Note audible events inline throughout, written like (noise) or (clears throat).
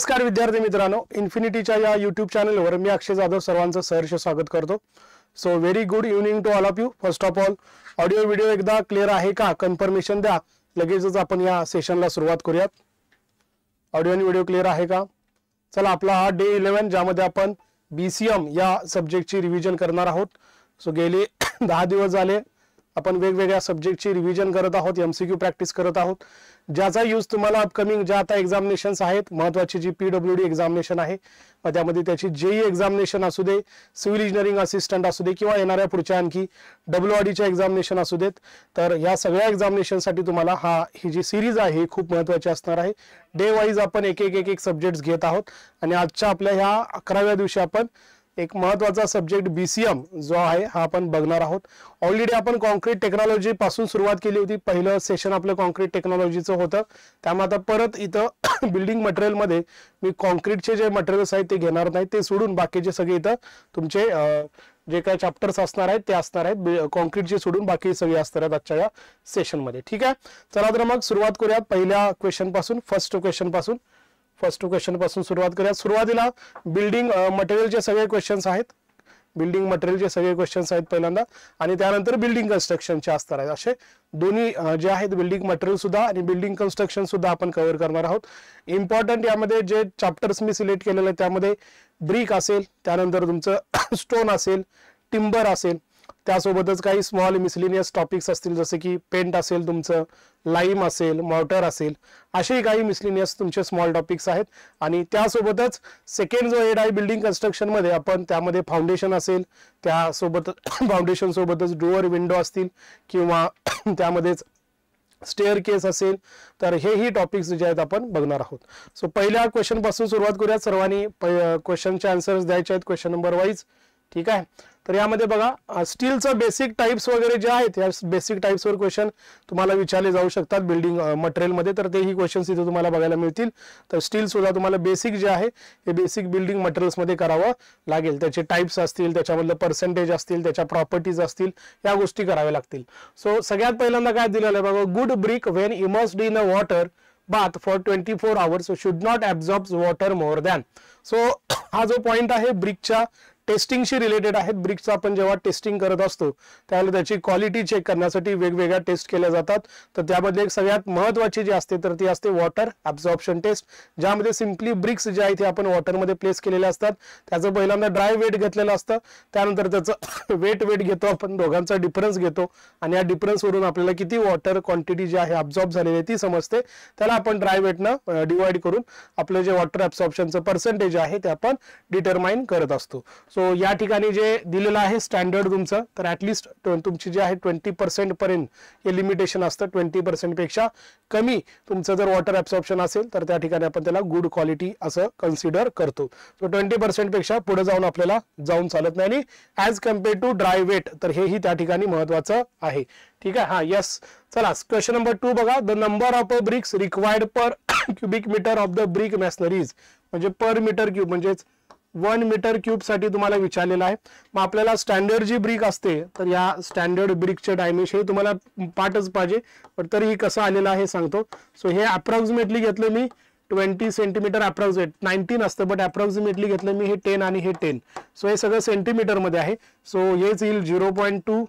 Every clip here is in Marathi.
नमस्कार विद्यार्थी मित्रांनो. इन्फिनिटीच्या या युट्यूब चॅनलवर मी अक्षय जाधव सर्वांचं सहर्ष स्वागत करतो. So very good evening to all of you first of all audio video एकदा क्लिअर आहे का? कन्फर्मेशन द्या. लगेचच आपण या सेशनला सुरुवात करूयात. ऑडिओ आणि व्हिडिओ क्लिअर आहे का? चला आपला हा डे इलेव्हन ज्यामध्ये आपण बीसीएम या सब्जेक्टची रिव्हिजन करणार आहोत. सो गेले (coughs) दहा दिवस झाले. आपण वेगवेगळ्या सब्जेक्टची रिव्हिजन करत आहोत एमसीक्यू प्रॅक्टिस करत आहोत. ज्याचा यूज तुम्हाला अपकमिंग ज्या आता एक्झामिनेशन्स आहेत महत्वाची जी पीडब्ल्यू डी एक्झामिनेशन आहे मग त्यामध्ये त्याची जेई एक्झामिनेशन असू दे सिव्हिल इंजिनिअरिंग असिस्टंट असू दे किंवा येणाऱ्या पुढच्या आणखी डब्ल्यू आडीच्या एक्झामिनेशन असू देत तर या सगळ्या एक्झामिनेशनसाठी तुम्हाला हा ही जी सिरीज आहे ही खूप महत्वाची असणार आहे. डे वाईज आपण एक एक एक एक सब्जेक्ट घेत आहोत. आणि आजच्या आपल्या ह्या अकराव्या दिवशी आपण एक महत्त्वाचा सब्जेक्ट बीसीएम जो आहे हा आपण बघणार आहोत. ऑलरेडी आपण कॉन्क्रीट टेक्नॉलॉजी पासून सुरुवात केली होती. पहिलं सेशन आपलं कॉन्क्रीट टेक्नॉलॉजीचं होतं. त्यामुळे आता परत इथं (coughs) बिल्डिंग मटेरियलमध्ये मी कॉन्क्रीटचे जे मटेरियल्स आहेत ते घेणार नाही. ते सोडून बाकीचे सगळे इथं तुमचे जे काही चॅप्टर्स असणार आहेत ते असणार आहेत. कॉन्क्रीटचे सोडून बाकी सगळे असणार आहेत आजच्या या सेशनमध्ये ठीक आहे? चला तर मग सुरुवात करूयात पहिल्या क्वेश्चनपासून फर्स्ट क्वेश्चनपासून. फर्स्ट क्वेश्चनपासून सुरुवात करूया. सुरुवातीला बिल्डिंग मटेरियलचे सगळे क्वेश्चन्स आहेत. बिल्डिंग मटेरियलचे सगळे क्वेश्चन्स आहेत पहिल्यांदा. आणि त्यानंतर बिल्डिंग कन्स्ट्रक्शनचे असणार आहेत. असे दोन्ही जे आहेत बिल्डिंग मटेरियल सुद्धा आणि बिल्डिंग कन्स्ट्रक्शन सुद्धा आपण कव्हर करणार आहोत. इम्पॉर्टंट यामध्ये जे चॅप्टर्स मी सिलेक्ट केलेले आहेत त्यामध्ये ब्रिक असेल त्यानंतर तुमचं (coughs) स्टोन असेल टिंबर असेल. त्यासोबतच काही स्मॉल मिसलिनियस टॉपिक्स असतील जसे की पेंट असेल तुमचं लाईम असेल मॉर्टर असेल असेही काही मिसलिनियस तुमचे स्मॉल टॉपिक्स आहेत. आणि त्यासोबतच सेकंड जो एड आहे बिल्डिंग कन्स्ट्रक्शनमध्ये आपण त्यामध्ये फाउंडेशन असेल त्यासोबत (coughs) फाउंडेशन सोबतच डोअर विंडो असतील किंवा (coughs) त्यामध्येच स्टेअर केस असेल तर हेही टॉपिक्स जे आहेत आपण बघणार आहोत. सो पहिल्या क्वेश्चनपासून सुरुवात करूया सर्वांनी क्वेश्चनचे आन्सर्स द्यायचे आहेत. क्वेश्चन नंबर वाईज ठीक आहे? तर यामध्ये बघा स्टीलचं बेसिक टाईप्स वगैरे जे आहेत या बेसिक टाईप्सवर क्वेश्चन तुम्हाला विचारले जाऊ शकतात बिल्डिंग मटेरियलमध्ये तर तेही क्वेश्चन्स इथे तुम्हाला बघायला मिळतील. तर स्टील सुद्धा तुम्हाला बेसिक जे आहे हे बेसिक बिल्डिंग मटेरियल्समध्ये करावं लागेल. त्याचे टाईप्स असतील त्याच्यामधलं पर्सेंटेज असतील त्याच्या प्रॉपर्टीज असतील या गोष्टी कराव्या लागतील. सो सगळ्यात पहिल्यांदा काय दिलेलं आहे बघा good brick when immersed in a water bath for twenty four hours should not absorb water more than so हा जो पॉईंट आहे ब्रिकच्या टेस्टिंगशी रिलेटेड आहेत. ब्रिक्सचं आपण जेव्हा टेस्टिंग करत असतो त्यावेळेला त्याची क्वालिटी चेक करण्यासाठी वेगवेगळ्या टेस्ट केल्या जातात. तर त्यामध्ये एक सगळ्यात महत्वाची जी असते तर ती असते वॉटर ॲब्झॉर्प्शन टेस्ट ज्यामध्ये सिम्पली ब्रिक्स जे आहेत ते आपण वॉटरमध्ये प्लेस केलेले असतात त्याचं पहिल्यांदा ड्राय वेट घेतलेलं असतं. त्यानंतर त्याचं (coughs) वेट वेट घेतो आपण दोघांचा डिफरन्स घेतो. आणि या डिफरन्सवरून आपल्याला किती वॉटर क्वांटिटी जी आहे अब्झॉर्ब झालेली आहे ती समजते. त्याला आपण ड्राय वेटनं डिवाइड करून आपलं जे वॉटर ॲब्झॉर्प्शनचं पर्सेंटेज आहे ते आपण डिटरमाइन करत असतो. सो सो या ठिकाणी जे दिलेलं आहे स्टँडर्ड तुमचं तर ॲटलिस्ट तुमची जे आहे ट्वेंटी पर्सेंटपर्यंत हे लिमिटेशन असतं ट्वेंटी पर्सेंटपेक्षा कमी तुमचं जर वॉटर ॲब्सॉर्प्शन असेल तर त्या ठिकाणी आपण त्याला गुड क्वालिटी असं कन्सिडर करतो. सो ट्वेंटी पर्सेंटपेक्षा पुढे जाऊन आपल्याला जाऊन चालत नाही. आणि as compare to dry weight तर हेही त्या ठिकाणी महत्वाचं आहे. ठीक आहे? हा येस चला क्वेश्चन नंबर टू बघा. The number of a bricks required per cubic metre of the brick masonries म्हणजे पर मीटर क्यूब म्हणजेच वन मीटर क्यूबसाठी तुम्हाला विचारलेलं आहे. मग आपल्याला स्टँडर्ड जी ब्रिक असते तर या स्टँडर्ड ब्रिकचे डायमेन्शन हे तुम्हाला पाठच पाहिजे. पण तरीही कसं आलेलं आहे सांगतो. सो हे अप्रॉक्सिमेटली घेतलं मी ट्वेंटी सेंटीमीटर अप्रॉक्सिमेट नाईन्टीन असतं बट अप्रॉक्सिमेटली घेतलं मी हे टेन आणि हे टेन सो हे सगळं सेंटीमीटरमध्ये आहे. सो हेच येईल zero point two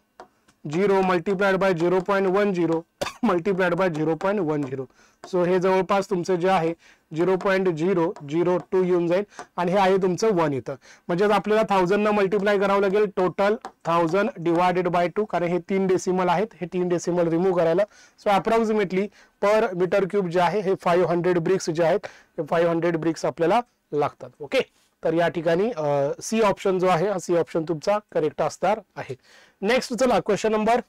zero multiplied by zero point one zero multiplied by zero point one zero. So हे जवळपास तुमचं जे आहे zero point zero zero two येऊन जाईल आणि हे आहे तुमचं वन इथं. म्हणजेच आपल्याला थाउजंड न मल्टिप्लाय करावं लागेल total thousand divided by two कारण हे तीन डेसिमल आहेत हे तीन डेसिमल रिमूव्ह करायला. So approximately per metre cube जे आहे हे फाईव्ह हंड्रेड ब्रिक्स जे आहेत हे फाईव्ह हंड्रेड ब्रिक्स आपल्याला लागतात. ओके तर या ठिकाणी सी ऑप्शन जो आहे हा सी ऑप्शन तुमचा करेक्ट असणार आहे. नेक्स्ट चला क्वेश्चन नंबर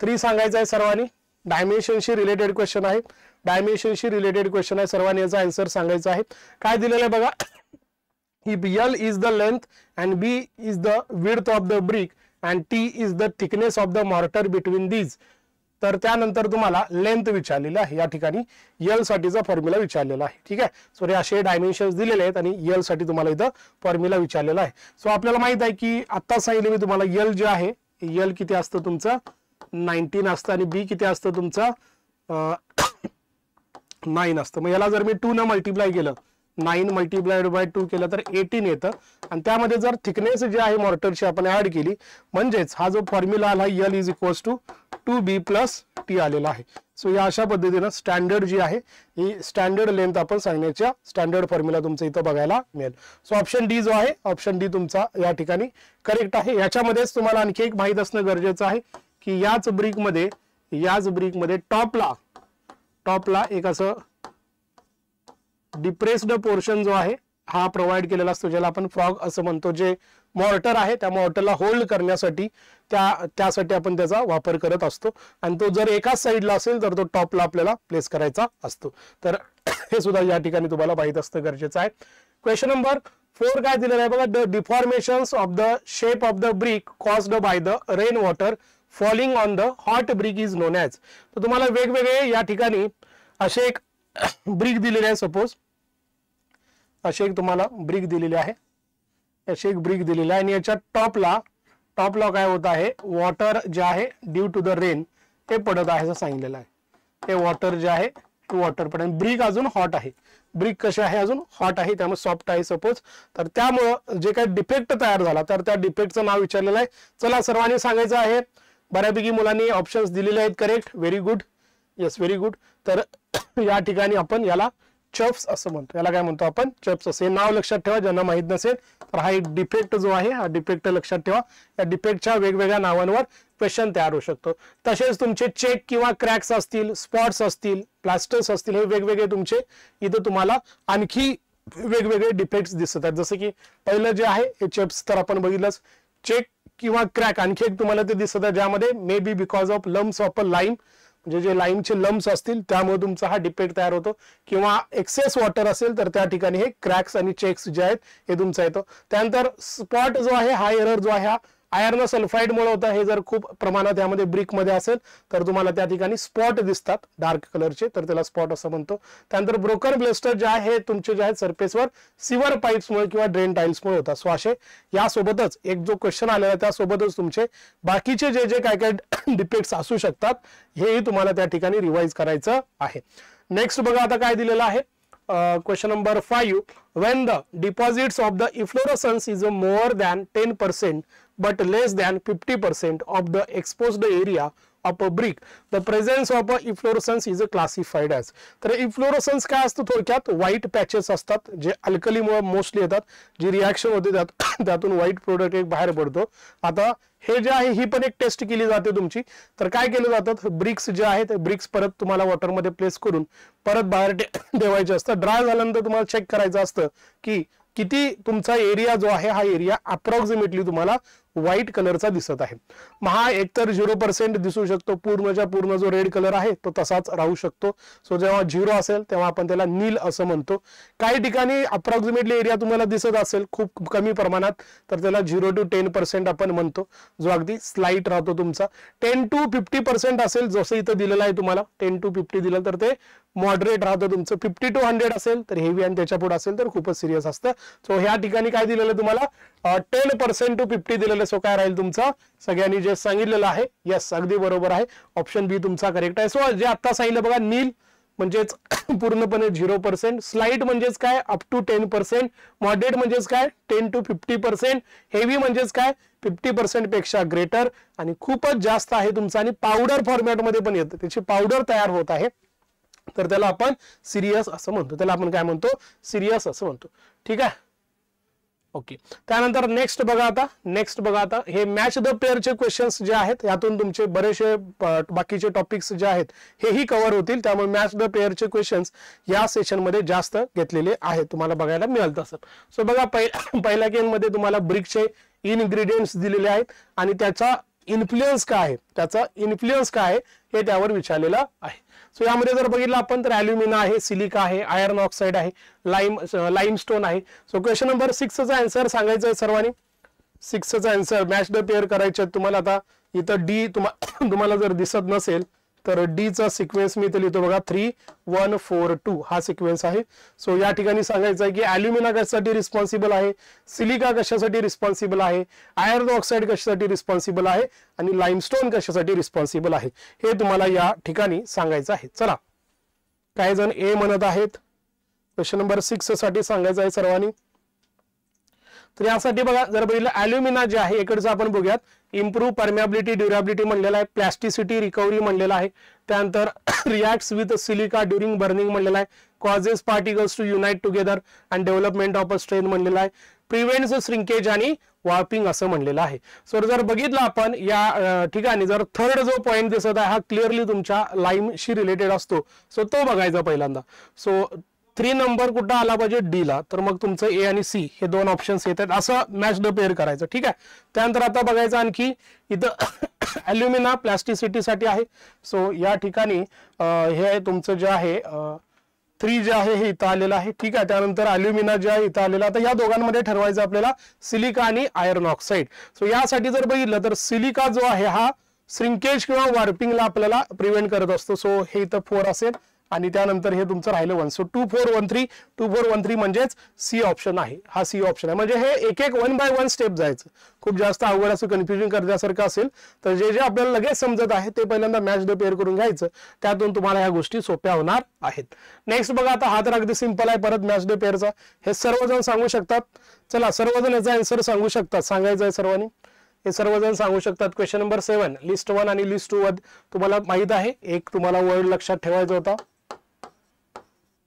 थ्री सांगायचा आहे सर्वांनी. डायमेन्शनशी रिलेटेड क्वेश्चन आहे. डायमेन्शनशी रिलेटेड क्वेश्चन आहे. सर्वांनी याचा आन्सर सांगायचा आहे. काय दिलेलं आहे बघा? ही L is the length and B is the width of the brick and T is the thickness of the mortar between these तर त्यानंतर तुम्हाला लेंथ विचारलेलं आहे. या ठिकाणी यल साठीचा फॉर्म्युला विचारलेला आहे. ठीक आहे? सो हे असे डायमेन्शन दिलेले आहेत आणि यलसाठी तुम्हाला इथं फॉर्म्युला विचारलेला आहे. सो आपल्याला माहीत आहे की आत्ता सांगितले मी तुम्हाला यल जे आहे यल किती असतं तुमचं? नाईन्टीन असतं आणि बी किती असतं तुमचं? नाईन (coughs) असतं. मग याला जर मी टू न मल्टिप्लाय केलं नाईन मल्टिप्लाइड बाय टू केलं तर एटीन येतं. आणि त्यामध्ये जर थिकनेस जी आहे मॉर्टरची आपण ऍड केली म्हणजेच हा जो फॉर्म्युला आला L is equals to two B plus T आलेला आहे. सो या अशा पद्धतीनं स्टँडर्ड जी आहे ही स्टँडर्ड लेंथ आपण सांगण्याच्या स्टँडर्ड फॉर्म्युला तुमचं इथं बघायला मिळेल. सो ऑप्शन डी जो आहे ऑप्शन डी तुमचा या ठिकाणी करेक्ट आहे. याच्यामध्येच तुम्हाला आणखी एक माहीत असणं गरजेचं आहे की याच ब्रिकमध्ये याच ब्रिकमध्ये टॉपला टॉपला एक असं डिप्रेस्ड पोर्शन जो आहे हा प्रोव्हाइड केलेला असतो ज्याला आपण फ्रॉग असं म्हणतो जे मॉर्टर आहे त्या मॉर्टरला होल्ड करण्यासाठी त्या त्यासाठी आपण त्याचा वापर करत असतो. आणि तो जर एकाच साईडला असेल तर तो टॉपला आपल्याला प्लेस करायचा असतो. तर (coughs) हे सुद्धा या ठिकाणी तुम्हाला माहीत असतं गरजेचं आहे. क्वेश्चन नंबर फोर काय दिलेलं आहे? बघा the deformation of the shape of the brick caused by the rain water falling on the hot brick is known as तर तुम्हाला वेगवेगळे या ठिकाणी असे एक (coughs) ब्रिक दिलेले आहे सपोज असे एक तुम्हाला ब्रिक दिलेली आहे. अशी एक ब्रिक दिलेली आहे. आणि याच्या टॉपला टॉपला काय होत आहे? वॉटर जे आहे ड्यू टू द रेन ते पडत आहे असं सांगितलेलं आहे. ते वॉटर जे आहे वॉटर पडत ब्रिक अजून हॉट आहे. ब्रिक कसे आहे? अजून हॉट आहे त्यामुळे सॉफ्ट आहे सपोज तर त्यामुळं जे काही डिफेक्ट तयार झाला तर त्या डिफेक्टचं नाव विचारलेलं आहे. चला सर्वांनी सांगायचं आहे. बऱ्यापैकी मुलांनी ऑप्शन्स दिलेले आहेत correct very good yes very good तर (coughs) या ठिकाणी आपण याला चप्स असं म्हणतो. याला काय म्हणतो आपण? चप्स हे नाव लक्षात ठेवा ज्यांना माहीत नसेल तर हा एक डिफेक्ट जो आहे हा डिफेक्ट लक्षात ठेवा. या डिफेक्टच्या वेगवेगळ्या नावांवर क्वेश्चन तयार होऊ शकतो. तसेच तुमचे चेक किंवा क्रॅक्स असतील स्पॉट्स असतील प्लास्टर्स असतील हे वेगवेगळे तुमचे इथं तुम्हाला आणखी वेगवेगळे डिफेक्ट्स दिसत आहेत. जसं की पहिलं जे आहे हे चेप्स तर आपण बघितलंच. चेक किंवा क्रॅक आणखी एक तुम्हाला ते दिसत आहे ज्यामध्ये may be because of lumps of a lime म्हणजे जे जे लाईमचे लम्स असतील त्यामुळे तुमचा हा डिपेक्ट तयार होतो. किंवा एक्सेस वॉटर असेल तर त्या ठिकाणी हे क्रॅक्स आणि चेक्स जे आहेत हे तुमचा येतो. त्यानंतर स्पॉट जो आहे हा एरर जो आहे हा आयर्न सल्फाईडमुळे होतं. हे जर खूप प्रमाणात यामध्ये ब्रिकमध्ये असेल तर तुम्हाला त्या ठिकाणी स्पॉट दिसतात डार्क कलरचे तर त्याला स्पॉट असं म्हणतो. त्यानंतर ब्रोकर ब्लेस्टर जे आहे हे तुमचे जे आहेत सरफेसवर सिवर पाईप्समुळे किंवा ड्रेन टाईल्समुळे होतात सो असे यासोबतच एक जो क्वेश्चन आलेला त्यासोबतच तुमचे बाकीचे जे जे काय काय (coughs) डिफेक्ट्स असू शकतात हेही तुम्हाला त्या ठिकाणी रिवाइज करायचं आहे. नेक्स्ट बघा आता काय दिलेलं आहे. Question number five when the deposits of the efflorescence is more than ten percent but less than 50% of the exposed area of a brick. The presence of a efflorescence is classified as. तर इफ्लोरोसन्स काय असतं थोडक्यात? व्हाईट पॅचेस असतात जे अल्कलीमुळे मोस्टली येतात जी रिॲक्शन होते त्यात (coughs) त्यातून व्हाईट प्रोडक्ट एक बाहेर पडतो. आता हे जे आहे ही पण एक टेस्ट केली जाते तुमची. तर काय केलं जातात ब्रिक्स जे आहेत ब्रिक्स परत तुम्हाला वॉटरमध्ये प्लेस करून परत बाहेर (coughs) ठेवायचे असतं ड्राय झाल्यानंतर तुम्हाला चेक करायचं असतं की किती तुमचा एरिया जो आहे हा एरिया अप्रॉक्सिमेटली तुम्हाला व्हाईट कलरचा दिसत आहे. महा हा एकतर झिरो पर्सेंट दिसू शकतो. पूर्णच्या पूर्ण जो रेड कलर आहे तो तसाच राहू शकतो. सो जेव्हा झिरो असेल तेव्हा आपण त्याला नील असं म्हणतो. काही ठिकाणी अप्रॉक्सिमेटली एरिया तुम्हाला दिसत असेल खूप कमी प्रमाणात तर त्याला झिरो टू टेन पर्सेंट आपण म्हणतो. जो अगदी स्लाईट राहतो तुमचा. टेन टू फिफ्टी पर्सेंट असेल जसं इथं दिलेलं आहे तुम्हाला टेन टू फिफ्टी दिलं तर ते मॉडरेट राहतं तुमचं. फिफ्टी टू हंड्रेड असेल तर हेवी आणि त्याच्या पुढे असेल तर खूपच सिरियस असतं. सो ह्या ठिकाणी काय दिलेलं तुम्हाला? टेन पर्सेंट टू फिफ्टी दिलेलं सो काय राहील तुमचा. सगळ्यांनी जे सांगितलेलं आहे यस अगदी बरोबर आहे. ऑप्शन बी तुमचा करेक्ट आहे. सो जे आता सांगितलं म्हणजेच (coughs) पूर्णपणे zero percent slight up to ten percent moderate ten to fifty percent heavy fifty percent पेक्षा ग्रेटर खूपच जास्त आहे तुमचा. आणि पावडर फॉर्मॅटमध्ये पण येतं. त्याची पावडर तयार होत आहे. तर त्याला आपण ठीक आहे? ओके. त्यानंतर नेक्स्ट बघा आता नेक्स्ट बघा आता. हे मॅच द पेअरचे क्वेश्चन्स जे आहेत यातून तुमचे बरेचसे बाकीचे टॉपिक्स जे आहेत हेही कव्हर होतील. त्यामुळे मॅच द पेअरचे क्वेश्चन्स या सेशनमध्ये जास्त घेतलेले आहेत. तुम्हाला बघायला मिळाल तसं. सो बघा (coughs) पहिल्या गेममध्ये तुम्हाला ब्रिकचे इनग्रेडियंट्स दिलेले आहेत आणि त्याचा इन्फ्लुएन्स काय आहे? त्याचा इन्फ्लुएन्स काय आहे? हे त्यावर विचारलेलं आहे. सो यामध्ये जर बघितलं आपण तर अॅल्युमिना आहे सिलिका आहे आयर्न ऑक्साईड आहे लाईम लाईम स्टोन आहे. सो क्वेश्चन नंबर सिक्सचा आन्सर सांगायचं आहे सर्वांनी. सिक्सचा आन्सर मॅच द पेअर करायचे तुम्हाला आता. इथं डी (coughs) तुम्हाला जर दिसत नसेल तर डीचा सिक्वेन्स मी इथे लिहितो बघा. थ्री वन फोर टू हा सिक्वेन्स आहे. सो या ठिकाणी सांगायचं आहे की अल्युमिना कशासाठी रिस्पॉन्सिबल आहे? सिलिका कशासाठी रिस्पॉन्सिबल आहे? आयर्न ऑक्साईड कशासाठी रिस्पॉन्सिबल आहे? आणि लाईमस्टोन कशासाठी रिस्पॉन्सिबल आहे? हे तुम्हाला या ठिकाणी सांगायचं आहे. चला. काही जण ए म्हणत आहेत. क्वेश्चन नंबर सिक्ससाठी सांगायचं आहे सर्वांनी. तर यासाठी बघा जर बघितलं अल्युमिना जे आहे इकडचं आपण बघूयात. इम्प्रूव्ह परमॅबिलिटी ड्युरेबिलिटी म्हणलेला आहे. प्लॅस्टिसिटी रिकव्हरी म्हणलेला आहे. त्यानंतर reacts with silica during burning म्हणलेला आहे. Causes particles to unite together and development of a strain म्हणलेला आहे. प्रिव्हेंट्स श्रिंकेज आणि वॉर्पिंग असं म्हणलेलं आहे. सो जर बघितलं आपण या ठिकाणी जर थर्ड जो पॉईंट दिसत आहे हा क्लिअरली तुमच्या लाईमशी रिलेटेड असतो. सो तो बघायचा पहिल्यांदा. सो थ्री नंबर कुठं आला पाहिजे? डी ला. तर मग तुमचं ए आणि सी हे दोन ऑप्शन्स येतात असं मॅच द ठीक आहे? त्यानंतर आता बघायचं आणखी इथं (coughs) अल्युमिना प्लॅस्टिसिटीसाठी आहे. सो या ठिकाणी हे जे आहे थ्री जे आहे, हे इथं आलेलं आहे. ठीक जे आहे, इथं आता या दोघांमध्ये ठरवायचं सिलिका आणि आयर्न ऑक्साईड सो यासाठी जर बघितलं सिलिका जो आहे, हा श्रिंकेज किंवा वार्पिंगला आपल्याला प्रिव्हेंट करत सो हे इथं फोर असेल. आणि त्यानंतर हे तुमचं राहिलं one so two four one three two four one three म्हणजेच सी ऑप्शन आहे. हा सी ऑप्शन आहे. म्हणजे हे एक एक वन बाय वन स्टेप जायचं. खूप जास्त अवघड असं कन्फ्युजन करण्यासारखं असेल तर जे जे आपल्याला लगेच समजत आहे ते पहिल्यांदा मॅच डे पेअर करून घ्यायचं. त्यातून तुम्हाला ह्या गोष्टी सोप्या होणार आहेत. नेक्स्ट बघा आता हा तर अगदी सिंपल आहे. परत मॅच डे पेअरचा हे सर्वजण सांगू शकतात. चला सर्वजण याचा आन्सर सांगू शकतात. सांगायचं आहे सर्वांनी. हे सर्वजण सांगू शकतात. Question number seven list one आणि लिस्ट टू वर तुम्हाला माहीत आहे. एक तुम्हाला वर्ड लक्षात ठेवायचा होता.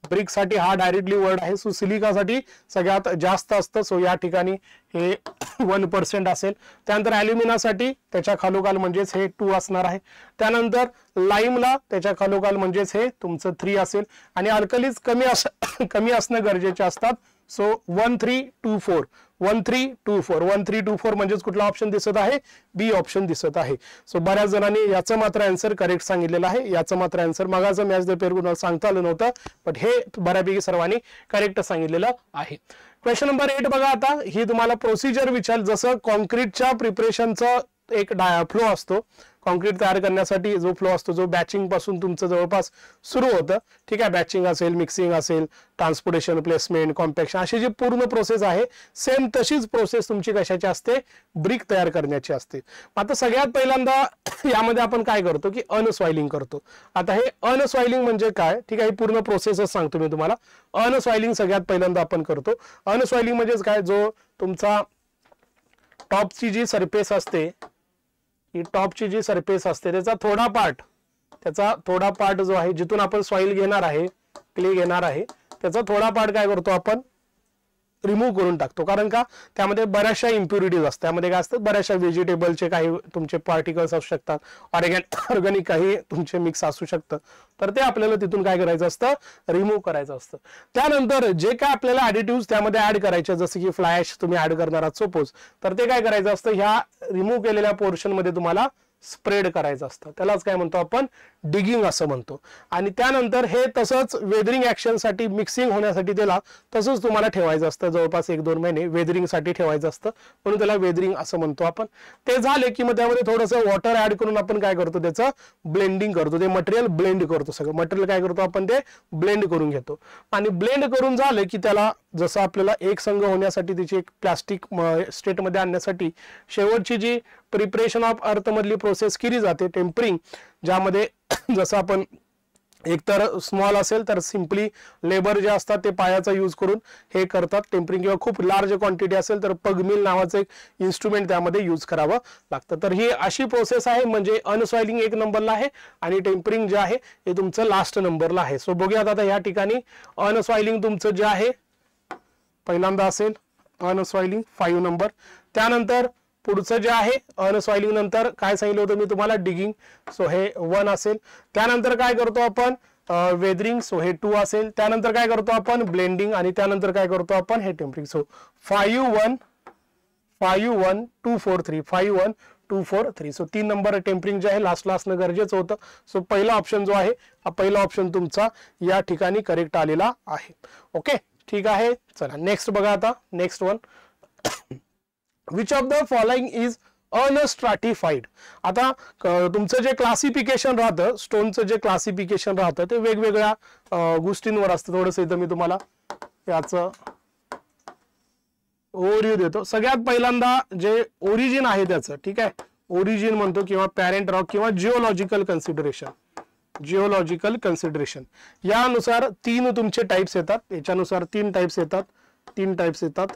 ब्रिकसाठी हा डायरेक्टली वर्ड आहे. सो सिलिकासाठी सगळ्यात जास्त असतं. सो या ठिकाणी हे (coughs) वन पर्सेंट असेल. त्यानंतर अॅल्युमिनासाठी त्याच्या खालोखाल म्हणजेच हे टू असणार आहे. त्यानंतर लाईमला त्याच्या खालोखाल म्हणजेच हे तुमचं थ्री असेल. आणि अल्कलीज कमी अस (coughs) कमी असणं गरजेचे असतात. So one three two four one three two four one three two four म्हणजेच कुठला ऑप्शन दिसत आहे? बी ऑप्शन दिसत आहे. सो बऱ्याच जणांनी याचं मात्र आन्सर करेक्ट सांगितलेलं आहे. याचं मात्र आन्सर मगाचं मॅच द पेअर कुणाला सांगता आलं नव्हतं बट हे बऱ्यापैकी सर्वांनी करेक्ट सांगितलेलं आहे. क्वेश्चन नंबर एट बघा आता. ही तुम्हाला प्रोसिजर विचार जसं कॉन्क्रीटच्या प्रिपरेशनचं एक फ्लो असतो. कॉन्क्रीट तयार करण्यासाठी जो फ्लो असतो, जो बॅचिंग पासून तुमचं जवळपास सुरू होतं, ठीक आहे? बॅचिंग असेल मिक्सिंग असेल ट्रान्सपोर्टेशन प्लेसमेंट कॉम्पॅक्शन अशी जी पूर्ण प्रोसेस आहे सेम तशीच प्रोसेस तुमची कशाची असते? ब्रिक तयार करण्याची असते. आता सगळ्यात पहिल्यांदा (coughs) यामध्ये आपण काय करतो की आता हे अनस्वायलिंग ठीक आहे पूर्ण प्रोसेसच सांगतो मी तुम्हाला. अनस्वायलिंग सगळ्यात पहिल्यांदा आपण करतो. अनस्वायलिंग म्हणजेच काय? जो तुमचा जी सरफेस ही टॉपची जी सरफेस असते त्याचा थोडा पार्ट त्याचा थोडा पार्ट जो आहे जिथून आपण सॉइल घेणार आहे क्ले घेणार आहे त्याचा थोडा पार्ट काय करतो आपण? रिमूव्ह करून टाकतो. कारण का? त्यामध्ये बऱ्याचशा इम्प्युरिटीज असतात. त्यामध्ये काय असतात बऱ्याचशा व्हेजिटेबलचे काही तुमचे पार्टिकल्स असू शकतात. ऑर्गॅन ऑर्गॅनिक (coughs) काही तुमचे मिक्स असू शकतं. तर ते आपल्याला तिथून काय करायचं असतं? रिमूव्ह करायचं असतं. त्यानंतर जे काय आपल्याला ऍडिटिव्ह त्यामध्ये ऍड करायचे जसं की फ्लॅश तुम्ही ऍड करणार आहात सपोज तर ते काय करायचं असतं? ह्या रिमूव्ह केलेल्या पोर्शनमध्ये तुम्हाला स्प्रेड करायचं असतं. त्यालाच काय म्हणतो आपण? डिगिंग असं म्हणतो. आणि त्यानंतर हे तसंच वेदरिंग ऍक्शनसाठी मिक्सिंग होण्यासाठी त्याला तसंच तुम्हाला ठेवायचं असतं. जवळपास एक दोन महिने वेदरिंगसाठी ठेवायचं असतं. म्हणून त्याला वेदरिंग असं म्हणतो आपण. ते झाले की मग त्यामध्ये थोडंसं वॉटर ऍड करून आपण काय करतो? त्याचं ब्लेंडिंग करतो. ते मटेरियल ब्लेंड करतो सगळं. मटेरियल काय करतो आपण? ते ब्लेंड करून घेतो. आणि ब्लेंड करून झालं की त्याला जसं आपल्याला एक संघ होण्यासाठी त्याची एक प्लास्टिक स्टेटमध्ये आणण्यासाठी शेवटची जी प्रिपरेशन ऑफ अर्थमधली प्रोसेस केली जाते टेम्परिंग ज्यामध्ये (coughs) जसं आपण एकतर स्मॉल असेल तर सिम्पली लेबर जे असतात ते पायाचा यूज करून हे करतात. टेम्परिंग किंवा खूप लार्ज क्वांटिटी असेल तर पगमिल नावाचं एक इन्स्ट्रुमेंट त्यामध्ये यूज करावं लागतं. तर ही अशी प्रोसेस आहे म्हणजे अनसॉइलिंग एक नंबरला आहे आणि टेम्परिंग जे आहे हे तुमचं लास्ट नंबरला आहे. सो बघूयात आता या ठिकाणी अनसॉइलिंग तुमचं जे आहे पहिल्यांदा असेल अनसॉइलिंग फाईव्ह नंबर त्यानंतर पुढचं जे आहे अनसॉइलिंग नंतर काय सांगितलं होतं मी तुम्हाला? डिगिंग सो हे वन असेल. त्यानंतर काय करतो आपण? वेदरिंग सो हे टू असेल. त्यानंतर काय करतो आपण? ब्लेंडिंग आणि त्यानंतर काय करतो आपण? हे tempering so five one five one two four three five one two four three so तीन नंबर टेम्परिंग जे आहे लास्टला असणं गरजेचं होतं. सो पहिला ऑप्शन जो आहे हा पहिला ऑप्शन तुमचा या ठिकाणी करेक्ट आलेला आहे. ओके ठीक आहे? चला नेक्स्ट बघा आता. Next one which of the following is unstratified आता तुमचं जे क्लासिफिकेशन राहतं स्टोनचं जे क्लासिफिकेशन राहतं ते वेगवेगळ्या गोष्टींवर असतं. थोडंसं इथं मी तुम्हाला याचं ओरिओ देतो. सगळ्यात पहिल्यांदा जे ओरिजिन आहे त्याचं ठीक आहे? ओरिजिन म्हणतो किंवा पॅरेंट रॉक किंवा जिओलॉजिकल कन्सिडरेशन जिओलॉजिकल कन्सिडरेशन यानुसार तीन तुमचे टाईप्स येतात. याच्यानुसार तीन टाईप्स येतात. तीन टाईप्स येतात.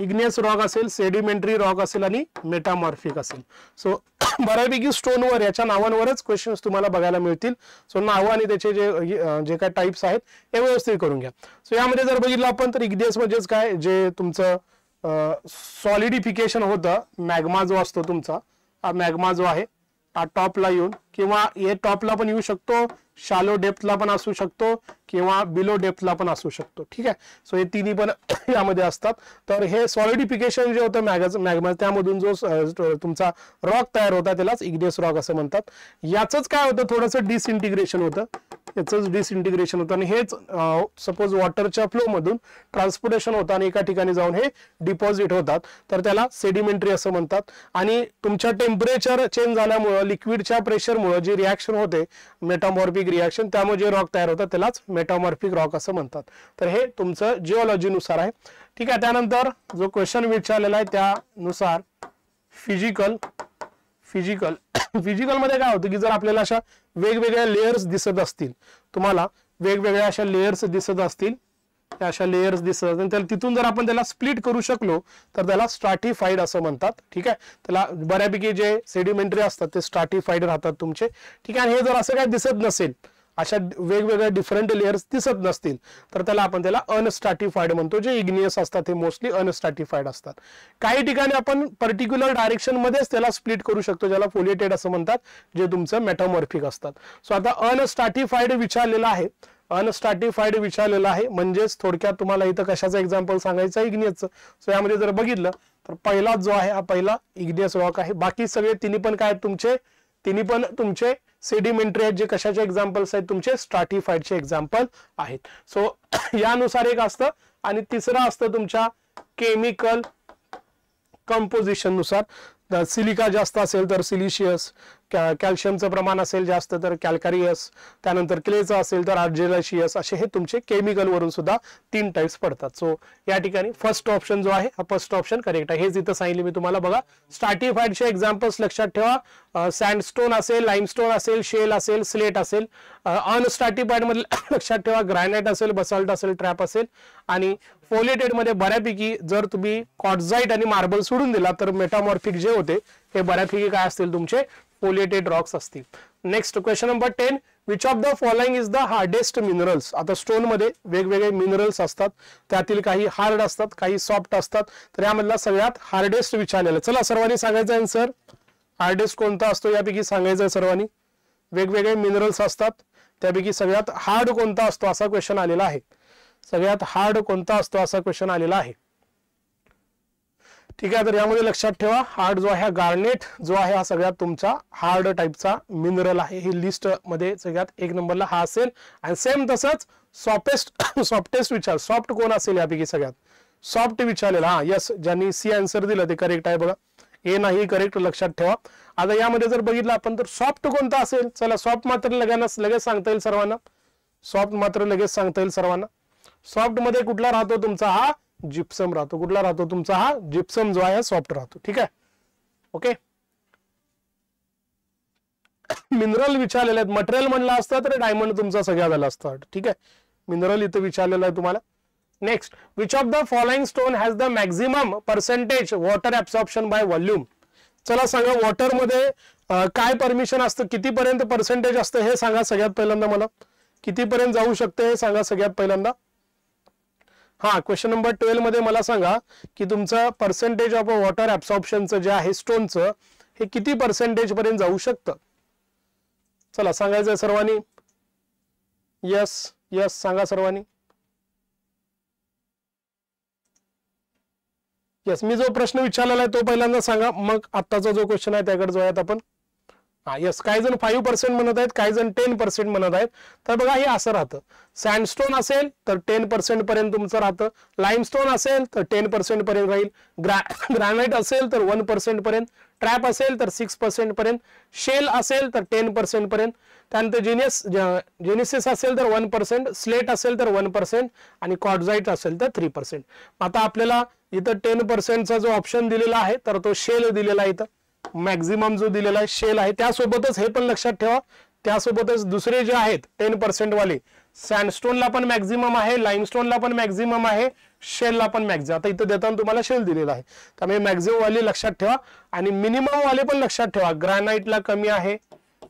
इग्नियस रॉक असेल सेडिमेंटरी रॉक असेल आणि मेटामॉर्फिक असेल. सो (coughs) बऱ्यापैकी स्टोनवर याच्या नावांवरच क्वेश्चन्स तुम्हाला बघायला मिळतील. सो नावं आणि त्याचे जे जे काय टाईप्स आहेत हे व्यवस्थित करून घ्या. सो यामध्ये जर बघितलं आपण तर इग्नियस म्हणजेच काय? जे तुमचं सॉलिडिफिकेशन होतं मॅग्मा जो असतो तुमचा हा मॅग्मा जो आहे हा टॉपला येऊन किंवा हे टॉपला पण येऊ शकतो शालो डेप्थला पण असू शकतो किंवा बिलो डेप्थला पण असू शकतो. ठीक आहे? सो हे तिन्ही पण (coughs) यामध्ये असतात. तर हे सॉलिडिफिकेशन जे होतं मॅगज मॅगमा त्यामधून जो तुमचा रॉक तयार होता त्यालाच इग्नेस रॉक असं म्हणतात. याचंच काय होतं? थोडंसं डिसइंटिग्रेशन होतं. याचंच डिसइंटिग्रेशन होतं. आणि हेच सपोज वॉटरच्या फ्लोमधून ट्रान्सपोर्टेशन होतं आणि एका ठिकाणी जाऊन हे डिपॉझिट होतात. तर त्याला सेडिमेंटरी असं म्हणतात. आणि तुमच्या टेम्परेचर चेंज झाल्यामुळं लिक्विडच्या प्रेशरमुळे जी रिॲक्शन होते मेटामॉर्फिक रिॲक्शन त्यामुळे जे रॉक तयार होतात त्यालाच मेटामॉर्फिक रॉक असं म्हणतात. तर हे तुमचं जिओलॉजीनुसार आहे. ठीक आहे त्यानंतर जो क्वेश्चन विचारलेला आहे त्यानुसार फिजिकल फिजिकल फिजिकलमध्ये काय होतं की जर आपल्याला अशा वेगवेगळ्या लेयर्स दिसत असतील तुम्हाला वेगवेगळ्या अशा लेयर्स दिसत असतील अशा लेयर्स दिसत आणि त्याला तिथून जर आपण त्याला स्प्लिट करू शकलो तर त्याला स्ट्राटिफाईड असं म्हणतात. ठीक आहे? त्याला बऱ्यापैकी जे सेडिमेंटरी असतात ते स्ट्राटिफाईड राहतात तुमचे. ठीक आहे? आणि हे जर असं काय दिसत नसेल अशा वेगवेगळ्या डिफरंट लेयर्स दिसत नसतील तर त्याला आपण त्याला अनस्टाटिफाईड म्हणतो. जे इग्नियस असतात ते मोस्टली अनस्टाटिफाईड असतात. काही ठिकाणी आपण पर्टिक्युलर डायरेक्शनमध्येच त्याला स्प्लिट करू शकतो ज्याला फोलिएटेड असं म्हणतात जे तुमचं मेटामॉर्फिक असतात. सो आता अनस्टाटिफाईड विचारलेलं आहे. अनस्टार्टिफाईड विचारलेलं आहे. म्हणजेच थोडक्यात तुम्हाला इथं कशाचं एक्झाम्पल सांगायचं इग्नियसचं सो यामध्ये जर बघितलं तर पहिला जो आहे हा पहिला इग्नियस रॉक आहे. बाकी सगळे तिन्ही पण काय तुमचे? तिन्ही पण तुमचे सेडिमेंटरी आहेत जे कशाचे एक्झाम्पल्स आहेत? तुमचे स्ट्राटिफाईडचे एक्झाम्पल आहेत. सो (coughs) यानुसार एक असतं आणि तिसरं असतं तुमच्या केमिकल कंपोजिशननुसार. सिलिका जास्त असेल तर सिलिशियस कॅल्शियमचं प्रमाण असेल जास्त तर कॅल्कारियस त्यानंतर क्लेचं असेल तर आर्जेलाशियस असे हे तुमचे केमिकल वरून सुद्धा तीन टाइप्स पडतात. सो या ठिकाणी फर्स्ट ऑप्शन जो आहे हा फर्स्ट ऑप्शन करेक्ट आहे. हेच इथं सांगितले मी तुम्हाला बघा स्टार्टिफाईडचे एक्झाम्पल्स लक्षात ठेवा. सँडस्टोन असेल लाईमस्टोन असेल शेल असेल स्लेट असेल. अनस्टार्टिफाईडमध्ये (coughs) लक्षात ठेवा ग्रॅनाइट असेल बसाल्ट असेल ट्रॅप असेल. आणि फोलेटेडमध्ये बऱ्यापैकी जर तुम्ही कॉटझाईट आणि मार्बल सोडून दिला तर मेटामॉर्फिक जे होते हे बऱ्यापैकी काय असतील तुमचे? पोलिएटेड रॉक्स असतील. Next question number ten which of the following is the hardest minerals आता स्टोनमध्ये वेगवेगळे मिनरल्स असतात. त्यातील काही हार्ड असतात काही सॉफ्ट असतात. तर यामधला सगळ्यात हार्डेस्ट विचारलेलं चला सर्वांनी सांगायचं आन्सर हार्डेस्ट कोणता असतो यापैकी सांगायचं आहे सर्वांनी. वेगवेगळे मिनरल्स असतात. त्यापैकी सगळ्यात हार्ड कोणता असतो असा क्वेश्चन आलेला आहे. सगळ्यात हार्ड कोणता असतो असा क्वेश्चन आलेला आहे. ठीक आहे तर यामध्ये लक्षात ठेवा हार्ड जो आहे गार्नेट जो आहे हा सगळ्यात तुमचा हार्ड टाईपचा मिनरल आहे. ही लिस्टमध्ये सगळ्यात एक नंबरला हा असेल. आणि सेम तसंच सॉफ्टेस्ट सॉफ्टेस्ट (coughs) विचार. सॉफ्ट कोण असेल यापैकी सगळ्यात? सॉफ्ट विचारलेला. हा यस ज्यांनी सी आन्सर दिलं ते करेक्ट आहे बघा. ए नाही करेक्ट लक्षात ठेवा. आता यामध्ये जर बघितलं आपण तर सॉफ्ट कोणता असेल? चला सॉफ्ट मात्र लगेच लगेच सांगता येईल सर्वांना. सॉफ्ट मात्र लगेच सांगता येईल सर्वांना. सॉफ्टमध्ये कुठला राहतो तुमचा? हा जिप्सम राहतो. कुठला राहतो तुमचा? हा जिप्सम जो आहे सॉफ्ट राहतो. ठीक आहे? ओके मिनरल विचारलेले आहेत. मटेरियल म्हणलं असतं तर डायमंड तुमचा सगळ्या झाला असतं. ठीक आहे? मिनरल इथं विचारलेलं आहे तुम्हाला. Next which of the following stone has the maximum percentage water absorption by volume चला सांगा वॉटरमध्ये काय परमिशन असतं? कितीपर्यंत पर्सेंटेज असतं? हे सांगा सगळ्यात पहिल्यांदा मला. कितीपर्यंत जाऊ शकते? हे सांगा सगळ्यात पहिल्यांदा. हा क्वेश्चन नंबर ट्वेल्वमध्ये मला सांगा की तुमचं पर्सेंटेज ऑफ वॉटर ऍब्सॉर्प्शनचं जे आहे स्टोनचं हे किती पर्सेंटेज पर्यंत जाऊ शकतं? चला सांगायचं सर्वांनी. यस यस सांगा सर्वांनी. यस मी जो प्रश्न विचारलेला आहे तो पहिल्यांदा सांगा. मग आत्ताचा जो क्वेश्चन आहे त्याकडे जाऊयात आपण. हा यस काही जण फाईव्ह पर्सेंट म्हणत आहेत काही जण टेन पर्सेंट म्हणत आहेत. तर बघा हे असं राहतं. सँडस्टोन असेल तर टेन पर्सेंट पर्यंत तुमचं राहतं. लाईमस्टोन असेल तर टेन पर्सेंट पर्यंत राहील. ग्रा ग्रॅनाइट असेल तर वन पर्सेंट पर्यंत. ट्रॅप असेल तर सिक्स पर्सेंट पर्यंत. शेल असेल तर टेन पर्सेंट पर्यंत. त्यानंतर जेनियस जेनिसिस असेल तर वन पर्सेंट स्लेट असेल तर वन पर्सेंट आणि कॉडझाईट असेल तर थ्री पर्सेंट आता आपल्याला इथं टेन पर्सेंटचा जो ऑप्शन दिलेला आहे तर तो शेल दिलेला आहे इथं. मॅक्झिमम जो दिलेला आहे शेल आहे त्यासोबतच हे पण लक्षात ठेवा. त्यासोबतच दुसरे जे आहेत टेन पर्सेंट वाले सँडस्टोनला पण मॅक्झिमम आहे लाईमस्टोनला पण मॅक्झिमम आहे शेलला पण मॅक्झिमम आता इथं देताना तुम्हाला शेल दिलेला आहे. त्यामुळे मॅक्झिमम वाले लक्षात ठेवा. आणि मिनिमम वाले पण लक्षात ठेवा. ग्रॅनाईटला कमी आहे.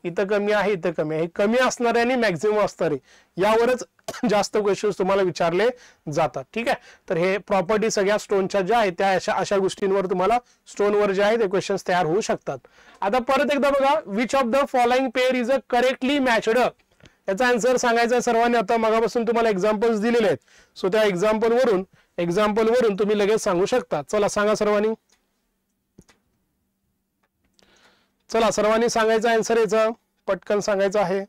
इथं कमी आहे इथं कमी आहे. कमी असणारे आणि मॅक्झिमम असणारे यावरच (coughs) जास्त क्वेश्चन्स तुम्हाला विचारले जातात. ठीक आहे? तर हे प्रॉपर्टी सगळ्या स्टोनच्या ज्या आहेत त्या अशा अशा गोष्टींवर तुम्हाला स्टोनवर जे आहे ते क्वेश्चन्स तयार होऊ शकतात. आता परत एकदा बघा which of the following pair is a correctly matched याचा आन्सर सांगायचा सर्वांनी. आता मगापासून तुम्हाला एक्झाम्पल्स दिलेले आहेत. सो त्या एक्झाम्पल वरून एक्झाम्पल वरून तुम्ही लगेच सांगू शकता. चला सांगा सर्वांनी. चला सर्वांनी सांगायचं आन्सर याचं. पटकन सांगायचं आहे.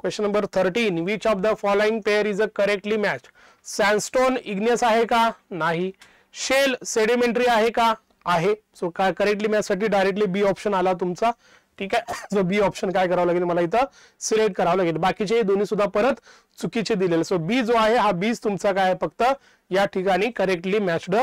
Question number thirteen which of the following pair is a correctly match sandstone igneous आहे का? नाही. शेल सेडिमेंटरी आहे का? आहे. सो काय करेक्टली मॅच साठी डायरेक्टली बी ऑप्शन आला तुमचा. ठीक आहे. सो बी ऑप्शन काय करावं लागेल मला इथं? सिलेक्ट करावं लागेल. बाकीचे दोन्ही सुद्धा परत चुकीचे दिलेले. सो बी जो आहे हा बीज तुमचा काय फक्त? या ठिकाणी करेक्टली मॅचड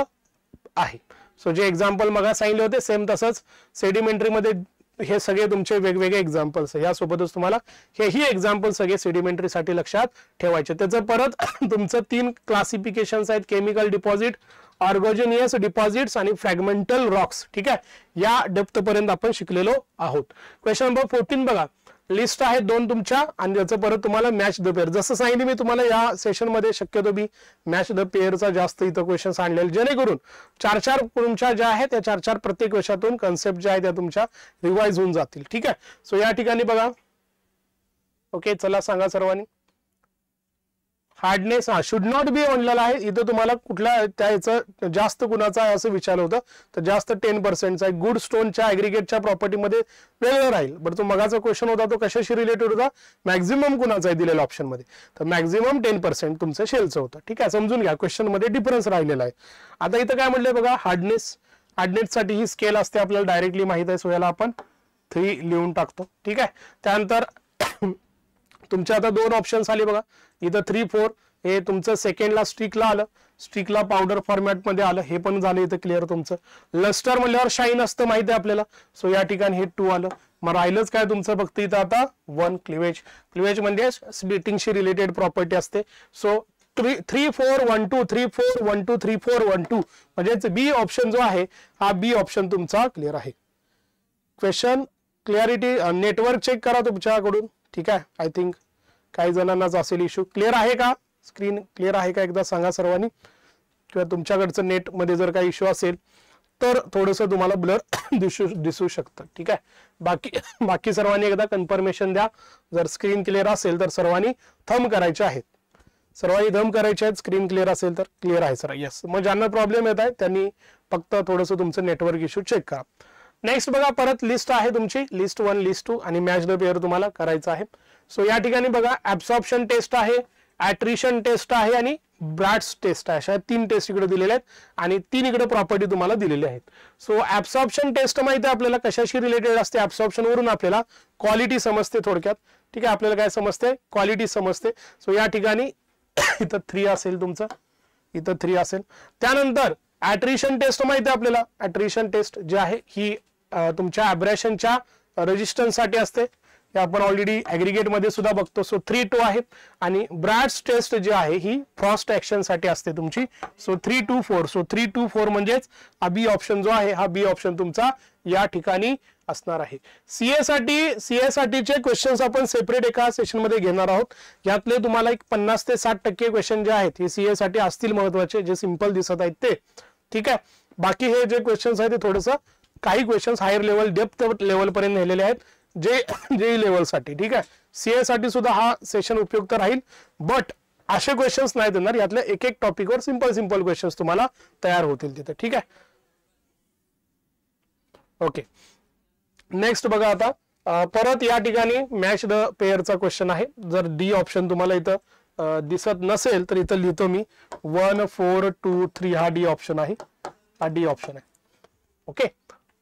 आहे. सो जे एक्झाम्पल मग सांगितले होते सेम तसंच. सेडिमेंटरी मध्ये हे सगळे तुमचे वेगवेगळे एक्झाम्पल्स यासोबतच तुम्हाला हेही एक्झाम्पल सगळे सेडिमेंटरीसाठी लक्षात ठेवायचे त्याचं परत (coughs) तुमचं तीन क्लासिफिकेशन आहेत केमिकल डिपॉझिट ऑर्गोजेनियस डिपॉझिट्स आणि फ्रॅगमेंटल रॉक्स ठीक आहे? या डेप्थ पर्यंत आपण शिकलेलो आहोत. क्वेश्चन नंबर फोर्टीन बघा. लिस्ट आहे दोन तुमच्या आणि त्याचं परत तुम्हाला मॅच द पेअर जसं सांगितलं मी तुम्हाला या सेशनमध्ये शक्यतो मी मॅच द पेअरचा जास्त इथं क्वेश्चन आणलेले. जेणेकरून चार चार तुमच्या ज्या आहेत त्या चार चार प्रत्येक वर्षातून कन्सेप्ट ज्या आहेत त्या तुमच्या रिवाइज होऊन जातील. ठीक आहे? सो या ठिकाणी बघा. ओके चला सांगा सर्वांनी. हार्डनेस हा शुड नॉट बी म्हणलेला आहे. इथं तुम्हाला कुठल्या त्याचं जास्त कुणाचा आहे असं विचारलं होतं. तर जास्त टेन पर्सेंटचा आहे. गुड स्टोनच्या ऍग्रिगेटच्या प्रॉपर्टीमध्ये वेगळं राहील. बरं तो मगाचा क्वेश्चन होता तो कशाशी रिलेटेड होता? मॅक्झिमम कुणाचा आहे दिलेला ऑप्शनमध्ये तर मॅक्झिमम टेन पर्सेंट तुमचं शेलचं होतं. ठीक आहे समजून घ्या. क्वेश्चनमध्ये डिफरन्स राहिलेला आहे. आता इथं काय म्हटलंय बघा? हार्डनेस हार्डनेससाठी ही स्केल असते आपल्याला डायरेक्टली माहीत आहे. सो याला आपण थ्री लिहून टाकतो. ठीक आहे? त्यानंतर तुमचे आता दोन ऑप्शन्स आले बघा. इथं थ्री फोर हे तुमचं सेकंडला स्टिकला आलं. स्टिकला पावडर फॉर्मॅटमध्ये आलं. हे पण झालं इथं क्लिअर तुमचं. लस्टर म्हणल्यावर शाईन असतं माहिती आहे आपल्याला. सो या ठिकाणी हे टू आलं. मग राहिलंच काय तुमचं? फक्त इथं आता वन क्लिवेज क्लिवेज म्हणजे स्प्लिटिंगशी रिलेटेड प्रॉपर्टी असते. So three three four one two three four one two three four one two म्हणजेच बी ऑप्शन जो आहे हा बी ऑप्शन तुमचा क्लिअर आहे. क्वेश्चन क्लिअरिटी नेटवर्क चेक करा तुमच्याकडून. ठीक आहे? आय थिंक काही जणांनाच असेल इश्यू क्लिअर आहे का? स्क्रीन क्लिअर आहे का एकदा सांगा सर्वांनी? किंवा तुमच्याकडचं नेटमध्ये जर काही इश्यू असेल तर थोडस तुम्हाला ब्लर (coughs) दिसू दिसू शकतं. ठीक आहे? बाकी (coughs) बाकी सर्वांनी एकदा कन्फर्मेशन द्या. जर स्क्रीन क्लिअर असेल तर सर्वांनी थम करायचे आहेत. सर्वांनी धम करायचे आहेत स्क्रीन क्लिअर असेल तर क्लिअर आहे सर. येस मग ज्यांना प्रॉब्लेम येत आहे त्यांनी फक्त थोडंसं तुमचं नेटवर्क इश्यू चेक करा. नेक्स्ट बघा परत लिस्ट आहे तुमची. लिस्ट वन लिस्ट टू आणि मॅच द पेअर तुम्हाला करायचं आहे. सो या ठिकाणी बघा ऍब्सॉर्प्शन टेस्ट आहे ऍट्रिशन टेस्ट आहे आणि ब्रॅड्स टेस्ट आहे. अशा तीन टेस्ट इकडे दिलेले आहेत आणि तीन इकडे प्रॉपर्टी तुम्हाला दिलेली आहेत. सो ऍब्सॉर्प्शन टेस्ट माहिती आहे आपल्याला कशाशी रिलेटेड असते? ऍब्सॉर्प्शन वरून आपल्याला क्वालिटी समजते थोडक्यात. ठीक आहे आपल्याला काय समजते? क्वालिटी समजते. सो या ठिकाणी (coughs) इथं थ्री असेल तुमचं. इथं थ्री असेल. त्यानंतर ऍट्रिशन टेस्ट माहिती आहे आपल्याला. ऍट्रिशन टेस्ट जी आहे ही तुमच्या अब्रेशनच्या साठी असते. हे आपण ऑलरेडी ऍग्रिगेटमध्ये सुद्धा बघतो. सो थ्री टू आहे. आणि ब्रॅड्स टेस्ट जी आहे ही फ्रॉस्ट ऍक्शनसाठी असते तुमची. So three two four so three two four म्हणजेच हा बी ऑप्शन जो आहे हा बी ऑप्शन तुमचा या ठिकाणी असणार आहे. सीए साठी सीए साठीचे क्वेश्चन्स आपण सेपरेट एका सेशनमध्ये घेणार आहोत. यातले तुम्हाला एक पन्नास ते साठ टक्के क्वेश्चन जे आहेत हे सीए साठी असतील महत्त्वाचे जे सिंपल दिसत आहेत ते. ठीक आहे? बाकी हे जे क्वेश्चन्स आहेत ते थोडस काही questions higher level depth level पर्यंत नेलेले आहेत जे जे e लेवलसाठी ठीक आहे? सीए साठी सुद्धा हा सेशन उपयुक्त राहील. बट असे क्वेश्चन्स नाही देणार. यातल्या एक एक टॉपिकवर सिंपल सिंपल क्वेश्चन्स तुम्हाला तयार होतील तिथे ठीक आहे? ओके नेक्स्ट बघा आता. परत या ठिकाणी मॅच द पेअरचा क्वेश्चन आहे. जर डी ऑप्शन तुम्हाला इथं दिसत नसेल तर इथं लिहितो मी. वन फोर टू थ्री हा डी ऑप्शन आहे. हा डी ऑप्शन आहे. ओके?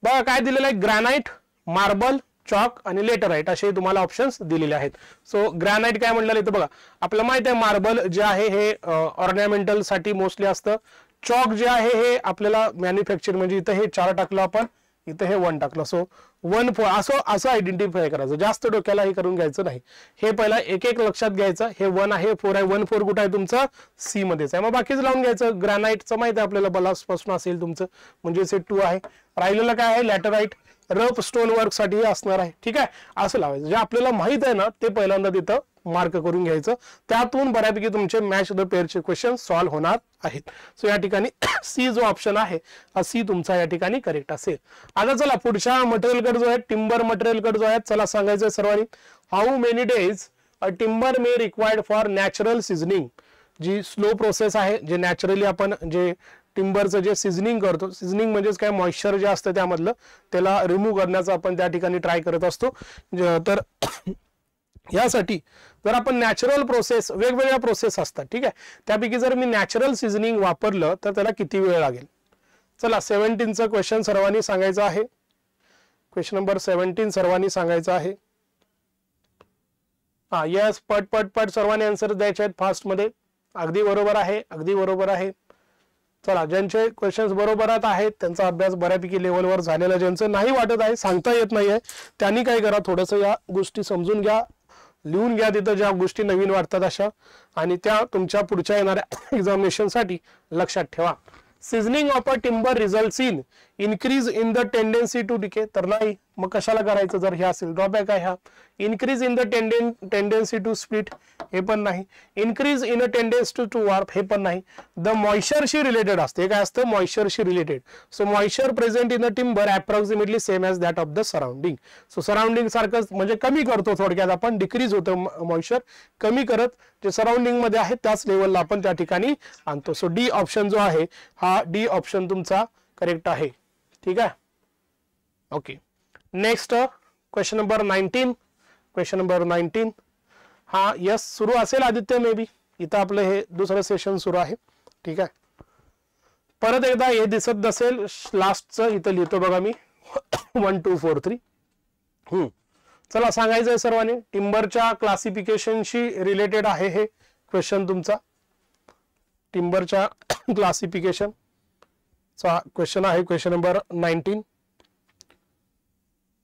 बघा काय दिलेलं आहे? ग्रॅनाइट मार्बल चॉक आणि लेटराईट असे तुम्हाला ऑप्शन्स दिलेले आहेत. सो ग्रॅनाइट काय म्हणलं इथं बघा. आपल्याला माहीत आहे मार्बल जे आहे हे ऑर्नामेंटलसाठी मोस्टली असतं. चॉक जे आहे हे आपल्याला मॅन्युफॅक्चर म्हणजे इथं हे चार टाकलं आपण. इथं हे वन टाकलं. सो वन फोर असं असं आयडेंटिफाय करायचं. जास्त डोक्याला हे करून घ्यायचं नाही. हे पहिला एक एक लक्षात घ्यायचं. हे वन आहे फोर आहे वन फोर कुठं आहे तुमचं? सी मध्येच आहे. मग बाकीच लावून घ्यायचं. ग्रॅनाईटचं माहिती आहे आपल्याला. बलासपासून असेल तुमचं. म्हणजे से टू आहे. राहिलेलं काय आहे? लॅटराईट रफ स्टोन वर्कसाठी असणार आहे. ठीक आहे? असं लावायचं. जे आपल्याला माहीत आहे ना ते पहिल्यांदा तिथं मार्क करून घ्यायचं. त्यातून बऱ्यापैकी तुमचे मॅच द पेअरचे क्वेश्चन सॉल्व्ह होणार आहेत. सो या ठिकाणी (coughs) सी जो ऑप्शन आहे हा सी तुमचा या ठिकाणी करेक्ट असेल. आता चला पुढच्या मटेरियल कड जो आहे टिंबर मटेरियल कड जो आहे चला सांगायचं सर्वांनी. How many days a timber may required for natural seasoning G slow process आहे जे नॅचरली आपण जे टिंबरचं जे सिझनिंग करतो सिझनिंग म्हणजेच काय? मॉइश्चर जे असतं त्यामधलं त्याला रिमूव्ह करण्याचा आपण त्या ठिकाणी ट्राय करत असतो. तर यासाठी जर आपण नॅचरल प्रोसेस वेगवेगळ्या प्रोसेस असतात ठीक आहे? त्यापैकी जर मी नॅचरल सिझनिंग वापरलं तर त्याला किती वेळ लागेल? चला सेव्हन्टीनचं क्वेश्चन सर्वांनी सांगायचं आहे. क्वेश्चन नंबर सेव्हन्टीन सर्वांनी सांगायचं आहे. हा यस पट पट पट सर्वांनी आन्सर द्यायचे आहेत फास्टमध्ये अगदी बरोबर आहे अगदी बरोबर आहे. चला ज्यांचे क्वेश्चन्स बरोबरात आहेत त्यांचा अभ्यास बऱ्यापैकी लेवलवर झालेला ज्यांचं नाही वाटत आहे सांगता येत नाहीये त्यांनी काय करा थोडस या गोष्टी समजून घ्या. लिहून घ्या तिथं ज्या गोष्टी नवीन वाटतात अशा. आणि त्या तुमच्या पुढच्या येणाऱ्या (coughs) एक्झामिनेशनसाठी लक्षात ठेवा. Seasoning of a timber result in increase in the tendency to decay तर नाही. मग कशाला करायचं जर हे असेल? ड्रॉबॅक आहे हा. Increase in the tenden tendency to split हे पण नाही. Increase in a tendency to to warp हे पण नाही. द मॉइश्चरशी रिलेटेड असते. काय असतं? मॉइश्चरशी related so moisture present in a timber approximately same as that of the surrounding so surrounding सारखंच म्हणजे कमी करतो थोडक्यात आपण. डिक्रीज होतं मॉइश्चर कमी करत जे सराउंडिंगमध्ये आहे त्याच लेवलला आपण त्या ठिकाणी आणतो. सो डी ऑप्शन जो आहे हा डी ऑप्शन तुमचा करेक्ट आहे. ठीक आहे? Okay next question number nineteen question number nineteen हा यस सुरू असेल आदित्य मे बी इथं आपलं हे दुसरं सेशन सुरू आहे. ठीक आहे? परत एकदा हे दिसत नसेल लास्टचं इथं लिहितो बघा मी. One two four three hmm. चला सांगायचं आहे सर्वांनी. टिंबरच्या क्लासिफिकेशनशी रिलेटेड आहे हे क्वेश्चन तुमचा. टिंबरच्या क्लासिफिकेशन चा क्वेश्चन आहे. क्वेश्चन नंबर नाईन्टीन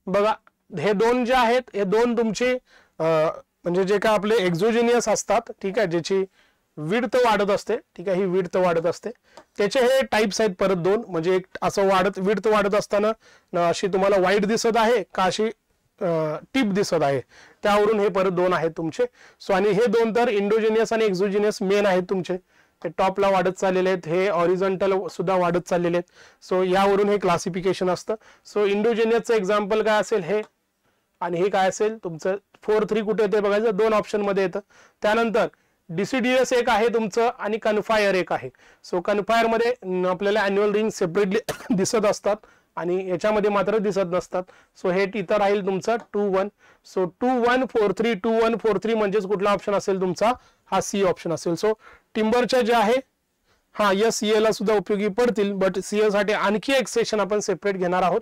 बघा हे दोन जे आहेत हे दोन तुमचे म्हणजे जे काय आपले एक्झोजिनियस असतात ठीक आहे ज्याची विडत वाढत असते ठीक आहे ही विडत वाढत असते. त्याचे हे टाईप्स आहेत परत दोन. म्हणजे एक असं वाढत विडत वाढत असताना अशी तुम्हाला वाईट दिसत आहे का अशी टीप दिसत आहे. त्यावरून हे परत दोन आहेत तुमचे. सो आणि हे दोन तर इंडोजिनियस आणि एक्झोजिनियस मेन आहेत तुमचे. ते टॉपला वाढत चाललेले आहेत हे ऑरिझॉन्टल सुद्धा वाढत चाललेले आहेत. सो यावरून हे क्लासिफिकेशन असतं. सो इंडोजेनियसचं एक्झाम्पल काय असेल हे? आणि हे काय असेल? तुमचं फोर थ्री कुठे येते बघायचं दोन ऑप्शनमध्ये येतं. त्यानंतर डिसिडियस एक आहे तुमचं आणि कन्फायर एक आहे. सो कन्फायरमध्ये आपल्याला अॅन्युअल रिंग सेपरेटली दिसत असतात आणि याच्यामध्ये मात्र दिसत नसतात. सो हे इथं राहील तुमचं two one so two one four three two one four three म्हणजेच कुठला ऑप्शन असेल तुमचा? हा सी ऑप्शन असेल. सो टिंबरच्या जे आहे हा यस सीए ला सुद्धा उपयोगी पडतील बट सीए साठी आणखी एक सेशन आपण सेपरेट घेणार आहोत.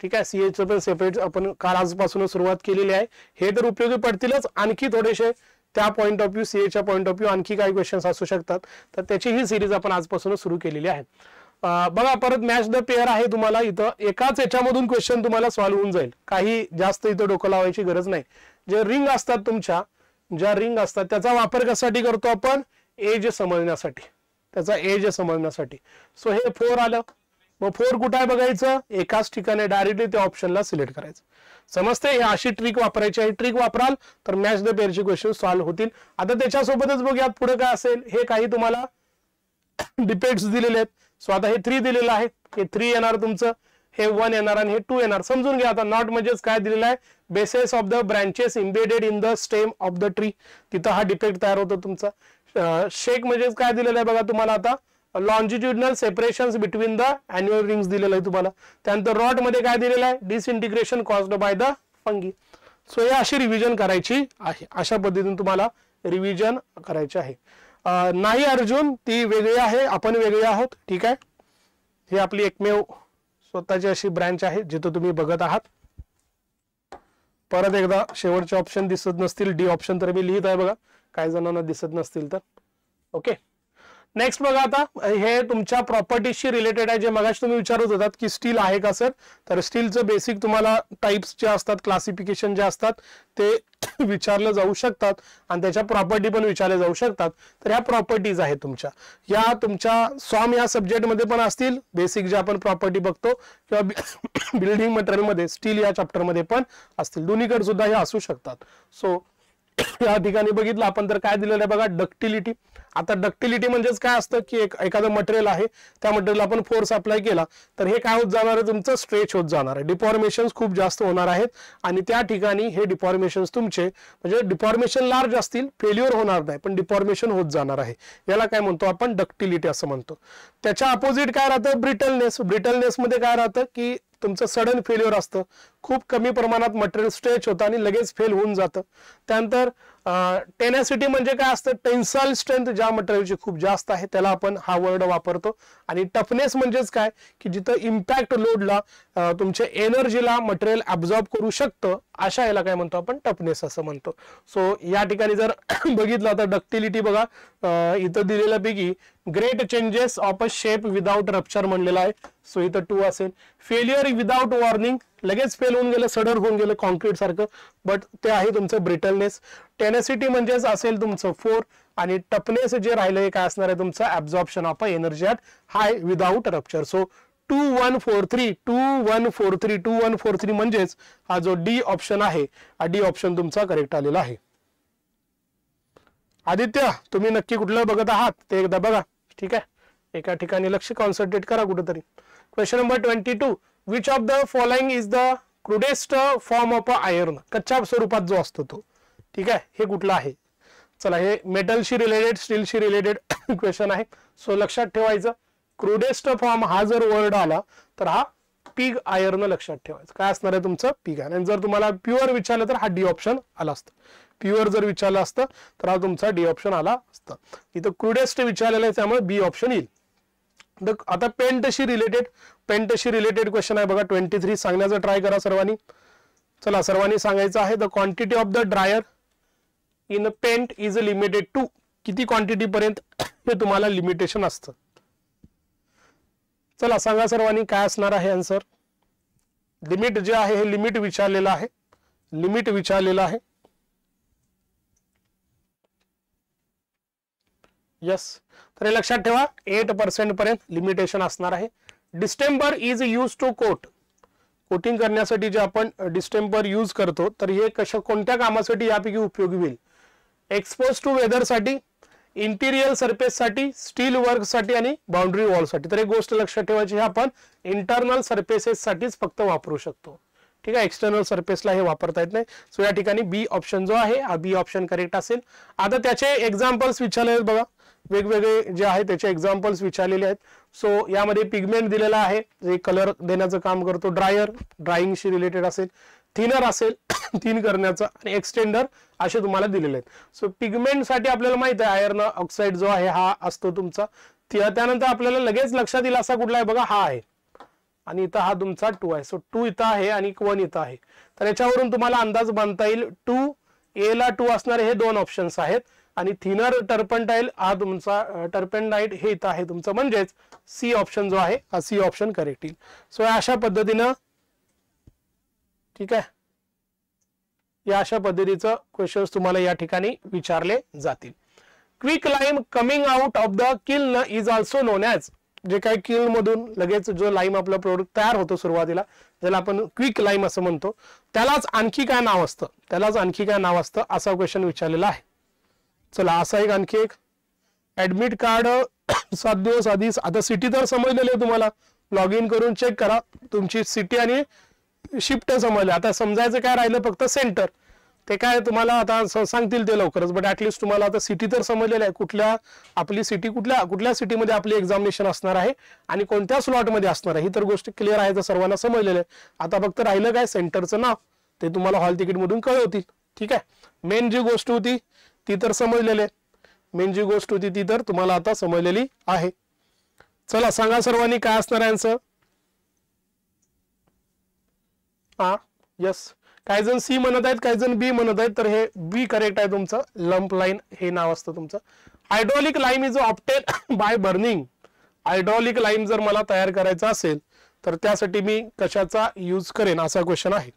ठीक आहे? सीएचं पण सेपरेट आपण काल आजपासून सुरुवात केलेली आहे. हे तर उपयोगी पडतीलच आणखी थोडेसे त्या पॉईंट ऑफ व्ह्यू सीएच्या पॉईंट ऑफ व्ह्यू आणखी काही क्वेश्चन्स असू शकतात. तर त्याची ही सिरीज आपण आजपासून सुरू केलेली आहे. बघा परत मॅच द पेअर आहे तुम्हाला इथं. एकाच याच्यामधून क्वेश्चन तुम्हाला सॉल्व्ह होऊन जाईल. काही जास्त इथं डोकं लावायची गरज नाही. जे रिंग असतात तुमच्या ज्या रिंग असतात त्याचा वापर कशासाठी करतो आपण? एज समजण्यासाठी. त्याचा एज समजण्यासाठी. सो हे फोर आलं. मग फोर कुठं आहे बघायचं? एकाच ठिकाणी डायरेक्टली त्या ऑप्शनला सिलेक्ट करायचं. समजते हे अशी ट्रिक वापरायची आहे. ट्रिक वापराल तर मॅच द पेअरचे क्वेश्चन सॉल्व्ह होतील. आता त्याच्यासोबतच बघूयात पुढे काय असेल. हे काही तुम्हाला डिपेंड्स दिलेले आहेत. सो आता हे थ्री दिलेलं आहे. हे थ्री येणार तुमचं. हे वन येणार आणि हे टू येणार. समजून घ्या आता नॉट म्हणजेच काय दिलेलं आहे? Bases of the branches embedded in the stem of the tree तिथं हा डिफेक्ट तयार होतो तुमचा. शेक म्हणजेच काय दिलेलं आहे बघा तुम्हाला आता? Longitudinal separation between the annual rings दिलेलं आहे तुम्हाला. त्यानंतर रॉटमध्ये काय दिलेलं आहे? Disintegration caused by the fungi so हे अशी रिव्हिजन करायची आहे. अशा पद्धतीने तुम्हाला रिव्हिजन करायचे आहे. नाही अर्जुन ती वेगळी आहे. आपण वेगळे आहोत. ठीक आहे? ही आपली एकमेव स्वतःची अशी ब्रँच आहे जिथं तुम्ही बघत आहात. परत एकदा शेवटचे ऑप्शन दिसत नसतील डी ऑप्शन तर मी लिहित आहे बघा. काही जणांना दिसत नसतील तर. ओके नेक्स्ट बघा आता हे तुमच्या प्रॉपर्टीशी रिलेटेड आहे जे मगाशी तुम्ही विचारत होतात की स्टील आहे का सर तर स्टीलचं बेसिक तुम्हाला टाईप्स जे असतात क्लासिफिकेशन जे असतात ते (coughs) विचारलं जाऊ शकतात आणि त्याच्या प्रॉपर्टी पण विचारल्या जाऊ शकतात. तर ह्या प्रॉपर्टीज आहेत तुमच्या. या तुमच्या सॉम या सब्जेक्टमध्ये पण असतील बेसिक जे आपण प्रॉपर्टी बघतो किंवा बिल्डिंग मटेरियलमध्ये स्टील या चॅप्टरमध्ये पण असतील. दोन्हीकडे सुद्धा हे असू शकतात. सो (coughs) या ठिकाणी बघितलं आपण तर काय दिलेलं आहे बघा डक्टिलिटी आता डक्टिलिटी म्हणजेच काय असतं की एक एखादं मटेरियल आहे त्या मटेरियल आपण फोर्स अप्लाय केला तर हे काय होत जाणार आहे? तुमचं स्ट्रेच होत जाणार आहे. डिफॉर्मेशन खूप जास्त होणार आहेत आणि त्या ठिकाणी हे डिफॉर्मेशन तुमचे म्हणजे डिफॉर्मेशन लार्ज असतील फेल्युअर होणार नाही पण डिफॉर्मेशन होत जाणार आहे. याला काय म्हणतो आपण? डक्टिलिटी असं म्हणतो. त्याच्या अपोजिट काय राहतं? ब्रिटलनेस ब्रिटलनेस मध्ये काय राहतं की तुमचं सडन फेल्युअर असतं. खूप कमी प्रमाणात मटेरियल स्ट्रेच होतं आणि लगेच फेल होऊन जातं. त्यानंतर टेनॅसिटी म्हणजे काय असतं? टेन्साईल स्ट्रेंथ ज्या मटेरियलची खूप जास्त आहे त्याला आपण हा वर्ड वापरतो. आणि टफनेस म्हणजेच काय? की जिथं इम्पॅक्ट लोडला तुमच्या एनर्जीला मटेरियल ऍब्झॉर्ब करू शकतं अशा याला काय म्हणतो आपण टफनेस असं म्हणतो. सो या ठिकाणी जर (coughs) बघितलं तर डक्टिलिटी बघा इथं दिलेल्यापैकी पैकी great changes of a shape without rupture म्हणलेला आहे. सो इथं टू असेल. फेलियर विदाउट वॉर्निंग लगेच फेल होऊन गेलं सडर होऊन गेलं कॉन्क्रीट सारखं. बट ते आहे तुमचं ब्रिटलनेस टेनेसिटी म्हणजेच असेल तुमचं फोर आणि टफनेस जे राहिलं काय असणार आहे तुमचं absorption of energy at high without rupture so two one four three two one four three two one four three म्हणजेच हा जो डी ऑप्शन आहे हा डी ऑप्शन तुमचा करेक्ट आलेला आहे. आदित्य तुम्ही नक्की कुठलं बघत आहात? ते एकदा बघा. ठीक आहे? एका ठिकाणी लक्ष कॉन्सन्ट्रेट करा कुठेतरी. Question number twenty two which of the following is the crudest form of iron कच्च्या स्वरूपात जो असतो तो. ठीक आहे? हे कुठलं आहे? चला हे मेटलशी रिलेटेड स्टीलशी रिलेटेड क्वेश्चन आहे. सो लक्षात ठेवायचं. क्रुडेस्ट फॉर्म हा जर वर्ड आला तर हा पिग आयर्न लक्षात ठेवायचं. काय असणार आहे तुमचं? पिग आणि जर तुम्हाला प्युअर विचारलं तर हा डी ऑप्शन आला असतं. प्युअर जर विचारलं असतं तर हा तुमचा डी ऑप्शन आला असतं. इथं क्रुडेस्ट विचारलेलं आहे त्यामुळे बी ऑप्शन येईल. आता पेंटशी रिलेटेड पेंटशी रिलेटेड क्वेश्चन आहे बघा ट्वेंटी थ्री सांगण्याचा ट्राय करा सर्वांनी. चला सर्वांनी सांगायचं आहे the quantity of the dryer in paint is limited to किती क्वांटिटी पर्यंत हे तुम्हाला लिमिटेशन असतं. चला सांगा सर्वांनी काय असणार आहे आन्सर लिमिट जे आहे हे लिमिट विचारलेलं आहे. लिमिट विचारलेलं आहे. यस तर हे लक्षात ठेवा एट पर्सेंट पर्यंत लिमिटेशन असणार आहे. Distemper is use to coat coating करण्यासाठी जे आपण डिस्टेंबर यूज करतो तर हे कशा कोणत्या कामासाठी यापैकी उपयोगी होईल? एक्सपोज टू वेदरसाठी इंटिरियरसाठी स्टील वर्कसाठी आणि बाउंड्री वॉलसाठी तर एक गोष्ट लक्षात ठेवायची हे आपण इंटरनल सर्फेसेस साठीच फक्त वापरू शकतो. ठीक आहे? एक्सटर्नल सर्फेसला हे वापरता येत नाही. सो या ठिकाणी बी ऑप्शन जो आहे हा बी ऑप्शन करेक्ट असेल. आता त्याचे एक्झाम्पल्स विचारले बघा. वेगवेगळे जे आहे त्याचे एक्झाम्पल्स विचारलेले आहेत. सो यामध्ये पिगमेंट दिलेला आहे. जे कलर देण्याचं काम करतो ड्रायर ड्राइंगशी रिलेटेड असेल. थिनर असेल (coughs) थिन करण्याचं आणि एक्सटेंडर असे तुम्हाला दिलेले आहेत. सो पिगमेंटसाठी आपल्याला माहीत आहे आयर्न ऑक्साईड जो आहे हा असतो तुमचा. त्यानंतर आपल्याला लगेच लक्षात येईल असा कुठला आहे बघा हा आहे. आणि इथं हा तुमचा टू आहे. सो टू इथं आहे आणि वन इथं आहे. तर याच्यावरून तुम्हाला अंदाज बांधता येईल टू ए ला टू असणारे हे दोन ऑप्शन्स आहेत. आणि थिनर टर्पनटाईल हा तुमचा टर्पेंडाईट हे इथं आहे तुमचं म्हणजेच सी ऑप्शन जो आहे हा सी ऑप्शन करेक्ट येईल. सो अशा पद्धतीनं ठीक आहे? या अशा पद्धतीचं क्वेश्चन तुम्हाला या ठिकाणी विचारले जातील. Quick lime coming out of the kiln is also known as जे काही किल मधून लगेच जो लाईम आपला प्रोडक्ट तयार होतो सुरुवातीला ज्याला आपण क्विक लाईम असं म्हणतो त्यालाच आणखी काय नाव असतं? त्यालाच आणखी काय नाव असतं? असा क्वेश्चन विचारलेला आहे. चला असा एक आणखी एक ऍडमिट कार्ड (coughs) सात दिवस आधी आता सिटी तर समजलेली आहे तुम्हाला. लॉग इन करून चेक करा. तुमची सिटी आणि शिफ्ट समजले आता समजायचं काय राहिलं फक्त सेंटर ते काय तुम्हाला आता सांगतील ते लवकरच बट ऍटलिस्ट तुम्हाला आता सिटी तर समजलेलं आहे. कुठल्या आपली सिटी कुठल्या कुठल्या सिटीमध्ये आपली एक्झामिनेशन असणार आहे आणि कोणत्या स्लॉटमध्ये असणार आहे? ही तर गोष्ट क्लिअर आहे तर सर्वांना समजलेलं आहे. आता फक्त राहिलं काय सेंटरचं नाव. ते तुम्हाला हॉल तिकीटमधून कळवतील. ठीक आहे? मेन जी गोष्ट होती ती तर समजलेली आहे. मेन जी गोष्ट होती ती तर तुम्हाला आता समजलेली आहे. चला सांगा सर्वांनी काय असणार आहे आन्सर हा यस काही जण सी म्हणत आहेत काही जण बी म्हणत आहेत तर हे बी करेक्ट आहे तुमचं. लंप लाईन हे नाव असतं तुमचं. Hydraulic lime is obtain by burning hydraulic lime जर मला तयार करायचा असेल तर त्यासाठी मी कशाचा यूज करेन असा क्वेश्चन आहे.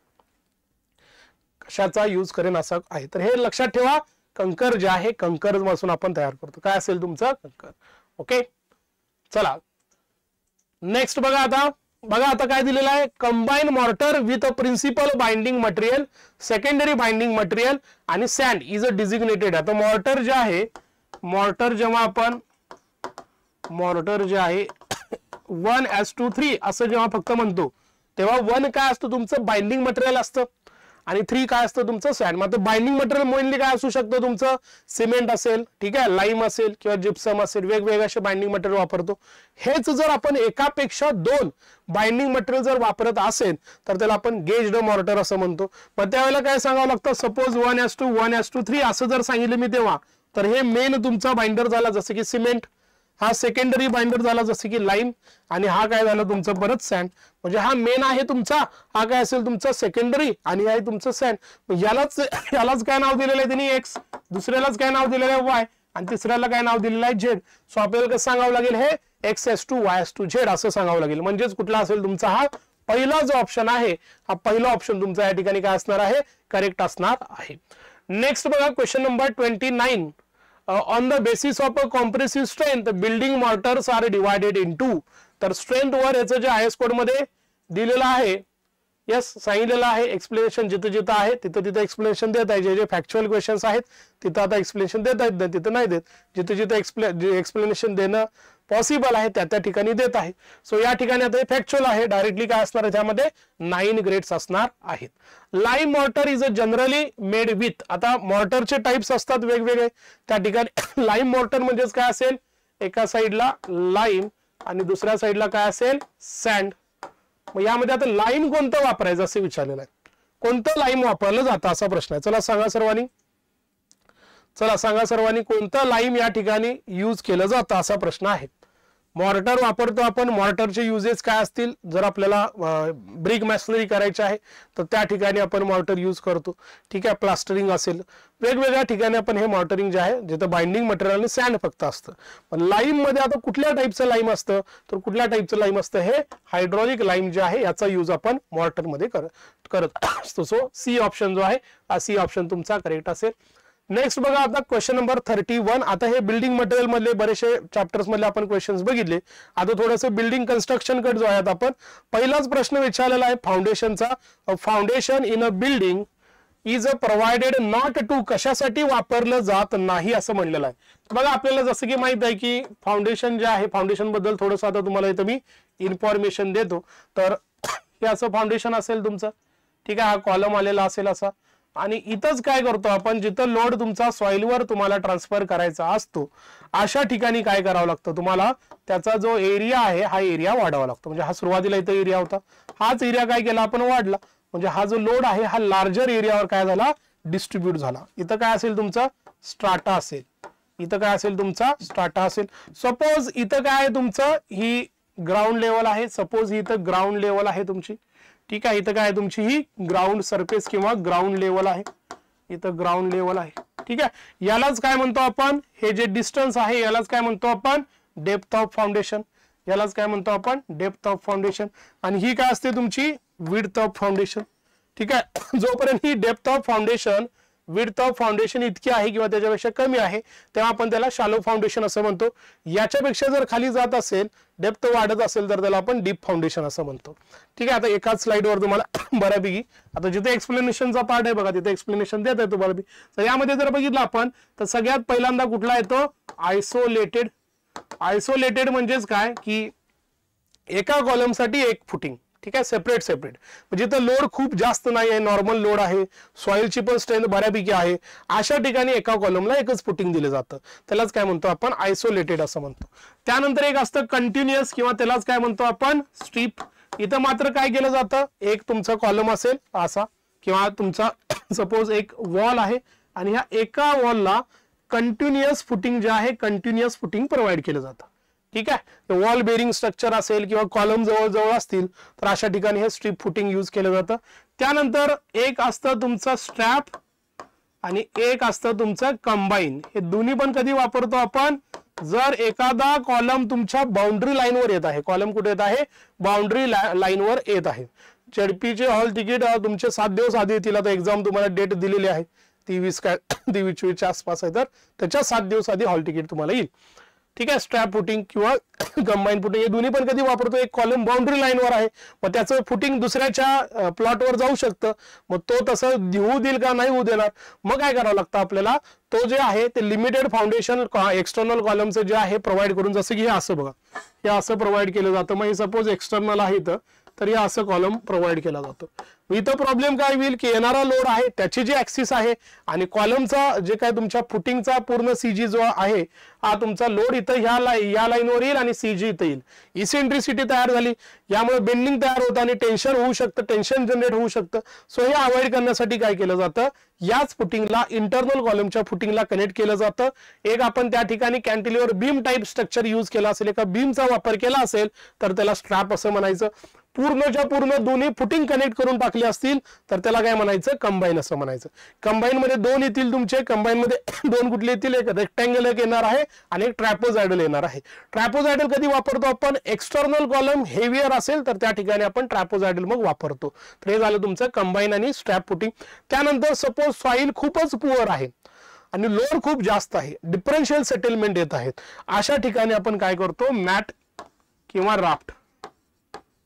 कशाचा यूज करेन असा आहे. तर हे लक्षात ठेवा कंकर जे आहे कंकरपासून आपण तयार करतो. काय असेल तुमचं? कंकर. ओके चला. नेक्स्ट बघा आता. बघा आता काय दिलेलं आहे? Combine mortar with a principal binding material secondary binding material आणि सँड इज अ डिझिग्नेटेड आता मॉर्टर जे आहे मॉर्टर जेव्हा आपण मॉर्टर जे आहे वन एस टू थ्री असं जेव्हा फक्त म्हणतो तेव्हा वन काय असतं? तुमचं बाइंडिंग मटेरियल असतं. आणि थ्री काय असतं तुमचं? सँड मग बाइंडिंग मटेरियल मेनली काय असू शकतं तुमचं? सिमेंट असेल ठीक आहे? लाईम असेल किंवा जिप्सम असेल वेगवेगळे असे बाइंडिंग मटेरियल वापरतो. हेच जर आपण एकापेक्षा दोन बाइंडिंग मटेरियल जर वापरत असेल तर त्याला आपण गेज्ड मॉर्टर असं म्हणतो. मग त्यावेळेला काय सांगावं लागतं? Suppose one is to one is to three असं जर सांगितलं मी तेव्हा तर हे मेन तुमचा बाइंडर झाला. जसं की सिमेंट हा सेकंडरी बाइंडर झाला जसं की लाईम आणि हा काय झालं तुमचं परत सँड म्हणजे हा मेन आहे तुमचा हा काय असेल तुमचा सेकंडरी आणि आहे तुमचं सँड यालाच यालाच काय नाव दिलेलं आहे त्यांनी एक्स दुसऱ्यालाच काय नाव दिलेलं आहे वाय आणि तिसऱ्याला काय नाव दिलेलं आहे झेड सो आपल्याला कसं सांगावं लागेल हे? X is to Y is to Z असं सांगावं लागेल. म्हणजेच कुठला असेल तुमचा हा पहिला जो ऑप्शन आहे हा पहिला ऑप्शन तुमचा या ठिकाणी काय असणार आहे? करेक्ट असणार आहे. नेक्स्ट बघा question number twenty nine on the basis of a compressive strength building mortars are divided in to तर स्ट्रेंथ वर याचं जे आय एस कोडमध्ये दिलेलं आहे यस सांगितलेलं आहे एक्सप्लेनेशन जिथं जिथं आहे तिथं तिथं एक्सप्लेनेशन देत आहे. जे जे फॅक्च्युअल क्वेश्चन्स आहेत तिथं आता एक्सप्लेनेशन देत आहेत तिथं नाही देत. जिथं जिथं एक्सप्ले एक्सप्लेनेशन देणं पॉसिबल आहे त्या त्या ठिकाणी देत आहे. सो या ठिकाणी आता फॅक्च्युअल आहे. डायरेक्टली काय असणार आहे? त्यामध्ये नाईन ग्रेड्स असणार आहेत. Lime mortar is a generally made with आता मॉर्टरचे टाइप्स असतात वेगवेगळे. त्या ठिकाणी (coughs) लाईम मॉर्टर म्हणजेच काय असेल? एका साईडला लाईम आणि दुसऱ्या साईडला काय असेल? सँड मग यामध्ये आता लाईम कोणतं वापरायचं असं विचारलेलं आहे. कोणतं लाईम वापरलं जातं असा प्रश्न आहे. चला सांगा सर्वांनी. चला सांगा सर्वांनी कोणतं लाईम या ठिकाणी यूज केलं जातं असा प्रश्न आहे. मॉर्टर वापरतो आपण. मॉर्टरचे युजेस काय असतील? जर आपल्याला ब्रिक मॅशनरी करायची आहे तर त्या ठिकाणी आपण मॉर्टर यूज करतो. ठीक आहे? प्लास्टरिंग असेल. वेगवेगळ्या ठिकाणी आपण हे मॉर्टरिंग जे आहे जिथं बाइंडिंग मटेरियल आणि सँड फक्त असतं. पण लाईममध्ये आता कुठल्या टाईपचं लाईम असतं? तर कुठल्या टाईपचं लाईम असतं? हे हायड्रॉलिक लाईम जे आहे याचा यूज आपण मॉर्टरमध्ये करत असतो. सो सी ऑप्शन जो आहे हा सी ऑप्शन तुमचा करेक्ट असेल. नेक्स्ट बघा आता क्वेश्चन नंबर थर्टी वन आता हे बिल्डिंग मटेरियल मधले बरेचसे चॅप्टर्स मधले आपण क्वेश्चन्स बघितले. आता थोडंसं बिल्डिंग कन्स्ट्रक्शनकडे जो आहे आपण. पहिलाच प्रश्न विचारलेला आहे फाउंडेशनचा foundation in a building is a provided not to कशासाठी वापरलं जात नाही असं म्हणलेलं आहे. बघा आपल्याला जसं की माहीत आहे की फाउंडेशन जे आहे फाउंडेशनबद्दल थोडस आता तुम्हाला इथं मी इन्फॉर्मेशन देतो. तर हे असं फाउंडेशन असेल तुमचं. ठीक आहे हा कॉलम आलेला असेल असा. आणि इथंच काय करतो आपण जिथं लोड तुमचा सॉइलवर तुम्हाला ट्रान्सफर करायचा असतो अशा ठिकाणी काय करावं लागतं? तुम्हाला त्याचा जो एरिया आहे हा एरिया वाढावा लागतो. म्हणजे हा सुरुवातीला इथं एरिया होता. हाच एरिया काय केला? आपण वाढला. म्हणजे हा जो लोड आहे हा लार्जर एरियावर काय झाला? डिस्ट्रीब्यूट झाला. इथं काय असेल तुमचा? स्ट्राटा असेल. इथं काय असेल तुमचा? स्ट्राटा असेल. सपोज इथं काय आहे तुमचं? ही ग्राउंड लेवल आहे. सपोज ही इथं ग्राउंड लेवल आहे तुमची. ठीक आहे इथं काय तुमची ही ग्राउंड सरफेस किंवा ग्राउंड लेवल आहे. इथं ग्राउंड लेवल आहे. ठीक आहे यालाच काय म्हणतो आपण? हे जे डिस्टन्स आहे यालाच काय म्हणतो आपण? डेप्थ ऑफ फाउंडेशन यालाच काय म्हणतो आपण? डेप्थ ऑफ फाउंडेशन आणि ही काय असते तुमची? विड्थ ऑफ फाउंडेशन ठीक आहे (clears throat) जोपर्यंत ही depth of foundation width of foundation इतकी आहे किंवा त्याच्यापेक्षा कमी आहे तेव्हा आपण त्याला शालो फाउंडेशन असं म्हणतो. याच्यापेक्षा जर खाली जात असेल डेप्थ वाढत असेल तर त्याला आपण डीप फाउंडेशन असं म्हणतो. ठीक आहे आता एकाच स्लाइडवर तुम्हाला (coughs) बऱ्यापैकी आता जिथे एक्सप्लेनेशनचा पार्ट आहे बघा तिथे एक्सप्लेनेशन देत आहे तुम्हाला तर यामध्ये जर बघितलं आपण तर सगळ्यात पहिल्यांदा कुठला येतो? आयसोलेटेड आयसोलेटेड म्हणजेच काय? की एका कॉलमसाठी एक फुटिंग ठीक आहे? सेपरेट सेपरेट म्हणजे इथं लोड खूप जास्त नाही आहे. नॉर्मल लोड आहे. सॉइलची पण स्ट्रेंथ बऱ्यापैकी आहे. अशा ठिकाणी एका कॉलमला एकच फुटिंग दिलं जातं. त्यालाच काय म्हणतो आपण? आयसोलेटेड असं म्हणतो. त्यानंतर एक असतं कंटिन्युअस किंवा त्यालाच काय म्हणतो आपण? स्ट्रीप इथं मात्र काय केलं जातं? एक तुमचा कॉलम असेल असा. किंवा तुमचा (coughs) सपोज एक वॉल आहे आणि ह्या एका वॉलला कंटिन्युअस फुटिंग जे आहे कंटिन्युअस फुटिंग प्रोव्हाइड केलं जातं. ठीक आहे? वॉल बेरिंग स्ट्रक्चर असेल किंवा कॉलम जवळ जवळ असतील तर अशा ठिकाणी हे स्ट्रीप फुटिंग यूज केलं जातं. त्यानंतर एक असतं तुमचं स्ट्रॅप आणि एक असतं तुमचं कंबाईन हे दोन्ही पण कधी वापरतो आपण? जर एखादा कॉलम तुमच्या बाउंड्री लाईनवर येत आहे. कॉलम कुठे येत आहे? बाउंड्री लाईनवर येत आहे. चडपीचे हॉल तिकीट तुमचे सात दिवस आधी येतील. आता एक्झाम तुम्हाला डेट दिलेली आहे. तेवीस काय (coughs) तेवीस चोवीसच्या आसपास आहे. तर त्याच्या सात दिवस आधी हॉल तिकीट तुम्हाला येईल. ठीक आहे? स्ट्रॅप फुटिंग किंवा (coughs) कंबाईन फुटिंग हे दोन्ही पण कधी वापरतो. एक कॉलम बाउंड्री लाईनवर आहे. मग त्याचं फुटिंग दुसऱ्याच्या प्लॉटवर जाऊ शकतं. मग तो तसं देऊ देईल का नाही होऊ देणार. मग काय करावं लागतं आपल्याला? तो जे आहे ते लिमिटेड फाउंडेशन एक्सटर्नल कॉलमचं जे आहे प्रोव्हाइड करून जसं की हे असं बघा. हे असं प्रोव्हाइड केलं जातं. मग हे सपोज एक्सटर्नल आहे तर हे असं कॉलम प्रोव्हाइड केला जातो. इथं प्रॉब्लेम काय होईल की येणारा लोड आहे त्याची जी ऍक्सिस आहे आणि कॉलमचा जे काय तुमच्या फुटिंगचा पूर्ण सीजी जो आहे हा तुमचा लोड इथं ह्या लाईन या लाईनवर येईल आणि सीजी इथं येईल. इसेंट्रिसिटी तयार झाली. यामुळे बेंडिंग तयार होतं आणि टेन्शन होऊ शकतं टेन्शन जनरेट होऊ शकतं. सो हे अवॉइड करण्यासाठी काय केलं जातं? याच फुटिंगला इंटरनल कॉलमच्या फुटिंगला कनेक्ट केलं जातं. एक आपण त्या ठिकाणी cantilever beam type structure use केला असेल एका बीमचा वापर केला असेल तर त्याला स्ट्रॅप असं म्हणायचं. पूर्णच्या पूर्ण दोन्ही फुटिंग कनेक्ट करून टाकले असतील तर त्याला काय म्हणायचं? कंबाईन असं म्हणायचं. कंबाईन मध्ये दोन येतील तुमचे कंबाईन मध्ये (coughs) दोन कुठले येतील? एक रेक्टँगल एक येणार आहे आणि एक ट्रॅपोजायडल येणार आहे. ट्रॅपोजायडल कधी वापरतो आपण? एक्सटर्नल कॉलम हेवियर असेल तर त्या ठिकाणी आपण ट्रॅपोझायडल मग वापरतो. तर हे झालं तुमचं कंबाईन आणि स्ट्रॅप फुटिंग त्यानंतर सपोज सॉईल खूपच पुअर आहे आणि लोड खूप जास्त आहे. डिफरन्शियल सेटलमेंट येत आहेत. अशा ठिकाणी आपण काय करतो? मॅट किंवा राफ्ट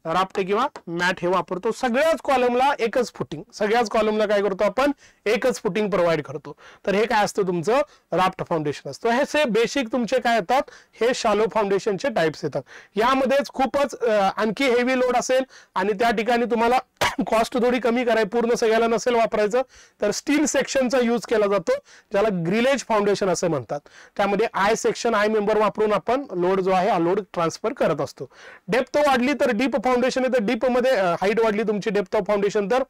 राफ्ट किंवा मॅट हे वापरतो. सगळ्याच कॉलमला एकच फुटिंग सगळ्याच कॉलमला काय करतो आपण? एकच फुटिंग प्रोव्हाइड करतो. तर हे काय असतं तुमचं? राफ्ट फाउंडेशन असतं. हे से बेसिक तुमचे काय येतात? हे शालो फाउंडेशनचे टाइप्स येतात. यामध्येच खूपच आणखी हेवी लोड असेल आणि त्या ठिकाणी तुम्हाला कॉस्ट थोडी कमी कराय पूर्ण सगळ्याला नसेल वापरायचं तर स्टील सेक्शनचा यूज केला जातो ज्याला ग्रिलेज फाउंडेशन असं म्हणतात. त्यामध्ये आय सेक्शन आय मेंबर वापरून आपण लोड जो आहे हा लोड ट्रान्सफर करत असतो. डेप्थ वाढली तर डीप फाउंडेशन आहे तर डीपमध्ये हाईट वाढली तुमची डेप्थ ऑफ फाउंडेशन तर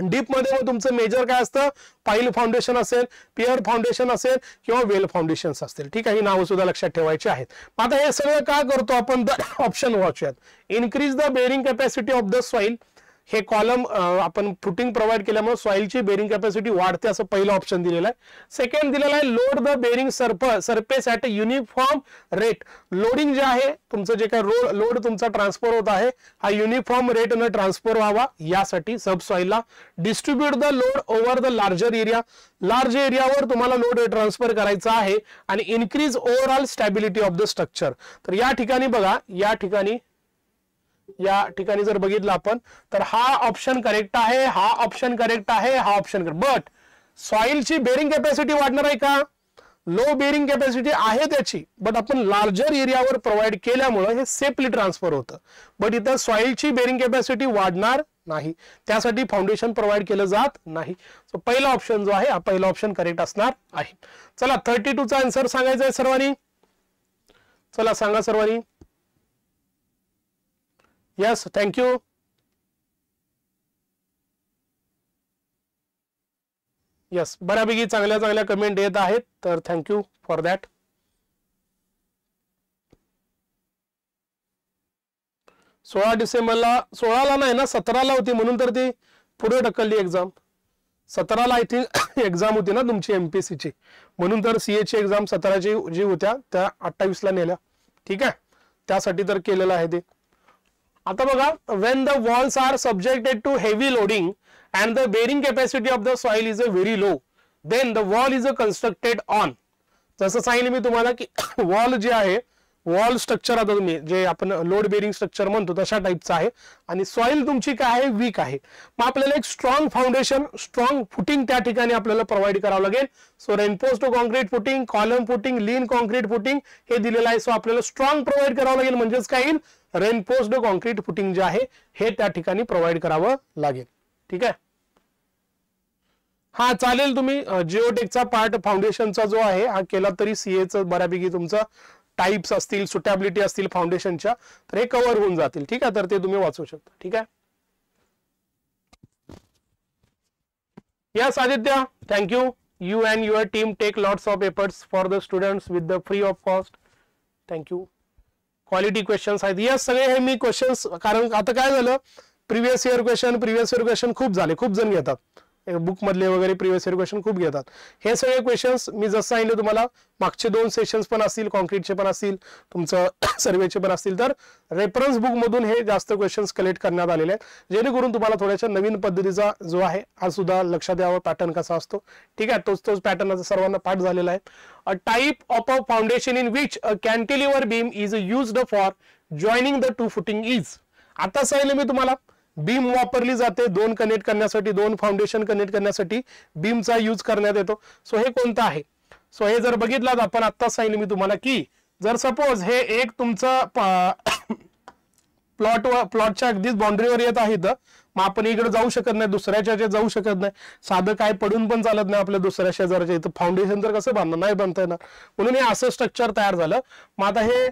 डीपमध्ये मग तुमचं मेजर काय असतं? पाईल फाउंडेशन असेल पिअर फाउंडेशन असेल किंवा वेल फाउंडेशन असतील. ठीक आहे ही नावं सुद्धा लक्षात ठेवायची आहेत. आता हे सगळं काय करतो आपण? Option which increase the bearing capacity of the soil हे कॉलम आपण फुटिंग प्रोव्हाइड केल्यामुळे सॉइलची बेरिंग कॅपॅसिटी वाढते असं पहिलं ऑप्शन दिलेलं आहे. सेकंड दिलेलं आहे लोड द बेरिंग सर्प surface at uniform rate loading जे आहे तुमचं जे काय रोड लोड तुमचा ट्रान्सफर होत आहे हा युनिफॉर्म रेटनं ट्रान्सफर व्हावा यासाठी सब सॉइलला distribute the load over the larger area large एरियावर तुम्हाला लोड ट्रान्सफर करायचा आहे आणि increase overall stability of the structure तर या ठिकाणी बघा या ठिकाणी या ठिकाणी जर बघितलं आपण, तर हा ऑप्शन करेक्ट आहे, हा ऑप्शन करेक्ट आहे, हा ऑप्शन बट सॉइलची बेरिंग कॅपॅसिटी वाढणार आहे का? लो बेरिंग कॅपॅसिटी आहे त्याची. बट आपण लार्जर एरियावर प्रोव्हाइड केल्यामुळे हे सेफली ट्रान्सफर होतं. बट इथं सॉइलची बेरिंग कॅपॅसिटी वाढणार नाही. त्यासाठी फाउंडेशन प्रोव्हाइड केलं जात नाही. सो पहिला ऑप्शन जो आहे, हा पहिला ऑप्शन करेक्ट असणार आहे. चला थर्टी टूचा आन्सर सांगायचा आहे सर्वांनी. चला, सांगा सर्वांनी. Yes, thank you. यस बऱ्यापैकी चांगल्या चांगल्या कमेंट येत आहेत तर थँक्यू फॉर दॅट सोळा डिसेंबरला सोळाला नाही ना सतराला होती म्हणून तर ती पुढे ढकलली एक्झाम सतराला आय थिंक एक्झाम होती ना तुमची एमपीएससीची म्हणून तर सीएची एक्झाम सतराची जी होत्या त्या अठ्ठावीसला नेल्या. ठीक आहे? त्यासाठी तर केलेलं आहे ते. आता बघा when the walls are subjected to heavy loading and the bearing capacity of the soil is a very low then the wall is a constructed on जसं सांगितलं मी तुम्हाला की (coughs) वॉल जे आहे वॉल स्ट्रक्चर आता तुम्ही जे आपण लोड बेरिंग स्ट्रक्चर म्हणतो तशा टाईपचं आहे. आणि सॉइल तुमची काय आहे? वीक आहे. मग आपल्याला एक स्ट्रॉंग फाउंडेशन स्ट्रॉंग फुटिंग त्या ठिकाणी आपल्याला प्रोव्हाइड करावं लागेल. So reinforced concrete footing column footing lean concrete footing हे दिलेलं आहे. सो आपल्याला स्ट्रॉंग प्रोव्हाइड करावं लागेल. म्हणजेच काय येईल? रेनफोर्स्ड कॉन्क्रीट फुटिंग जे आहे हे त्या ठिकाणी प्रोव्हाइड करावं लागेल. ठीक आहे? हा चालेल तुम्ही. जिओटेकचा पार्ट फाउंडेशनचा जो आहे हा केला तरी सीएचं बऱ्यापैकी तुमचा टाईप्स असतील सुटेबिलिटी असतील फाउंडेशनच्या तर हे कव्हर होऊन जातील. ठीक आहे? तर ते तुम्ही वाचू शकता. ठीक आहे? Yes Aditya thank you you and your team take lots of efforts for the students with the free of cost thank you quality questions आहेत. या सगळे हे मी क्वेश्चन्स कारण आता काय झालं? Previous year question previous year question खूप झाले खूप जण घेतात. बुकमधले वगैरे प्रिव्हियस इयर क्वेश्चन खूप घेतात. हे सगळे क्वेश्चन्स मी जसं सांगितलं तुम्हाला मागचे दोन सेशन्स पण असतील कॉन्क्रीटचे पण असतील तुमचं (coughs) सर्वेचे पण असतील तर रेफरन्स बुकमधून हे जास्त क्वेश्चन्स कलेक्ट करण्यात आलेले आहेत. जेणेकरून तुम्हाला थोड्याशा नवीन पद्धतीचा जो आहे हा सुद्धा लक्षात यावा पॅटर्न कसा असतो. ठीक आहे तोच तोच पॅटर्न सर्वांना पाठ झालेला आहे. A type of a foundation in which a cantilever beam is used for joining the two footing is आता सांगितलं मी तुम्हाला बीम वापरली जाते दोन कनेक्ट करण्यासाठी दोन फाउंडेशन कनेक्ट करण्यासाठी बीमचा यूज करण्यात येतो. सो हे कोणतं आहे? सो हे जर बघितलात आपण आत्ताच सांगितलं मी तुम्हाला की जर सपोज हे एक तुमचं प्लॉट प्लॉटच्या (coughs) अगदीच बाउंड्रीवर येत आहे मग आपण इकडे जाऊ शकत नाही दुसऱ्याच्या जाऊ शकत नाही. साधं काय पडून पण चालत नाही आपल्या दुसऱ्या शेजारच्या इथं. फाउंडेशन तर कसं बांधणं नाही बांधता येणार. म्हणून हे असं स्ट्रक्चर तयार झालं. मग आता हे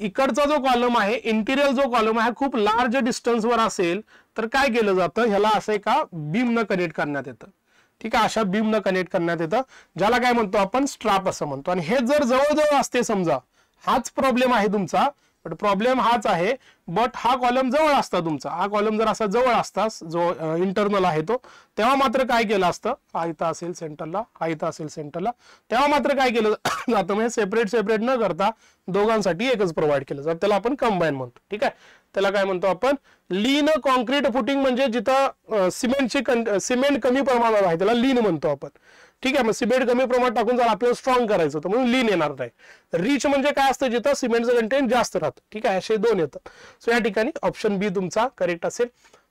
इकडचा जो कॉलम आहे इंटिरियर जो कॉलम आहे खूप लार्ज डिस्टन्सवर असेल तर काय केलं जातं? ह्याला असं एका बीमनं न कनेक्ट करण्यात येतं. ठीक आहे? अशा बीम न कनेक्ट करण्यात येतं ज्याला काय म्हणतो आपण? स्ट्राप असं म्हणतो. आणि हे जर जवळजवळ असते समजा हाच प्रॉब्लेम आहे तुमचा. बट प्रॉब्लेम हाच आहे बट हा कॉलम जवळ असता तुमचा. हा कॉलम जर असा जवळ असता जो इंटरनल आहे तो तेव्हा मात्र काय केलं असतं? हा इथं असेल सेंटरला हा इथं असेल सेंटरला तेव्हा मात्र काय केलं जातं? म्हणजे सेपरेट सेपरेट न करता दोघांसाठी एकच प्रोव्हाइड केलं जातं. त्याला आपण कंबाईन म्हणतो. ठीक आहे? त्याला काय म्हणतो आपण? लीन कॉन्क्रीट फुटिंग म्हणजे जिथं सिमेंटची सिमेंट कमी प्रमाणात आहे त्याला लीन म्हणतो आपण. ठीक आहे मग सिमेंट कमी प्रमाणात टाकून जर आपल्याला स्ट्रॉंग करायचं तर म्हणून लीन येणार नाही. रिच म्हणजे काय असतं जिथं सिमेंटचं कंटेंट जास्त राहतं. ठीक आहे असे दोन येतात. सो या ठिकाणी ऑप्शन बी तुमचा करेक्ट असेल.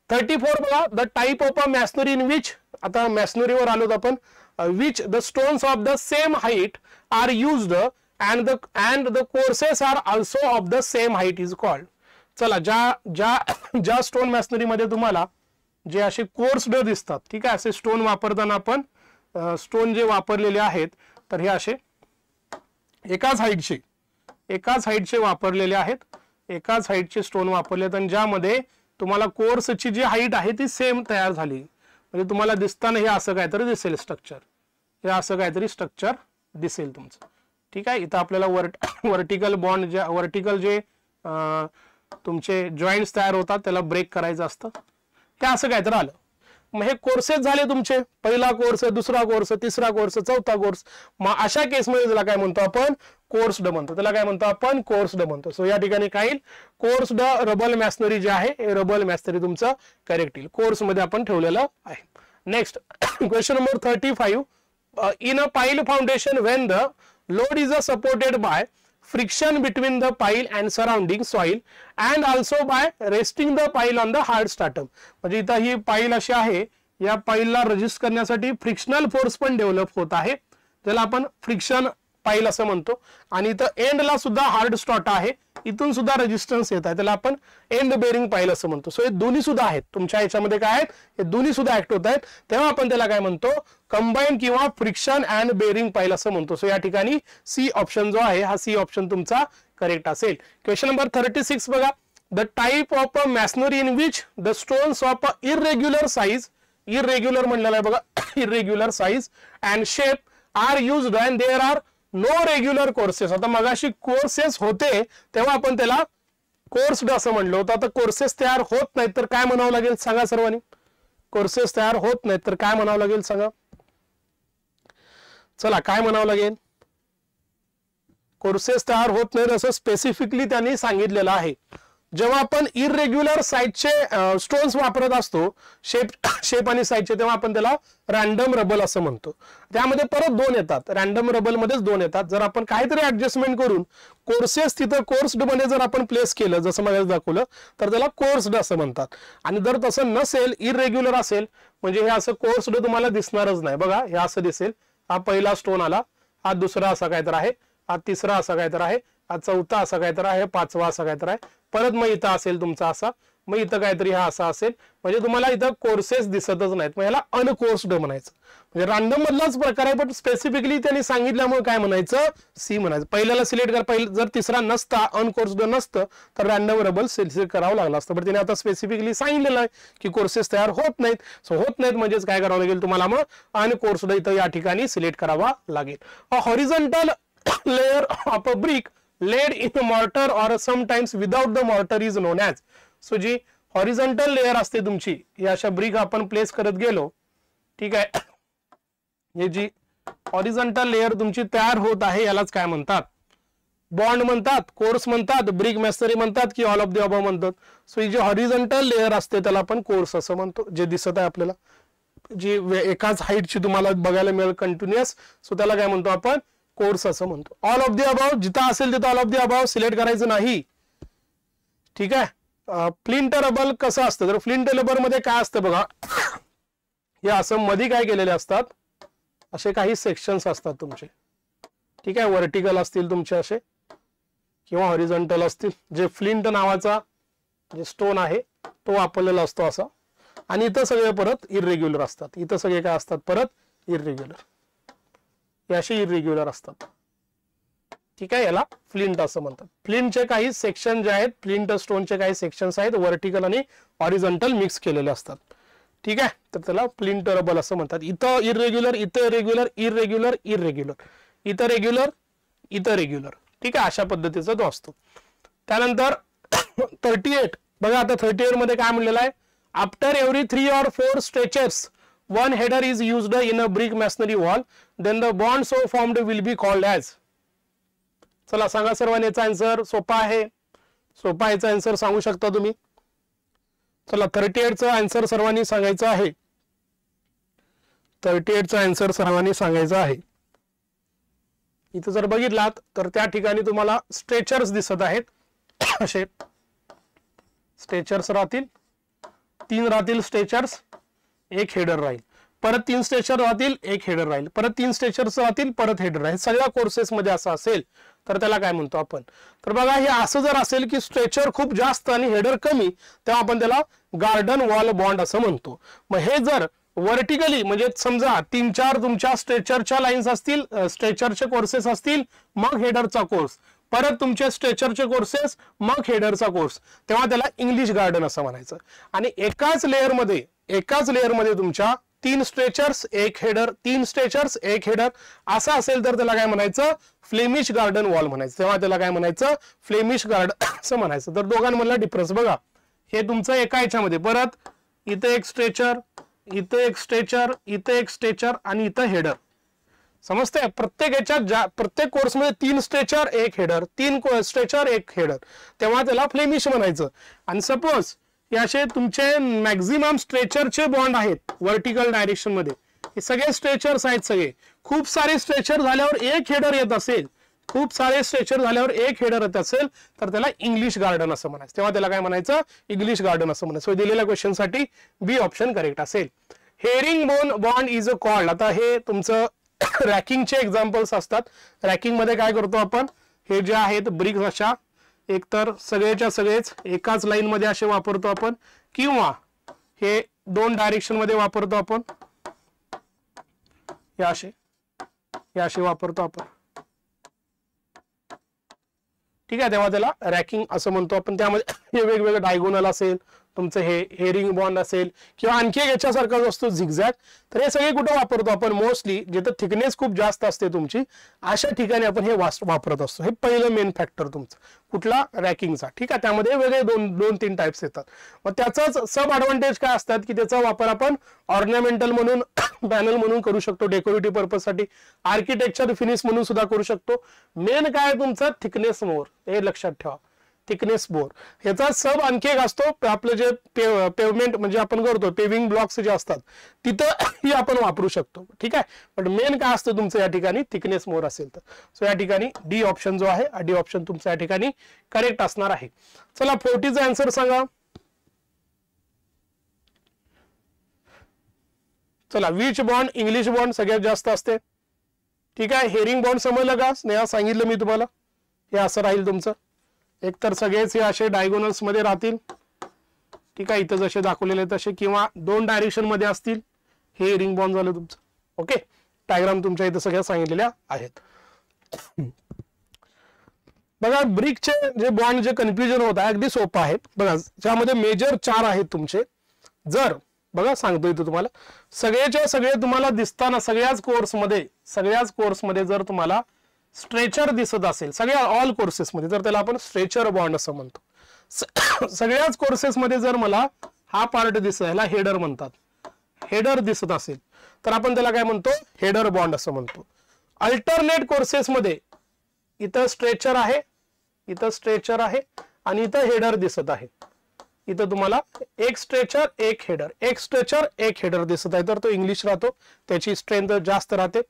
थर्टी फोर बघा the type of a masonry in which आता मॅसनरीवर आलो आपण which the stones of the same height are used and the and the courses are also of the same height is called चला ज्या ज्या ज्या स्टोन मॅसनरीमध्ये तुम्हाला जे असे कोर्सड दिसतात ठीक आहे असे स्टोन वापरताना आपण स्टोन जे वापरलेले आहेत तर हे असे एकाच हाईटचे एकाच हाईटचे वापरलेले आहेत एकाच हाईटचे स्टोन वापरले आणि ज्यामध्ये तुम्हाला कोर्सची जी हाईट आहे ती सेम तयार झाली. म्हणजे तुम्हाला दिसताना हे असं काहीतरी दिसेल स्ट्रक्चर हे असं काहीतरी स्ट्रक्चर दिसेल तुमचं. ठीक आहे इथं आपल्याला वर्ट वर्टिकल बॉन्ड जे वर्टिकल जे तुमचे जॉईंट्स तयार होतात त्याला ब्रेक करायचं असतं. हे असं काय तर आलं. मग हे कोर्सेस झाले तुमचे. पहिला कोर्स दुसरा कोर्स तिसरा कोर्स चौथा कोर्स मग अशा केसमध्ये त्याला काय म्हणतो आपण? कोर्स ड म्हणतो. त्याला काय म्हणतो आपण? कोर्स ड म्हणतो. सो या ठिकाणी काय कोर्स ड रबल मॅसनरी जे आहे हे रबल मॅसनरी तुमचं करेक्ट येईल. कोर्समध्ये आपण ठेवलेलं आहे. Next question number thirty five in a pile foundation when the load is a supported by friction between the pile and surrounding soil and also by resting the pile on the hard stratum. म्हणजे इथं ही पाईल अशी आहे या पाईलला रजिस्ट करण्यासाठी फ्रिक्शनल फोर्स पण डेव्हलप होत आहे. ज्याला आपण फ्रिक्शन पाईल असं म्हणतो. आणि इथं एंडला सुद्धा हार्ड स्टॉट आहे. इथून सुद्धा रेजिस्टन्स येत आहे. त्याला आपण एंड बेरिंग पाईल असं म्हणतो. सो हे दोन्ही सुद्धा आहेत. तुमच्या याच्यामध्ये काय आहेत? हे दोन्ही सुद्धा ऍक्ट होत आहेत. तेव्हा आपण त्याला काय म्हणतो? कंबाईन किंवा फ्रिक्शन अँड बेरिंग पाईल असं म्हणतो. सो या ठिकाणी सी ऑप्शन जो आहे हा सी ऑप्शन तुमचा करेक्ट असेल. क्वेश्चन नंबर थर्टी सिक्स बघा. The type of a masonry in which the stones of a irregular size irregular म्हणलेला आहे बघा. Irregular size and shape are used and there are no regular courses आता मगाशी कोर्सेस होते तेव्हा आपण त्याला कोर्सड असं म्हणलं होतं. आता कोर्सेस तयार होत नाहीत तर काय म्हणावं लागेल? सांगा सर्वांनी. कोर्सेस तयार होत नाहीत तर काय म्हणावं लागेल? सांगा. चला काय म्हणावं लागेल? कोर्सेस तयार होत नाहीत असं स्पेसिफिकली त्यांनी सांगितलेलं आहे. जेव्हा आपण इरेग्युलर साईजचे स्टोन्स वापरत असतो शेप शेप (coughs) आणि साईजचे तेव्हा आपण त्याला रॅन्डम रबल असं म्हणतो. त्यामध्ये परत दोन येतात. रॅन्डम रबल मध्येच दोन येतात. जर आपण काहीतरी ऍडजस्टमेंट करून कोर्सेस तिथं कोर्स्डमध्ये जर आपण प्लेस केलं जसं मला दाखवलं तर त्याला कोर्सड असं म्हणतात. आणि जर तसं नसेल इरेग्युलर असेल म्हणजे हे असं कोर्सड तुम्हाला दिसणारच नाही. बघा हे असं दिसेल. हा पहिला स्टोन आला हा दुसरा असा काहीतरी आहे हा तिसरा असा काहीतरी आहे हा चौथा असा काहीतरी आहे पाचवा असा काहीतरी आहे. परत मग इथं असेल तुमचा असा. मग इथं काहीतरी हा असा असेल. म्हणजे तुम्हाला इथं कोर्सेस दिसतच नाहीत. मग ह्याला अनकोर्स्ड म्हणायचं. म्हणजे रॅन्डम मधलाच प्रकार आहे पण स्पेसिफिकली त्यांनी सांगितल्यामुळे काय म्हणायचं? सी म्हणायचं. पहिल्याला सिलेक्ट कर. पहिलं जर तिसरा नसता अनकोर्स्ड नसतं तर रॅन्डम रबल सिलेक्ट करावं लागलं असतं. पण तिने आता स्पेसिफिकली सांगितलेलं आहे की कोर्सेस तयार होत नाहीत. सो होत नाहीत म्हणजेच काय करावं लागेल तुम्हाला? मग अनकोर्स्ड इथं या ठिकाणी सिलेक्ट करावा लागेल. Horizontal layer of a brick laid in mortar or sometimes without the mortar is known as so G horizontal layer असते तुमची. ही अशा ब्रिक आपण प्लेस करत गेलो. ठीक आहे. हे जी हॉरिझॉन्टल लेअर तुमची तयार होत आहे यालाच काय म्हणतात? बॉन्ड म्हणतात कोर्स म्हणतात ब्रिक मॅसरी म्हणतात की ऑल ऑफ द अबव म्हणतात. सो ही जी हॉरिझॉन्टल लेअर असते त्याला आपण कोर्स असं म्हणतो जे दिसत आहे आपल्याला. जी एकाच हाईटची तुम्हाला बघायला मिळेल कंटिन्युअस सो त्याला काय म्हणतो आपण? कोर्स असं म्हणतो. ऑल ऑफ द अबाव जिथं असेल तिथं all of the above select करायचं नाही. ठीक आहे? फ्लिंटरेबल कसं असतं? तर फ्लिंटरेबलमध्ये काय असतं बघा? हे असं मध्ये काय केलेले असतात? असे काही सेक्शन्स असतात तुमचे. ठीक आहे? व्हर्टिकल असतील तुमचे असे. किंवा हॉरिझॉन्टल असतील. जे फ्लिंट नावाचा जे स्टोन आहे तो वापरलेला असतो असा. आणि इथं सगळे परत इरेग्युलर असतात. इथं सगळे काय असतात? परत इरेग्युलर हे असे इरेग्युलर असतात. ठीक आहे याला फ्लिंट असं म्हणतात. फ्लिंटचे काही सेक्शन जे आहेत फ्लिंट स्टोनचे काही सेक्शन्स आहेत व्हर्टिकल आणि ऑरिझॉन्टल मिक्स केलेले असतात. ठीक आहे तर त्याला फ्लिंटरेबल असं म्हणतात. इथं इरेग्युलर इथं रेग्युलर इरेग्युलर इरेग्युलर इथं रेग्युलर इथं रेग्युलर ठीक आहे अशा पद्धतीचा तो असतो. त्यानंतर (coughs) थर्टी एट बघा आता थर्टी एटमध्ये काय म्हणलेलं आहे? After every three or four stretchers one header is used in a brick masonry wall then the bond so formed will be called as चला सांगा सर्वांनी याचा आन्सर सोपा आहे. सोपा याचा आन्सर सांगू शकता तुम्ही? चला थर्टी एटचा आन्सर सर्वांनी सांगायचं आहे. थर्टी एटचा आन्सर सर्वांनी सांगायचा आहे. इथं जर बघितलात तर त्या ठिकाणी तुम्हाला स्ट्रेचर्स दिसत आहेत. असे. स्ट्रेचर्स राहतील. तीन राहतील स्ट्रेचर्स एक हेडर राहील. परत तीन स्ट्रेचर राहतील एक हेडर राहील. परत तीन स्ट्रेचर्स राहतील परत हेडर राहील. सगळ्या कोर्सेस मध्ये असं असेल तर त्याला काय म्हणतो आपण? तर बघा हे असं जर असेल की स्ट्रेचर खूप जास्त आणि हेडर कमी तेव्हा आपण त्याला गार्डन वॉल बॉन्ड असं म्हणतो. मग हे जर वर्टिकली म्हणजे समजा तीन चार तुमच्या स्ट्रेचरच्या लाईन्स असतील स्ट्रेचरचे कोर्सेस असतील मग हेडरचा कोर्स परत तुमचे स्ट्रेचरचे कोर्सेस मग हेडरचा कोर्स तेव्हा त्याला इंग्लिश गार्डन असं म्हणायचं. आणि एकाच लेअरमध्ये एकाच लेअरमध्ये तुमच्या तीन स्ट्रेचर्स एक हेडर तीन स्ट्रेचर्स एक हेडर असं असेल तर त्याला काय म्हणायचं? फ्लेमिश गार्डन वॉल म्हणायचं. तेव्हा त्याला काय म्हणायचं? फ्लेमिश गार्डन (coughs) असं म्हणायचं. तर दोघांमधला डिफरन्स बघा. हे तुमचं एका याच्यामध्ये. परत इथं एक स्ट्रेचर इथं एक स्ट्रेचर इथं एक स्ट्रेचर आणि इथं हेडर समजते प्रत्येक याच्यात ज्या प्रत्येक कोर्समध्ये तीन स्ट्रेचर एक हेडर तीन स्ट्रेचर एक हेडर तेव्हा त्याला फ्लेमिश म्हणायचं. आणि सपोज हे असे तुमचे मॅक्झिमम स्ट्रेचरचे बॉन्ड आहेत व्हर्टिकल डायरेक्शनमध्ये. हे सगळे स्ट्रेचर्स आहेत सगळे. खूप सारे स्ट्रेचर झाल्यावर एक हेडर येत असेल खूप सारे स्ट्रेचर झाल्यावर एक हेडर येत असेल तर त्याला इंग्लिश गार्डन असं म्हणायचं. तेव्हा त्याला काय म्हणायचं? इंग्लिश गार्डन असं म्हणायचं. दिलेल्या क्वेश्चनसाठी बी ऑप्शन करेक्ट असेल. Herringbone bond is a called आता हे तुमचं (coughs) रॅकिंगचे एक्झाम्पल्स असतात. रॅकिंगमध्ये काय करतो आपण? हे जे आहेत ब्रिक्स अशा एकतर सगळेच्या सगळेच एकाच लाईन मध्ये असे वापरतो आपण किंवा हे दोन डायरेक्शनमध्ये वापरतो आपण या असे या असे वापरतो आपण. ठीक आहे तेव्हा त्याला रॅकिंग असं म्हणतो आपण. त्यामध्ये हे वेगवेगळं डायगोनल असेल तुमचं हे हेरिंग बॉन्ड असेल किंवा आणखी एक याच्यासारखाच असतो झिगझॅग तर हे सगळे कुठं वापरतो आपण? मोस्टली जिथं थिकनेस खूप जास्त असते तुमची अशा ठिकाणी आपण हे वापरत असतो. हे पहिलं मेन फॅक्टर तुमचं. कुठला? रॅकिंगचा ठीक आहे? त्यामध्ये वेगळे दोन दोन तीन टाईप्स येतात. मग त्याचाच सब ॲडव्हान्टेज काय असतात की त्याचा वापर आपण ऑर्नामेंटल म्हणून (coughs) पॅनल म्हणून करू शकतो. डेकोरेटिव्ह पर्पजसाठी आर्किटेक्चर फिनिश म्हणून सुद्धा करू शकतो. मेन काय तुमचं? थिकनेस मोर हे लक्षात ठेवा. थिकनेस बोर याचा सब आणखी एक असतो आपलं जे पेवमेंट म्हणजे आपण करतो पेविंग ब्लॉक्स जे असतात तिथं (coughs) ही आपण वापरू शकतो. ठीक आहे? पण मेन काय असतं तुमचं या ठिकाणी? थिकनेस मोर असेल तर. सो या ठिकाणी डी ऑप्शन जो आहे डी ऑप्शन तुमचं या ठिकाणी करेक्ट असणार आहे. चला फोर्टीचा आन्सर सांगा. चला विच बॉन्ड इंग्लिश बॉन्ड सगळ्यात जास्त असते. ठीक आहे? हेरिंग बॉन्ड समजलं का? स्नेहा सांगितलं मी तुम्हाला. हे असं राहील तुमचं. एकतर सगळेच हे असे डायगोनल्समध्ये राहतील. ठीक आहे इथं जसे दाखवलेले तसे किंवा दोन डायरेक्शनमध्ये असतील हे रिंग बॉन्ड झालं तुमचं. ओके डायग्राम तुमच्या इथं सगळ्या सांगितलेल्या आहेत. बघा ब्रिकचे जे बॉन्ड जे कन्फ्युजन होत आहे अगदी सोपं आहे. बघा ज्यामध्ये मेजर चार आहेत तुमचे. जर बघा सांगतो इथं तुम्हाला. सगळेच्या सगळे तुम्हाला दिसताना सगळ्याच कोर्समध्ये सगळ्याच कोर्समध्ये जर तुम्हाला स्ट्रेचर दिसत असेल सगळ्या ऑल कोर्सेसमध्ये तर त्याला आपण स्ट्रेचर बॉन्ड असं म्हणतो. सगळ्याच कोर्सेसमध्ये जर मला हा पार्ट दिसत ह्याला हेडर म्हणतात हेडर दिसत असेल तर आपण त्याला काय म्हणतो? हेडर बॉन्ड असं म्हणतो. अल्टरनेट कोर्सेसमध्ये इथं स्ट्रेचर आहे इथं स्ट्रेचर आहे आणि इथं हेडर दिसत आहे. इथं तुम्हाला एक स्ट्रेचर एक हेडर एक स्ट्रेचर एक हेडर दिसत आहे. तर तो इंग्लिश राहतो त्याची स्ट्रेंथ जास्त राहते.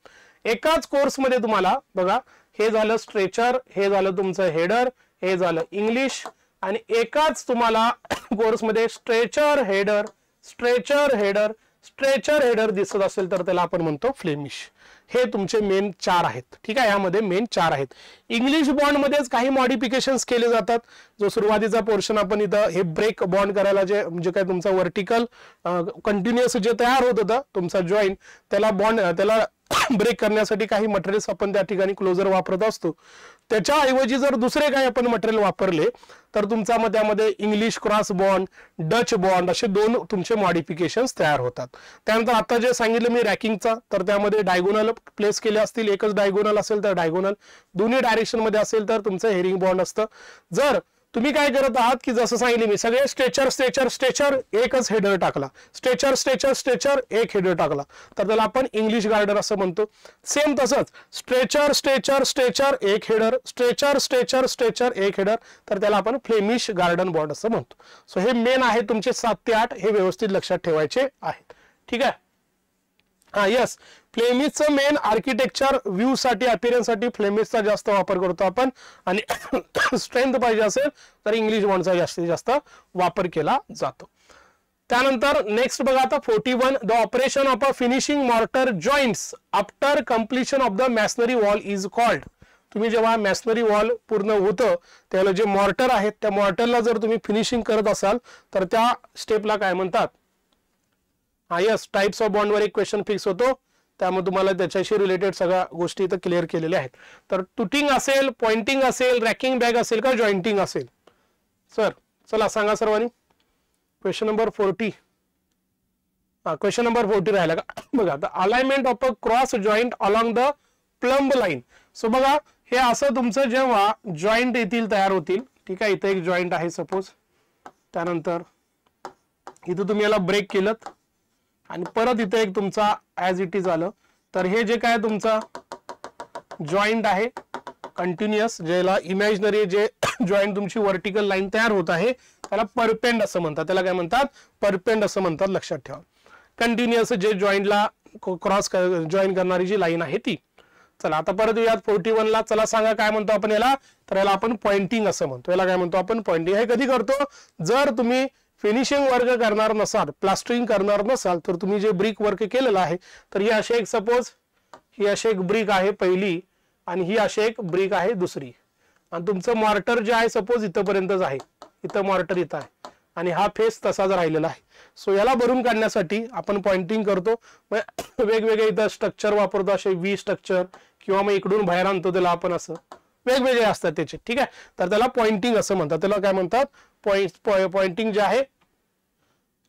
एकाच कोर्समध्ये तुम्हाला बघा हे झालं स्ट्रेचर हे झालं तुमचं हेडर हे झालं इंग्लिश आणि एकाच तुम्हाला कोर्समध्ये stretcher header stretcher header stretcher header दिसत असेल तर त्याला आपण म्हणतो फ्लेमिश हे तुमचे मेन चार आहेत. ठीक आहे? यामध्ये मेन चार आहेत. इंग्लिश बॉन्ड मध्येच काही मॉडिफिकेशन केले जातात. जो सुरुवातीचा पोर्शन आपण इथं हे ब्रेक बॉन्ड करायला जे म्हणजे काय तुमचा वर्टिकल कंटिन्युअस जे तयार होत होतं तुमचा जॉईंट त्याला बॉन्ड त्याला (coughs) ब्रेक करण्यासाठी काही मटेरियल्स आपण त्या ठिकाणी क्लोजर वापरत असतो. त्याच्याऐवजी जर दुसरे काही आपण मटेरियल वापरले तर तुमचा मग त्यामध्ये English cross bond Dutch bond असे दोन तुमचे मॉडिफिकेशन तयार होतात. त्यानंतर आता जे सांगितलं मी रॅकिंगचा तर त्यामध्ये डायगोनल प्लेस केले असतील एकच डायगोनल असेल तर डायगोनल दोन्ही डायरेक्शनमध्ये असेल तर तुमचं हेरिंग बॉन्ड असतं. जर तुम्ही काय करत आहात की जसं सांगितले मी सगळे स्ट्रेचर स्ट्रेचर स्ट्रेचर एकच हेडर टाकला. स्ट्रेचर स्ट्रेचर स्ट्रेचर एक हेडर टाकला. तर त्याला आपण इंग्लिश गार्डर असं म्हणतो. सेम तसंच स्ट्रेचर स्ट्रेचर स्ट्रेचर एक हेडर स्ट्रेचर स्ट्रेचर स्ट्रेचर एक हेडर तर त्याला आपण फ्लेमिश गार्डन बॉर्ड असं म्हणतो. सो हे मेन आहे तुमचे सात ते आठ हे व्यवस्थित लक्षात ठेवायचे आहेत. ठीक आहे? हा येस फ्लेमिसचं मेन आर्किटेक्चर व्ह्यू साठी अपिरियन्ससाठी फ्लेमिसचा जास्त वापर करतो आपण. आणि (coughs) स्ट्रेंथ पाहिजे असेल तर इंग्लिश बॉन्डचा जास्तीत जास्त वापर केला जातो. त्यानंतर नेक्स्ट बघा आता forty one the operation of a finishing mortar joints after completion of the masonry wall is called तुम्ही जेव्हा मॅशनरी वॉल पूर्ण होतं त्याला जे मॉर्टर आहेत त्या मॉर्टरला जर तुम्ही फिनिशिंग करत असाल तर त्या स्टेपला काय म्हणतात? हा यस टाइप्स ऑफ बॉन्डवर एक क्वेश्चन फिक्स होतो. त्यामुळे तुम्हाला त्याच्याशी रिलेटेड सगळ्या गोष्टी इथं क्लिअर केलेल्या आहेत. तर टुटिंग असेल पॉइंटिंग असेल रॅकिंग बॅग असेल का जॉईंटिंग असेल? सर चला सांगा सर्वांनी. क्वेश्चन नंबर फोर्टी हा क्वेश्चन नंबर फोर्टी राहिला का? (coughs) बघा the alignment of a cross joint along the plumb line so बघा हे असं तुमचं जेव्हा जॉईंट येतील तयार होतील ठीक आहे इथं एक जॉईंट आहे सपोज त्यानंतर इथं तुम्ही याला ब्रेक केलं आणि परत इथं एक तुमचा ऍज इट इज आलं. तर हे जे काय तुमचा जॉईंट आहे कंटिन्युअस ज्याला इमॅजिनरी जे (coughs) जॉईंट तुमची व्हर्टिकल लाईन तयार होत आहे त्याला परपेंड असं म्हणतात. त्याला काय म्हणतात? परपेंड असं म्हणतात लक्षात ठेवा. कंटिन्युअस जे जॉईंटला क्रॉस जॉईन करणारी जी लाईन आहे ती. चला आता परत येऊयात फोर्टी ला. चला सांगा काय म्हणतो आपण याला? तर याला आपण पॉइंटिंग असं म्हणतो. याला काय म्हणतो आपण? पॉइंटिंग हे कधी करतो? जर तुम्ही फिनिशिंग वर्क करणार नसाल प्लास्टरिंग करणार नसाल तर तुम्ही जे ब्रिक वर्क केलेलं आहे तर ही अशी एक सपोज ही अशी एक ब्रिक आहे पहिली आणि ही अशी एक ब्रिक आहे दुसरी. आणि तुमचं मॉर्टर जे आहे सपोज इथंपर्यंतच आहे. इथं मॉर्टर इथं आहे. आणि हा फेस तसाच राहिलेला आहे. सो याला भरून काढण्यासाठी आपण पॉइंटिंग करतो. मग वेगवेगळे इथं स्ट्रक्चर वापरतो असे वी स्ट्रक्चर किंवा मग इकडून बाहेर आणतो त्याला आपण असं. वेगवेगळे असतात त्याचे ठीक आहे? तर त्याला पॉइंटिंग असं म्हणतात. त्याला काय म्हणतात? पॉइंट पॉइंटिंग जे आहे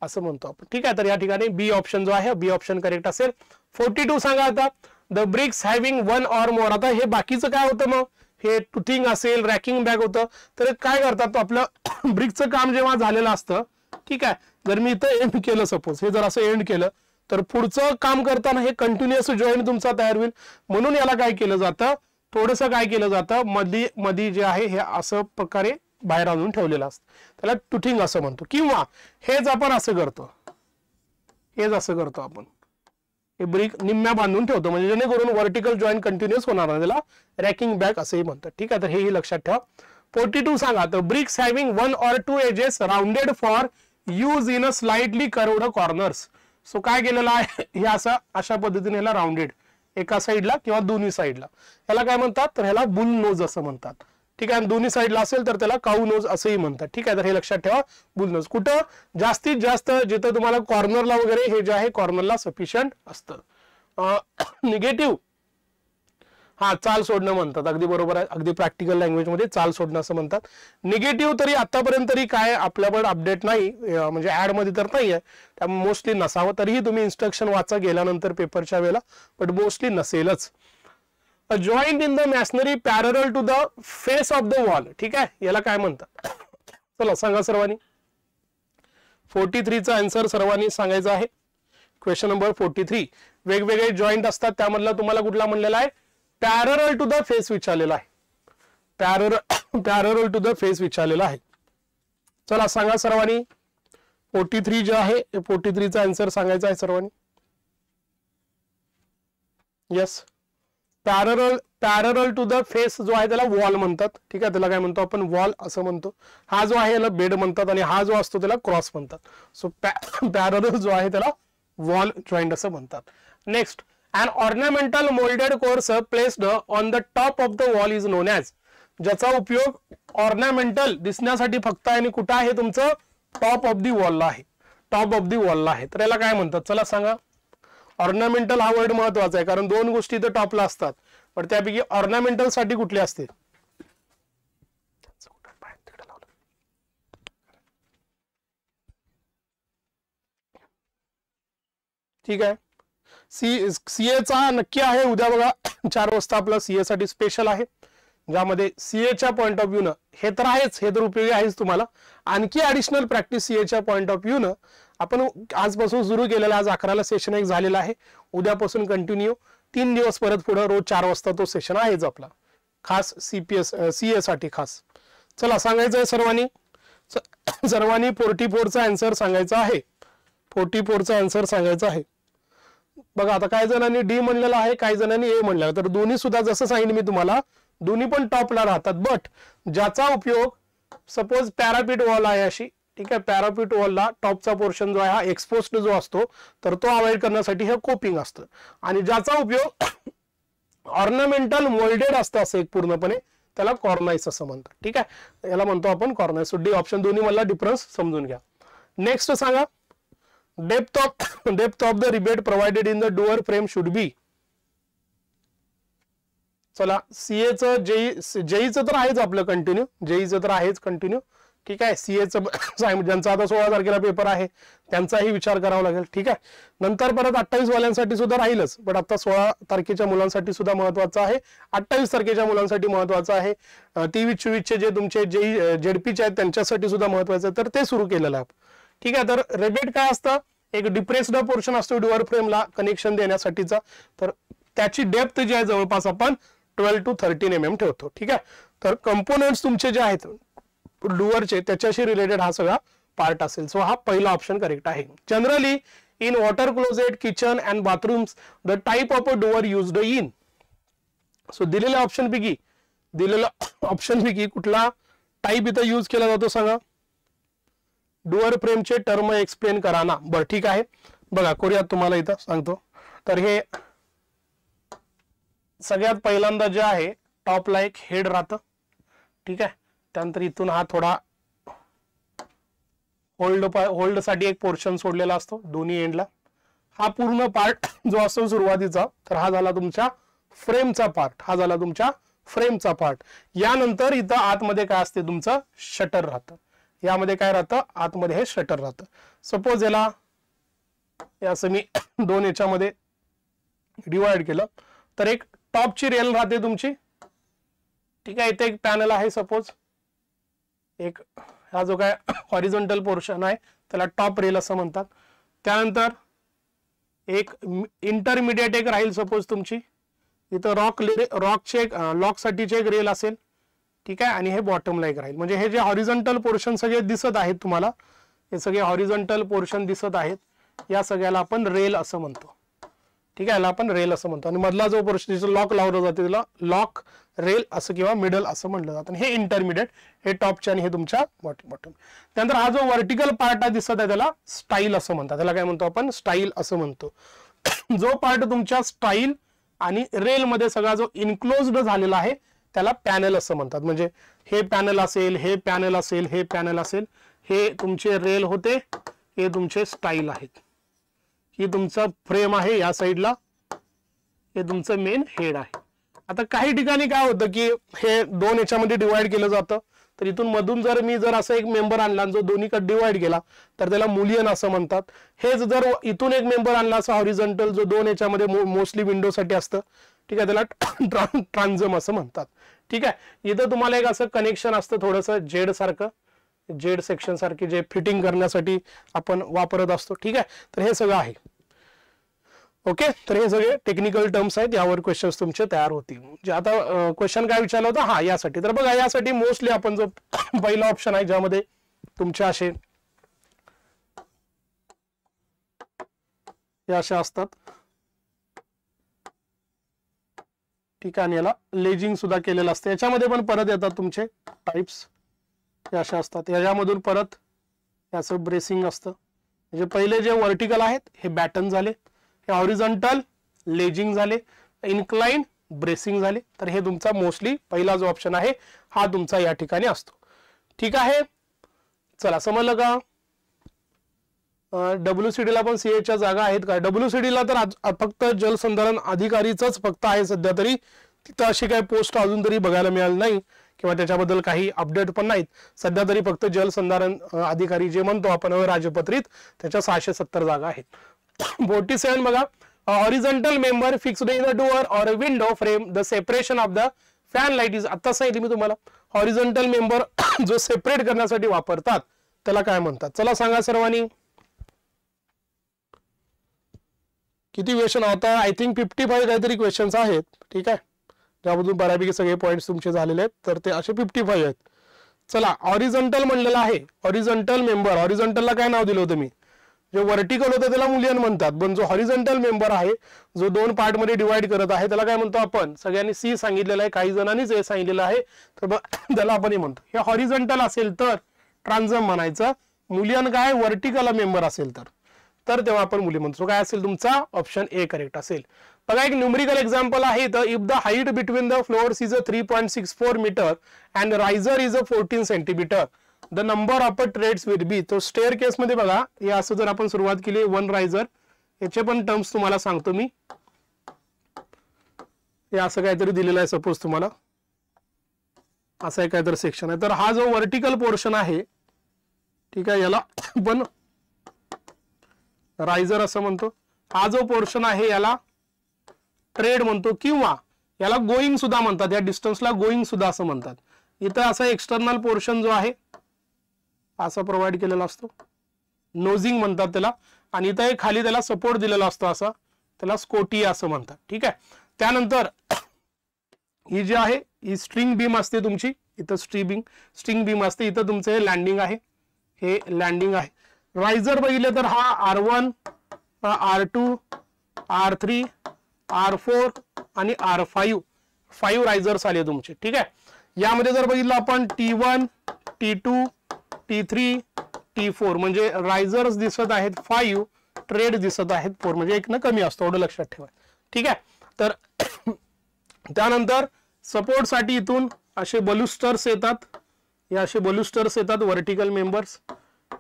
असं म्हणतो आपण. ठीक आहे तर या ठिकाणी बी ऑप्शन जो आहे बी ऑप्शन करेक्ट असेल. फोर्टी टू सांगा आता. The bricks having one or more आता हे बाकीचं काय होतं मग? हे टुथिंग असेल रॅकिंग बॅग होतं. तर काय करतात आपलं (coughs) ब्रिकचं काम जेव्हा झालेलं असतं ठीक आहे जर मी इथं एंड केलं सपोज हे जर असं एंड केलं तर पुढचं काम करताना हे कंटिन्युअस जॉईंट तुमचा तयार होईल. म्हणून याला काय केलं जातं? थोडंसं काय केलं जातं? मधी मधी जे आहे हे असं प्रकारे बाहेर आणून ठेवलेलं असतं. त्याला टुटिंग असं म्हणतो. किंवा हेच आपण असं करतो. हेच असं करतो आपण. हे ब्रिक निम्म्या बांधून ठेवतो. म्हणजे जेणेकरून व्हर्टिकल जॉईंट कंटिन्युअस होणार नाही. त्याला रॅकिंग बॅक असंही म्हणतात. ठीक आहे? तर हेही लक्षात ठेवा. फोर्टी टू सांगा. तर bricks having one or two edges rounded for use in a slightly curved corners so काय केलेलं आहे? (laughs) हे असं अशा पद्धतीने ह्याला राउंडेड एका साईडला किंवा दोन्ही साईडला याला काय म्हणतात? तर ह्याला बुल नोज असं म्हणतात. ठीक आहे? आणि दोन्ही साईडला असेल तर त्याला काऊ नोज असंही म्हणतात. ठीक आहे? तर हे लक्षात ठेवा. बुलनोज कुठं? जास्तीत जास्त जिथं तुम्हाला कॉर्नरला वगैरे हे जे आहे कॉर्नरला सफिशियंट असतं. निगेटिव्ह (coughs) हा चाल सोडणं म्हणतात. अगदी बरोबर आहे. अगदी प्रॅक्टिकल लँग्वेजमध्ये चाल सोडणं असं म्हणतात. निगेटिव्ह तरी आतापर्यंत तरी काय आपल्याकडे अपडेट नाही. म्हणजे ऍडमध्ये तर नाही आहे त्यामुळे मोस्टली नसावं. तरीही तुम्ही इन्स्ट्रक्शन वाचा गेल्यानंतर पेपरच्या वेळेला. बट मोस्टली नसेलच. Joint in the masonry parallel to the face of the wall ठीक आहे? याला काय म्हणतात? चला सांगा सर्वांनी. फोर्टी थ्रीचा आन्सर सर्वांनी सांगायचा आहे. क्वेश्चन नंबर फोर्टी थ्री वेगवेगळे जॉईंट असतात त्यामधला तुम्हाला कुठला म्हणलेला आहे? पॅरल टू द फेस विचारलेला आहे. Parallel parallel to the face विचारलेला आहे. चला सांगा सर्वांनी. फोर्टी थ्री जे आहे फोर्टी थ्रीचा आन्सर सांगायचा आहे सर्वांनी. Yes parallel parallel to the face जो आहे त्याला वॉल म्हणतात. ठीक आहे? त्याला काय म्हणतो आपण? वॉल असं म्हणतो. हा जो आहे याला बेड म्हणतात आणि हा जो असतो त्याला क्रॉस म्हणतात. सो पॅरल जो आहे त्याला वॉल जॉईंट असं म्हणतात. Next and ornamental moulded course placed on the top of the wall is known as ज्याचा उपयोग ऑर्नामेंटल दिसण्यासाठी फक्त आहे आणि कुठं आहे? तुमचं टॉप ऑफ दी वॉलला आहे. टॉप ऑफ दी वॉलला आहे. तर याला काय म्हणतात? चला सांगा. ऑर्नामेंटल हा वर्ड महत्त्वाचा आहे कारण दोन गोष्टी तर टॉपला असतात. पण त्यापैकी ऑर्नामेंटलसाठी कुठले असते ठीक आहे. सी सीएचा नक्की आहे उद्या बघा (coughs) चार वाजता आपला सीए साठी स्पेशल आहे. ज्यामध्ये सीएच्या पॉईंट ऑफ व्ह्यूनं हे तर आहेच हे तर उपयोगी आहेच तुम्हाला. आणखी ऍडिशनल प्रॅक्टिस सीएच्या पॉईंट ऑफ व्ह्यूनं आपण आजपासून सुरू केलेला आज अकराला सेशन एक झालेला आहे. उद्यापासून कंटिन्यू तीन दिवस परत पुढे रोज चार वाजता तो सेशन आहेच आपला. खास सीपीएस सीए साठी खास. चला सांगायचं आहे सर्वांनी. (coughs) सर्वांनी फोर्टी फोरचा आन्सर सांगायचा आहे. फोर्टी फोरचा आन्सर सांगायचा आहे. बघा आता काही जणांनी डी म्हणलेलं आहे काही जणांनी ए म्हणलेला तर दोन्ही सुद्धा जसं सांगितलं मी तुम्हाला दोन्ही पण टॉपला राहतात. बट ज्याचा उपयोग सपोज पॅरापीट वॉल आहे अशी ठीक आहे पॅरापिट वॉलला टॉपचा पोर्शन जो आहे हा एक्सपोस्ड जो असतो तर तो अवॉइड करण्यासाठी हे कोपिंग असतं. आणि ज्याचा उपयोग ऑर्नामेंटल मोल्डेड असतं असं एक पूर्णपणे त्याला कॉर्नाईस असं म्हणतात. ठीक आहे? याला म्हणतो आपण कॉर्नाईस डी ऑप्शन दोन्ही मला डिफरन्स समजून घ्या. नेक्स्ट सांगा. Depth of depth of the rebate provided in the door frame should be चला सीएचं जेई जेईचं तर आहेच आपलं कंटिन्यू जेईचं तर आहेच कंटिन्यू ठीक आहे? सीएचं (coughs) ज्यांचा आता सोळा तारखेला पेपर आहे त्यांचाही विचार करावा लागेल. ठीक आहे? नंतर परत अठ्ठावीस वाल्यांसाठी सुद्धा राहीलच. पण आता सोळा तारखेच्या मुलांसाठी सुद्धा महत्वाचं आहे. अठ्ठावीस तारखेच्या मुलांसाठी महत्वाचं आहे. तेवीस चोवीसचे जे तुमचे जे जेडपीचे आहेत त्यांच्यासाठी सुद्धा महत्वाचं आहे. तर ते सुरू केलेलं आहे. ठीक आहे? तर रेबेट काय असतं? एक डिप्रेस्ड पोर्शन असतो डुअर फ्रेमला कनेक्शन देण्यासाठीचा. तर त्याची डेप्थ जी आहे जवळपास आपण twelve to thirteen M M ठेवतो. ठीक आहे? तर कंपोनंट्स तुमचे जे आहेत डुअरचे त्याच्याशी रिलेटेड हा सगळा पार्ट असेल. सो हा पहिला ऑप्शन करेक्ट आहे. Generally in water closet kitchen and bathrooms the type of a door used in so दिलेल्या ऑप्शन पैकी दिलेला ऑप्शन पैकी कुठला टाईप इथं यूज केला जातो सांगा? डुअर फ्रेमचे टर्म एक्सप्लेन करा ना. बरं ठीक आहे. बघा करूयात तुम्हाला इथं सांगतो. तर हे सगळ्यात पहिल्यांदा जे आहे टॉपला एक हेड राहतं. ठीक आहे? त्यानंतर इथून हा थोडा होल्ड होल्डसाठी एक पोर्शन सोडलेला असतो दोन्ही एंडला हा पूर्ण पार्ट जो असतो सुरुवातीचा तर हा झाला तुमच्या फ्रेमचा पार्ट हा झाला तुमच्या फ्रेमचा पार्ट यानंतर इथं आतमध्ये काय असते तुमचं शटर राहतं. यामध्ये काय राहतं आतमध्ये हे शटर राहतं. सपोज याला असं मी (coughs) दोन याच्यामध्ये डिवाइड केलं. तर एक टॉपची रेल राहते तुमची. ठीक आहे इथे एक पॅनल आहे सपोज एक हा जो काय हॉरिझॉन्टल पोर्शन आहे त्याला टॉप रेल असं म्हणतात. त्यानंतर एक इंटरमिडिएट एक राहील सपोज तुमची. इथं रॉक रॉकचे एक लॉकसाठीचे एक रेल असेल. ठीक आहे? आणि हे बॉटमला एक राहील म्हणजे हे जे हॉरिझॉन्टल पोर्शन सगळे दिसत आहेत तुम्हाला हे सगळे हॉरिझॉन्टल पोर्शन दिसत आहेत. या सगळ्याला आपण रेल असं म्हणतो. ठीक आहे? याला आपण रेल असं म्हणतो. आणि मधला जो पोर्शन लॉक लावलं जाते त्याला लॉक रेल असं किंवा मिडल असं म्हटलं जातं. हे इंटरमिडिएट हे टॉपचे आणि हे तुमच्या बॉटम बॉटम त्यानंतर हा जो व्हर्टिकल पार्ट दिसत आहे त्याला स्टाईल असं म्हणतात. त्याला काय म्हणतो आपण? स्टाईल असं म्हणतो. (coughs) जो पार्ट तुमच्या स्टाईल आणि रेल मध्ये सगळा जो इन्क्लोज्ड झालेला आहे त्याला पॅनल असं म्हणतात. म्हणजे हे पॅनल असेल हे पॅनल असेल हे पॅनल असेल हे तुमचे रेल होते हे तुमचे स्टाईल आहेत. ही तुमचं फ्रेम आहे या साईडला हे तुमचं मेन हेड आहे. आता काही ठिकाणी काय होतं की हे दोन याच्यामध्ये डिवाइड केलं जातं. तर इथून मधून जर मी जर असं एक मेंबर आणला जो दोन्हीकडे डिवाइड केला तर त्याला मुलियन असं म्हणतात. हेच जर इथून एक मेंबर आणला असा हॉरिझॉन्टल जो दोन याच्यामध्ये मोस्टली विंडोसाठी असतं ठीक आहे त्याला ट्रान्झम असं म्हणतात. ठीक आहे? इथं तुम्हाला एक असं कनेक्शन असतं थोडंसं जेड सारखं. जेड सेक्शन सारखी जे फिटिंग करण्यासाठी आपण वापरत असतो. ठीक आहे? तर हे सगळं आहे. ओके तर हे सगळे टेक्निकल टर्म्स आहेत, यावर क्वेश्चन्स तुमचे तयार होतील. आता क्वेश्चन काय विचारलं होतं? हा, यासाठी. तर बघा मोस्टली आपण जो पहिला ऑप्शन आहे, ज्यामध्ये तुमचे असे, हे ठीक याला लेजिंग सुद्धा केलेलं असतं. परत येतात टाइप्स हे अशा परत ब्रेसिंग असतं. जे वर्टिकल हे बॅटन झाले. हे ऑरिझंटल लेजिंग झाले इन्क्लाइन ब्रेसिंग झाले. तर हे तुमचा मोस्टली पहिला जो ऑप्शन आहे हा तुमचा या ठिकाणी असतो. ठीक आहे? चला समजलं का? डब्ल्यू सी ला पण सीएच्या जागा आहेत का? डब्ल्यू सी ला तर फक्त जलसंधारण अधिकारीच फक्त आहे सध्या तरी. तिथं अशी काही पोस्ट अजून तरी बघायला मिळाली नाही किंवा त्याच्याबद्दल काही अपडेट पण नाहीत. सध्या तरी फक्त जलसंधारण अधिकारी जे म्हणतो आपण राजपत्रित त्याच्या सहाशे सत्तर जागा आहेत. बोटी सेवन बघा. Horizontal member fixed in the door or window frame the separation of the fan light is आता सांगितली मी तुम्हाला. हॉरिझंटल मेंबर (coughs) जो सेपरेट करण्यासाठी वापरतात त्याला काय म्हणतात? चला सांगा सर्वांनी. किती क्वेश्चन आता आय थिंक फिफ्टी फाईव्ह काहीतरी क्वेश्चन्स आहेत. ठीक आहे? त्यामधून बऱ्यापैकी सगळे पॉईंट्स तुमचे झालेले आहेत तर ते असे फिफ्टी फाईव्ह आहेत. चला ऑरिझंटल म्हणलेलं आहे. ऑरिझंटल मेंबर ऑरिझंटलला काय नाव दिलं होतं मी? जे वर्टिकल होतं त्याला मुलियन म्हणतात. पण जो हॉरिझंटल मेंबर आहे जो दोन पार्टमध्ये डिवाइड करत आहे त्याला काय म्हणतो आपण? सगळ्यांनी सी सांगितलेलं आहे काही जणांनीच हे सांगितलेलं आहे. तर (coughs) त्याला आपण हे म्हणतो. हे हॉरिझंटल असेल तर ट्रान्झम म्हणायचं. मुलियन काय? वर्टिकल मेंबर असेल तर. तर तेव्हा आपण मुली म्हणतो. काय असेल तुमचा? ऑप्शन ए करेक्ट असेल. बघा एक न्युमरिकल एक्झाम्पल आहे तर if the height between the floors is a three point six four metre and riser is a fourteen centimetre the number of a treads will be तो स्टेअर केस मध्ये बघा हे असं जर आपण सुरुवात केली वन रायझर याचे पण टर्म्स तुम्हाला सांगतो मी. हे असं काहीतरी दिलेलं आहे सपोज तुम्हाला. असं एक काहीतरी सेक्शन आहे. तर हा जो वर्टिकल पोर्शन आहे ठीक आहे याला पण रायझर असं म्हणतो. हा जो पोर्शन आहे याला ट्रेड म्हणतो किंवा याला गोईंग सुद्धा म्हणतात. या डिस्टन्सला गोईंग सुद्धा असं म्हणतात. इथं असा एक्सटर्नल पोर्शन जो आहे असा प्रोव्हाइड केलेला असतो. नोझिंग म्हणतात त्याला. आणि इथं एक खाली त्याला सपोर्ट दिलेला असतो असा. त्याला स्कोटी असं म्हणतात. ठीक आहे? त्यानंतर ही जी आहे ही स्ट्रिंग बीम असते तुमची. इथं स्ट्रीबिंग स्ट्रिंग बीम असते. इथं तुमचं हे लँडिंग आहे. हे लँडिंग आहे. रायझर बघितलं तर हा R one R two R three R four आणि आर फाईव्ह फाईव्ह रायझर्स आले तुमचे. ठीक आहे? यामध्ये जर बघितलं आपण T one T two T three T four म्हणजे रायझर्स दिसत आहेत फाईव्ह ट्रेड दिसत आहेत फोर म्हणजे एक ना कमी असतो एवढं लक्षात ठेवा. ठीक आहे? तर (clears throat) त्यानंतर सपोर्टसाठी इथून असे बलुस्टर्स येतात. हे असे बलुस्टर्स येतात वर्टिकल मेंबर्स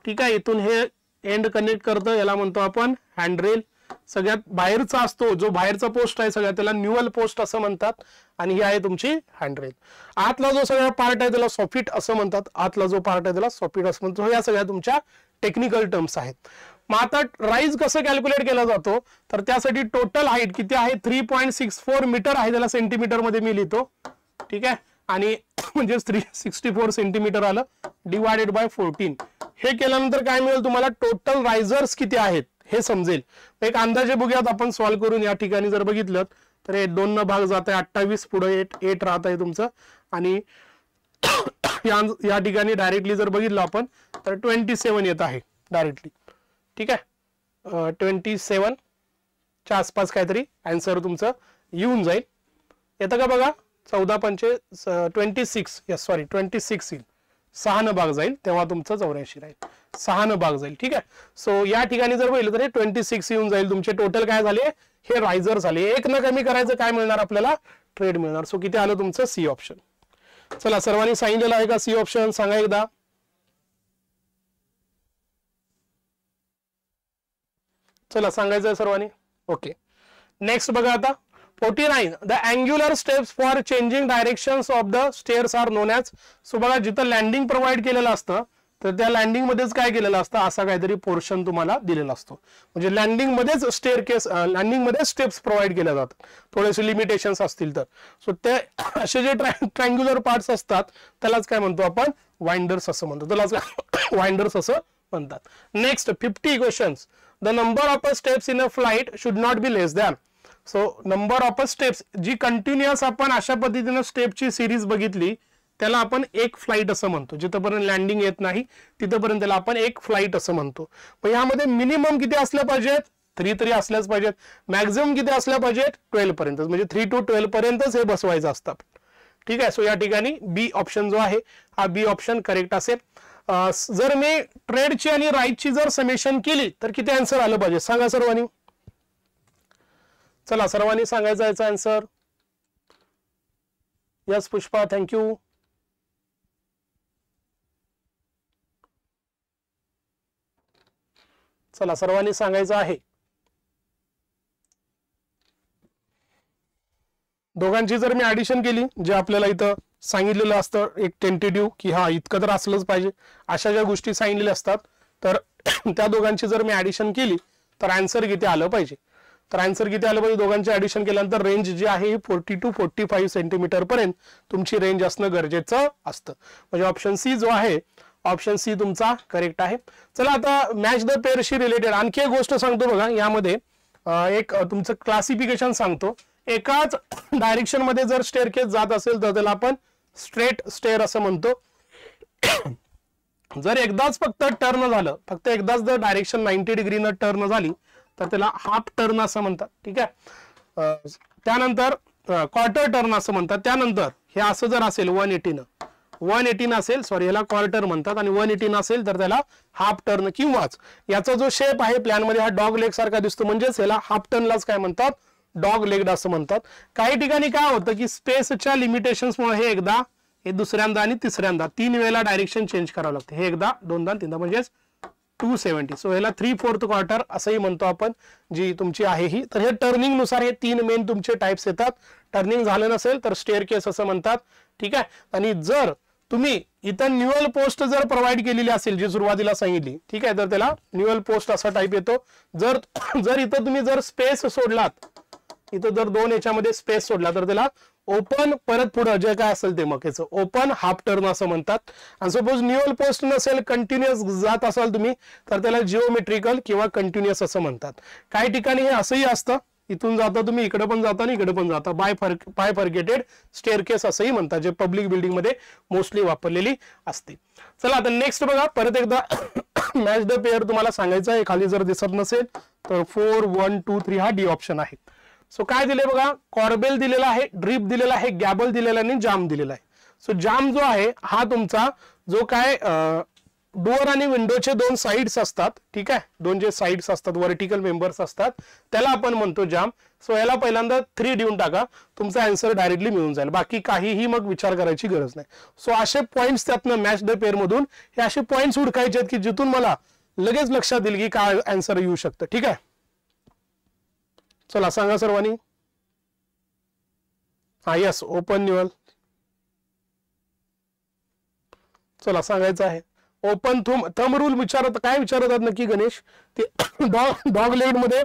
ठीक आहे? इथून हे एंड कनेक्ट करतं याला म्हणतो आपण हँडरेल सगळ्यात बाहेरचा जो बाहेरचा पोस्ट त्याला न्यूअल पोस्ट असं म्हणतात. आणि ही आतला जो सगळा पार्ट आहे सॉफिट असं जो पार्ट आहे सॉफिट असं सगळ्या टेक्निकल टर्म्स आहेत. मग आता राईज कसं कॅल्क्युलेट केला जातो? तर टोटल हाईट किती three point six four metre आहे, त्याला सेंटीमीटर मध्ये मी लिहितो. ठीक (coughs) म्हणजे थ्री सिक्स्टी फोर सेंटीमीटर आलं. डिवायडेड बाय फोर्टीन हे केल्यानंतर काय टोटल रायझर्स किती आहेत? हे समजेल. एक अंदाजे बघूयात आपण सॉल्व्ह करून या ठिकाणी जर बघितलं तर हे दोन भाग जात आहे अठ्ठावीस पुढे एट एट राहत आहे तुमचं. आणि (coughs) या ठिकाणी डायरेक्टली जर बघितलं आपण तर ट्वेंटी सेवन येत आहे डायरेक्टली ठीक आहे? ट्वेंटी सेवनच्या आसपास काहीतरी अँसर तुमचं येऊन जाईल. येतं का बघा? चौदा पंचे twenty six yes sorry twenty six येईल. सहा भाग जाईल तेव्हा तुमचं चौऱ्याऐंशी राहील. सहा भाग जाईल ठीक आहे? सो या ठिकाणी जर पाहिलं तर हे ट्वेंटी सिक्स येऊन जाईल तुमचे. टोटल काय झाले? हे रायझर झाले. एक न कमी करायचं काय मिळणार आपल्याला? ट्रेड मिळणार. सो किती आलं तुमचं? सी ऑप्शन चला सर्वांनी सांगितलेलं आहे का सी ऑप्शन सांगा एकदा. चला सांगायचं सर्वांनी? ओके नेक्स्ट बघा आता. Forty nine. The steps steps for changing of of the stairs are as. So बघा जिथं लँडिंग प्रोव्हाइड केलेलं असतं तर त्या लँडिंग मध्येच काय केलेलं असतं? असा काहीतरी पोर्शन तुम्हाला दिलेला असतो. म्हणजे लँडिंग मध्येच स्टेअर केस लँडिंगमध्ये स्टेप्स प्रोव्हाइड केल्या जातात. थोडेसे लिमिटेशन्स असतील तर. सो ते असे जे ट्रँग्युलर पार्ट्स असतात त्यालाच काय म्हणतो आपण? वाइंडर्स असं म्हणतो. त्यालाच वाइंडर्स (coughs) असं म्हणतात. Next fifty questions the number of a steps in a flight should not be less than so number of a steps G continuous आपण अशा पद्धतीनं स्टेपची सिरीज बघितली त्याला आपण एक फ्लाईट असं म्हणतो. जिथंपर्यंत लँडिंग येत नाही तिथंपर्यंत त्याला आपण एक फ्लाईट असं म्हणतो. पण यामध्ये मिनिमम किती असल्या पाहिजेत? थ्री तरी असल्याच पाहिजेत. मॅक्झिमम किती असल्या पाहिजेत? ट्वेल्व पर्यंत. म्हणजे थ्री टू ट्वेल्व पर्यंतच हे बसवायचं असतं. ठीक आहे? सो या ठिकाणी बी ऑप्शन जो आहे हा बी ऑप्शन करेक्ट असेल. जर मी ट्रेडची आणि राईटची जर समेशन केली तर किती आन्सर आलं पाहिजे? सांगा सर्वांनी. चला सर्वांनी सांगायचा याचा आन्सर यस पुष्पा थँक्यू चला सर्वांनी सांगायचं आहे. दोघांची जर मी ऍडिशन केली जे आपल्याला इथं सांगितलेलं असतं एक टेंटेटिव्ह की हा इतकं तर असलंच पाहिजे अशा ज्या गोष्टी सांगितलेल्या असतात तर (clears throat) त्या दोघांची जर मी ऍडिशन केली तर आन्सर किती आलं पाहिजे. तर आन्सर किती आलं पाहिजे दोघांचे ऍडिशन केल्यानंतर रेंज जी आहे ही forty two forty five centimetre पर्यंत तुमची रेंज असणं गरजेचं असतं. म्हणजे ऑप्शन सी जो आहे ऑप्शन सी तुमचा करेक्ट आहे. चला आता मॅच द पेअरशी रिलेटेड आणखी एक गोष्ट सांगतो बघा यामध्ये एक तुमचं क्लासिफिकेशन सांगतो. एकाच डायरेक्शनमध्ये जर स्टेअर केस जात असेल तर त्याला आपण स्ट्रेट स्टेअर असं म्हणतो. जर एकदाच फक्त टर्न झालं फक्त एकदाच जर डायरेक्शन नाईन्टी डिग्रीनं टर्न झाली तर त्याला हाफ टर्न असं म्हणतात ठीक आहे? त्यानंतर क्वार्टर टर्न असं म्हणतात. त्यानंतर हे असं जर असेल वन एटीनं वन एटीन असेल सॉरी याला क्वार्टर म्हणतात आणि वन एटीन असेल तर त्याला हाफ टर्न किंवाच. याचा जो शेप आहे प्लॅनमध्ये हा डॉग लेग सारखा दिसतो. म्हणजेच याला हाफ टर्नलाच काय म्हणतात? डॉग लेग्ड असं म्हणतात. काही ठिकाणी काय होतं की स्पेसच्या लिमिटेशन्समुळे हे एकदा हे दुसऱ्यांदा आणि तिसऱ्यांदा तीन वेळेला डायरेक्शन चेंज करावं लागतं. हे एकदा दोनदा तीनदा. म्हणजेच टू सेवन्टी सो याला थ्री फोर्थ क्वार्टर असंही म्हणतो आपण जी तुमची आहे ही. तर हे टर्निंगनुसार हे तीन मेन तुमचे टाइप्स येतात. टर्निंग झालं नसेल तर स्टेअर केस असं म्हणतात. ठीक आहे? आणि जर तुम्ही इथं न्युअल पोस्ट जर प्रोव्हाइड केलेली असेल जी सुरुवातीला सांगितली ठीक आहे? तर त्याला न्युअल पोस्ट असा टाईप येतो. जर जर इथं तुम्ही जर स्पेस सोडलात इथं जर दोन याच्यामध्ये स्पेस सोडला तर त्याला ओपन परत पुढं जे काय असेल ते मकेचं. ओपन हाफ टर्न असं म्हणतात. आणि सपोज न्यूअल पोस्ट नसेल कंटिन्युअस जात असाल तुम्ही तर त्याला जिओमेट्रिकल किंवा कंटिन्युअस असं म्हणतात. काही ठिकाणी हे असंही असतं. इथून जाता तुम्ही इकडे पण जाता आणि इकडे पण जाता. Bye fur bifurcated staircase असंही म्हणतात जे पब्लिक बिल्डिंगमध्ये मोस्टली वापरलेली असते. चला आता नेक्स्ट बघा. परत एकदा मॅच द पेअर तुम्हाला सांगायचं आहे. खाली जर दिसत नसेल तर फोर वन टू थ्री हा डी ऑप्शन आहे. सो काय दिले बघा? कॉर्बेल दिलेला आहे ड्रीप दिलेला आहे गॅबल दिलेला आणि जाम दिलेला आहे. सो जाम जो आहे हा तुमचा जो काय डोअर आणि विंडोचे दोन साईड्स असतात ठीक आहे? दोन जे साईड्स असतात वर्टिकल मेंबर्स असतात त्याला आपण म्हणतो जाम सो याला पहिल्यांदा थ्री देऊन टाका. तुमचा आन्सर डायरेक्टली मिळून जाईल. बाकी काहीही मग विचार करायची गरज नाही. सो असे पॉईंट्स त्यातनं मॅच द पेअर मधून. हे असे पॉईंट्स उडकायचे आहेत की जिथून मला लगेच लक्षात येईल की काय आन्सर येऊ शकतं ठीक आहे? चला सांगा सर्वांनी. हा यस ओपन न्युअल चला सांगायचं आहे. ओपन थुम थम रूल विचारत काय विचारतात नक्की गणेश? ते डॉग डॉग लेडमध्ये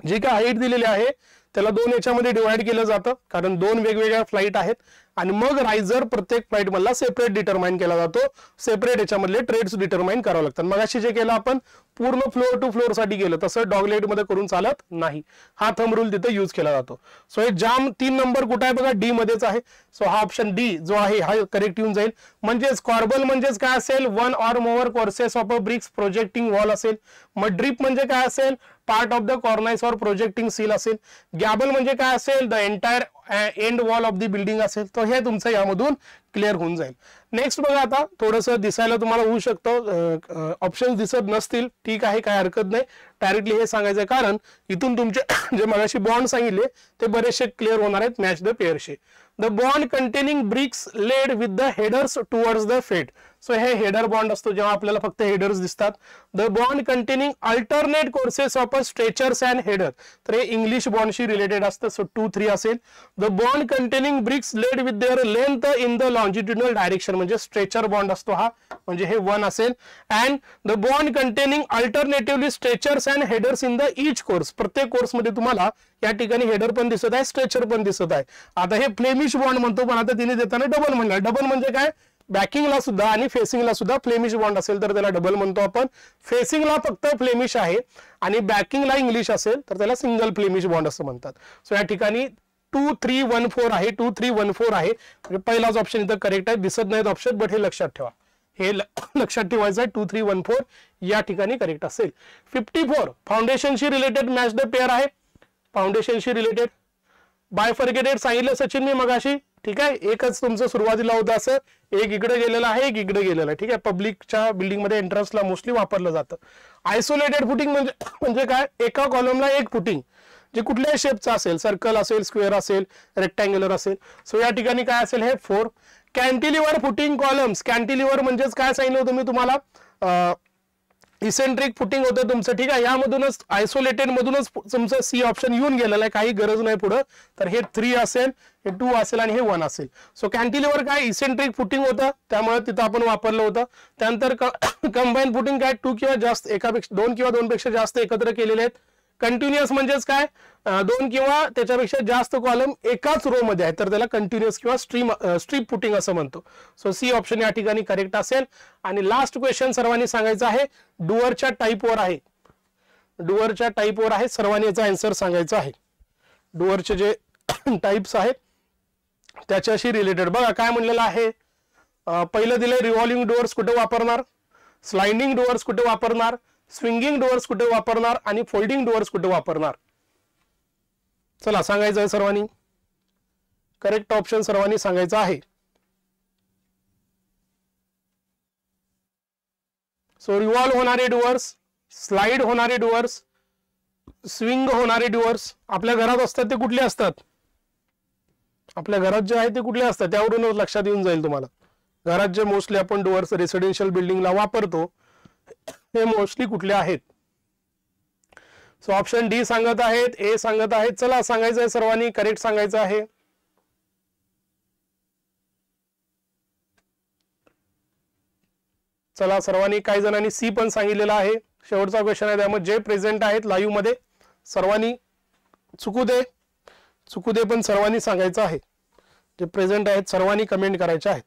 जी काय हाईट दिलेली आहे त्याला दोन याच्यामध्ये डिवाइड केलं जातं. कारण दोन वेगवेगळ्या फ्लाईट आहेत. आणि मग रायझर प्रत्येक फ्लाईट मधला सेपरेट डिटरमाइन केला जातो. सेपरेट याच्यामधले ट्रेड्स डिटरमाइन करावं लागतात. मग अशी जे केलं आपण पूर्ण फ्लोअर टू फ्लोअरसाठी गेलं तसं डॉगलेटमध्ये करून चालत नाही. हा थम रूल तिथे युज केला जातो. सो हे जाम तीन नंबर कुठे आहे बघा? डी मध्येच आहे. सो हा ऑप्शन डी जो आहे हा करेक्ट येऊन जाईल. म्हणजेच कॉर्बल म्हणजेच काय असेल? One or more courses of a bricks projecting wall असेल. मग ड्रीप म्हणजे काय असेल? Part of the cornice or projecting sill असेल. गॅबल म्हणजे काय असेल? The entire end wall of the building असेल तर हे तुमचं यामधून क्लिअर होऊन जाईल. नेक्स्ट बघा आता थोडंसं दिसायला तुम्हाला होऊ शकतं. ऑप्शन्स दिसत नसतील. ठीक आहे काय हरकत नाही. डायरेक्टली हे सांगायचं कारण इथून तुमचे (coughs) जे मगाशी बॉन्ड सांगितले ते बरेचसे क्लिअर होणार आहेत. Match the पेअरशी the bond containing bricks laid with the headers towards the face so हे हेडर बॉन्ड असतो जेव्हा आपल्याला फक्त हेडर्स दिसतात. The bond containing alternate courses of a stretchers and header तर हे इंग्लिश बॉन्डशी रिलेटेड असतं. सो टू थ्री असेल. The bond containing bricks laid with their length in the longitudinal direction म्हणजे स्ट्रेचर बॉन्ड असतो हा म्हणजे हे वन असेल. And the bond containing alternatively stretchers and headers in the each course प्रत्येक कोर्समध्ये तुम्हाला या ठिकाणी हेडर पण दिसत आहे स्ट्रेचर पण दिसत आहे. आता हे फ्लेमिश बॉन्ड म्हणतो पण आता तिने देताना डबल म्हणलं. डबल म्हणजे काय? बॅकिंगला सुद्धा आणि फेसिंगला सुद्धा फ्लेमिश बॉन्ड असेल तर त्याला डबल म्हणतो आपण. फेसिंगला फक्त फ्लेमिश आहे आणि बॅकिंगला इंग्लिश असेल तर त्याला सिंगल फ्लेमिश बॉन्ड असं म्हणतात. सो या ठिकाणी टू थ्री वन फोर आहे टू थ्री वन फोर आहे. म्हणजे पहिलाच ऑप्शन इथं करेक्ट आहे. दिसत नाहीत ऑप्शन बट हे लक्षात ठेवा. हे (coughs) लक्षात ठेवायचं आहे टू थ्री वन फोर या ठिकाणी करेक्ट असेल. फिफ्टी फोर फाउंडेशनशी रिलेटेड मॅच द पेअर आहे. फाउंडेशनशी रिलेटेड बाय बायफर्गेटेड सांगितलं सचिन मी मगाशी. ठीक आहे? एकच तुमचं सुरुवातीला होतं असं. एक इकडे गेलेलं आहे एक इकडे गेलेलं आहे. ठीक आहे? पब्लिकच्या बिल्डिंगमध्ये एंट्रन्सला मोस्टली वापरलं जातं. आयसोलेटेड फुटिंग म्हणजे (coughs) म्हणजे काय? एका कॉलमला एक फुटिंग जे कुठल्याही शेपचं असेल सर्कल असेल स्क्वेअर असेल रेक्टँग्युलर असेल. सो या ठिकाणी काय असेल हे? Four cantilever footing columns cantilever म्हणजेच काय सांगितलं होतं मी तुम्हाला? इसेंट्रिक फुटिंग होतं तुमचं ठीक आहे? यामधूनच आयसोलेटेड मधूनच तुमचं सी ऑप्शन येऊन गेलेलं आहे. काही गरज नाही पुढं. तर हे थ्री असेल हे टू असेल आणि हे वन असेल. सो कॅन्टिलिव्हर काय? इसेंट्रिक फुटिंग होतं. त्यामुळे तिथं आपण वापरलं होतं. त्यानंतर कंबाईन फुटिंग (coughs) काय? टू किंवा जास्त एकापेक्षा दोन किंवा दोनपेक्षा जास्त एकत्र केलेले आहेत. कंटिन्युअस म्हणजेच काय? दोन किंवा त्याच्यापेक्षा जास्त कॉलम एकाच रो मध्ये आहे तर त्याला कंटिन्युअस किंवा स्ट्रीम स्ट्रीप पुटिंग असं म्हणतो. सो सी ऑप्शन या ठिकाणी करेक्ट असेल. आणि लास्ट क्वेश्चन सर्वांनी सांगायचं आहे. डुअरच्या टाईपवर आहे. डुअरच्या टाईपवर आहे. सर्वांनी याचा आन्सर सांगायचा आहे. डुअरचे जे (coughs) टाईप्स आहेत त्याच्याशी रिलेटेड बघा काय म्हणलेलं आहे? पहिलं दिलंय रिव्हॉल्विंग डोअर्स कुठे वापरणार? स्लाइडिंग डोअर्स कुठे वापरणार? स्विंगिंग डोअर्स कुठे वापरणार आणि फोल्डिंग डोअर्स कुठे वापरणार? चला सांगायचं आहे सर्वांनी. करेक्ट ऑप्शन सर्वांनी सांगायचं आहे. सो रिव्हॉल्व होणारे डुअर्स स्लाइड होणारे डुअर्स स्विंग होणारे डुअर्स आपल्या घरात असतात ते कुठले असतात? आपल्या घरात जे आहे ते कुठले असतात? त्यावरूनच लक्षात येऊन जाईल तुम्हाला. घरात जे मोस्टली आपण डुअर्स रेसिडेन्शियल बिल्डिंगला वापरतो हे मोस्टली कुठले आहेत? सो ऑप्शन डी सांगत आहेत ए सांगत आहेत. चला सांगायचं आहे सर्वांनी करेक्ट सांगायचं आहे. चला सर्वांनी काही जणांनी सी पण सांगितलेलं आहे. शेवटचा क्वेश्चन आहे त्यामुळे जे प्रेझेंट आहेत लाईव्हमध्ये सर्वांनी चुकू दे. चुकू दे पण सर्वांनी सांगायचं आहे. जे प्रेझेंट आहेत सर्वांनी कमेंट करायचे आहेत.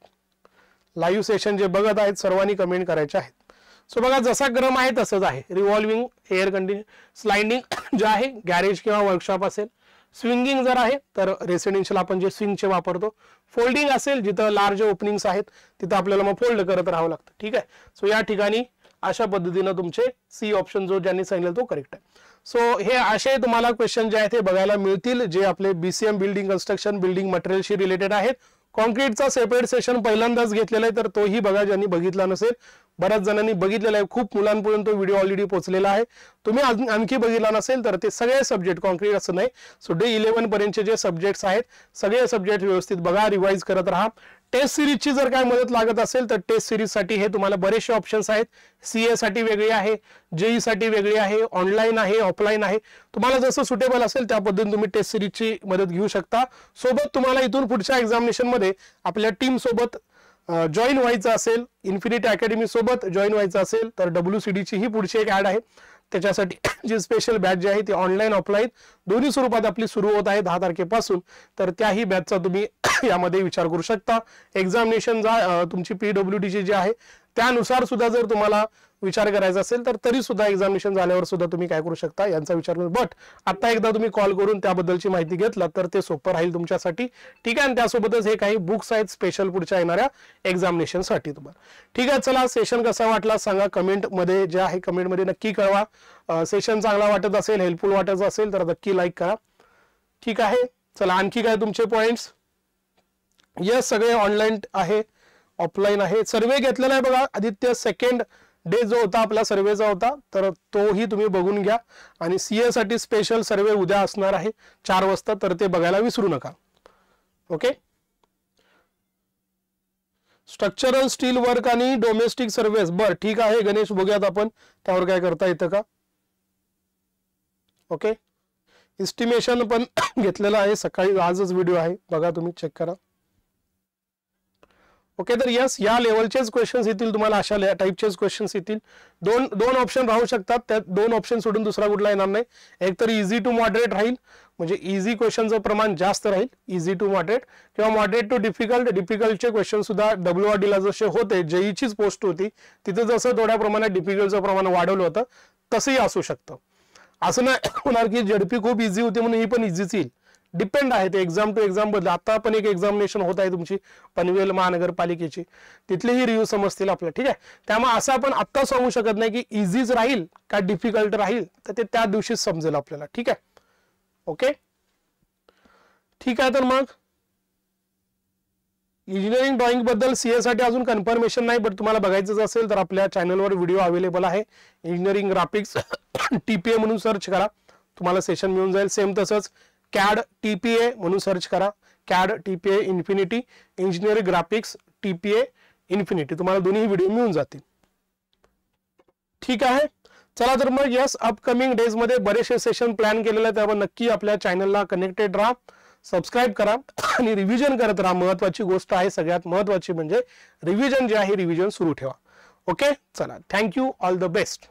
लाईव्ह सेशन जे बघत आहेत सर्वांनी कमेंट करायचे आहेत. सो बघा जसा क्रम आहे तसंच आहे. रिव्हॉल्विंग एअर कंडिशन स्लाइडिंग जे आहे गॅरेज किंवा वर्कशॉप असेल स्विंगिंग जर आहे तर रेसिडेन्शियल आपण जे स्विंगचे वापरतो फोल्डिंग असेल जिथं लार्ज ओपनिंग्स आहेत तिथं आपल्याला मग फोल्ड करत राहावं लागतं. ठीक आहे? सो या ठिकाणी अशा पद्धतीनं तुमचे सी ऑप्शन जो ज्यांनी सांगितलं तो करेक्ट आहे. सो हे असे तुम्हाला क्वेश्चन जे आहेत ते बघायला मिळतील जे आपले बीसीएम बिल्डिंग कन्स्ट्रक्शन बिल्डिंग मटेरियलशी रिलेटेड आहेत. कॉन्क्रीटचा सेपरेट सेशन पहिल्यांदाच घेतलेला आहे तर तोही बघा ज्यांनी बघितला नसेल. बऱ्याच जणांनी बघितलेला आहे खूप मुलांपर्यंत तो व्हिडिओ ऑलरेडी पोहोचलेला आहे. तुम्ही आणखी बघितला नसेल तर ते सगळे सब्जेक्ट कॉन्क्रीट असं नाही. सो डे इलेव्हन पर्यंतचे जे सब्जेक्ट्स आहेत सगळे सब्जेक्ट व्यवस्थित बघा रिवाईज करत राहा. टेस्ट सिरीजची जर काय मदत लागत असेल तर टेस्ट सिरीजसाठी हे तुम्हाला बरेचसे ऑप्शन्स आहेत. सी साठी वेगळी आहे जेईसाठी वेगळी आहे ऑनलाईन आहे ऑफलाईन आहे. तुम्हाला जसं सुटेबल असेल त्या पद्धतीने तुम्ही टेस्ट सिरीजची मदत घेऊ शकता. सोबत तुम्हाला इथून पुढच्या एक्झामिनेशनमध्ये आपल्या टीम सोबत जॉईन व्हायचं असेल इन्फिनिटी अकॅडमी सोबत जॉईन व्हायचं असेल तर डब्ल्यू सी डीची ही पुढची एक ऍड आहे. त्याच्यासाठी (coughs) जी स्पेशल बॅच जी आहे ती ऑनलाईन ऑफलाईन दोन्ही स्वरूपात आपली सुरू होत आहे दहा तारखेपासून. तर त्याही बॅचचा तुम्ही (coughs) यामध्ये विचार करू शकता. एक्झामिनेशन जा तुमची पीडब्ल्यू डी जी आहे त्यानुसार सुद्धा जर तुम्हाला विचार करायचा असेल तर तरी सुद्धा एक्झामिनेशन झाल्यावर सुद्धा तुम्ही काय करू शकता यांचा विचार करू बट आता एकदा तुम्ही कॉल करून त्याबद्दलची माहिती घेतला तर ते सोपं राहील तुमच्यासाठी. ठीक आहे? आणि त्यासोबतच हे काही बुक्स आहेत स्पेशल पुढच्या येणाऱ्या एक्झामिनेशनसाठी तुम्हाला. ठीक आहे? चला सेशन कसा वाटला सांगा कमेंटमध्ये जे आहे कमेंटमध्ये नक्की कळवा. सेशन चांगला वाटत असेल हेल्पफुल वाटत असेल तर नक्की लाईक करा. ठीक आहे? चला आणखी काय तुमचे पॉइंट्स यस सगळे ऑनलाईन आहे ऑफलाईन आहे. सर्वे घेतलेला आहे बघा. आदित्य सेकंड डे जो होता आपला सर्वेचा होता तर तोही तुम्ही बघून घ्या. आणि सी साठी स्पेशल सर्वे उद्या असणार आहे चार वाजता तर ते बघायला विसरू नका. ओके स्ट्रक्चरल स्टील वर्क आणि डोमेस्टिक सर्व्हिस बर ठीक आहे गणेश बघूयात आपण. त्यावर काय करता येतं का? ओके इस्टिमेशन पण (coughs) घेतलेलं आहे. सकाळी आजच व्हिडिओ आहे. बघा तुम्ही चेक करा. ओके तर यस या लेवलचेच क्वेश्चन्स येतील तुम्हाला अशा टाईपचेच क्वेश्चन्स येतील. दोन दोन ऑप्शन राहू शकतात. त्यात दोन ऑप्शन सोडून दुसरा कुठला येणार नाही. एक तर इझी टू मॉडरेट राहील. म्हणजे इझी क्वेश्चनचं प्रमाण जास्त राहील. इझी टू मॉडरेट किंवा मॉडरेट टू डिफिकल्ट डिफिकल्टचे क्वेश्चन सुद्धा डब्ल्यू आर डीला जसे होते जेईचीच पोस्ट होती तिथे जसं थोड्या प्रमाणात डिफिकल्टचं प्रमाण वाढवलं होतं तसंही असू शकतं. असं नाही (coughs) होणार की झडपी खूप इझी होती म्हणून ही पण इझीच येईल. डिपेंड आहे ते एक्झाम टू एक्झाम बदल. आता पण एक एक्झामिनेशन होत आहे तुमची पनवेल महानगरपालिकेची. तिथलेही रिव्ह्यू समजतील आपल्या ठीक आहे? त्यामुळे असं आपण आत्ता सांगू शकत नाही की इझीच राहील का डिफिकल्ट राहील तर ते त्या दिवशीच समजेल आपल्याला ठीक आहे? ओके ठीक आहे तर मग? इंजिनिअरिंग ड्रॉइंगबद्दल सीए साठी अजून कन्फर्मेशन नाही बट तुम्हाला बघायचं असेल तर आपल्या चॅनलवर व्हिडिओ अवेलेबल आहे. इंजिनिअरिंग ग्राफिक्स टीपीए म्हणून सर्च करा. तुम्हाला सेशन मिळून जाईल. सेम तसंच कॅड टी पी ए म्हणून सर्च करा. CAD T P A infinity engineering graphics T P A infinity. तुम्हाला दोन्ही व्हिडिओ मिळून जातील. ठीक आहे? चला तर मग यस अपकमिंग डेजमध्ये बरेचसे सेशन प्लॅन केलेले आहे त्यावर नक्की आपल्या चॅनलला कनेक्टेड राहा. सबस्क्राईब करा आणि रिव्हिजन करत राहा. महत्वाची गोष्ट आहे सगळ्यात महत्वाची म्हणजे रिव्हिजन जे आहे रिव्हिजन सुरू ठेवा. ओके चला. Thank you all the best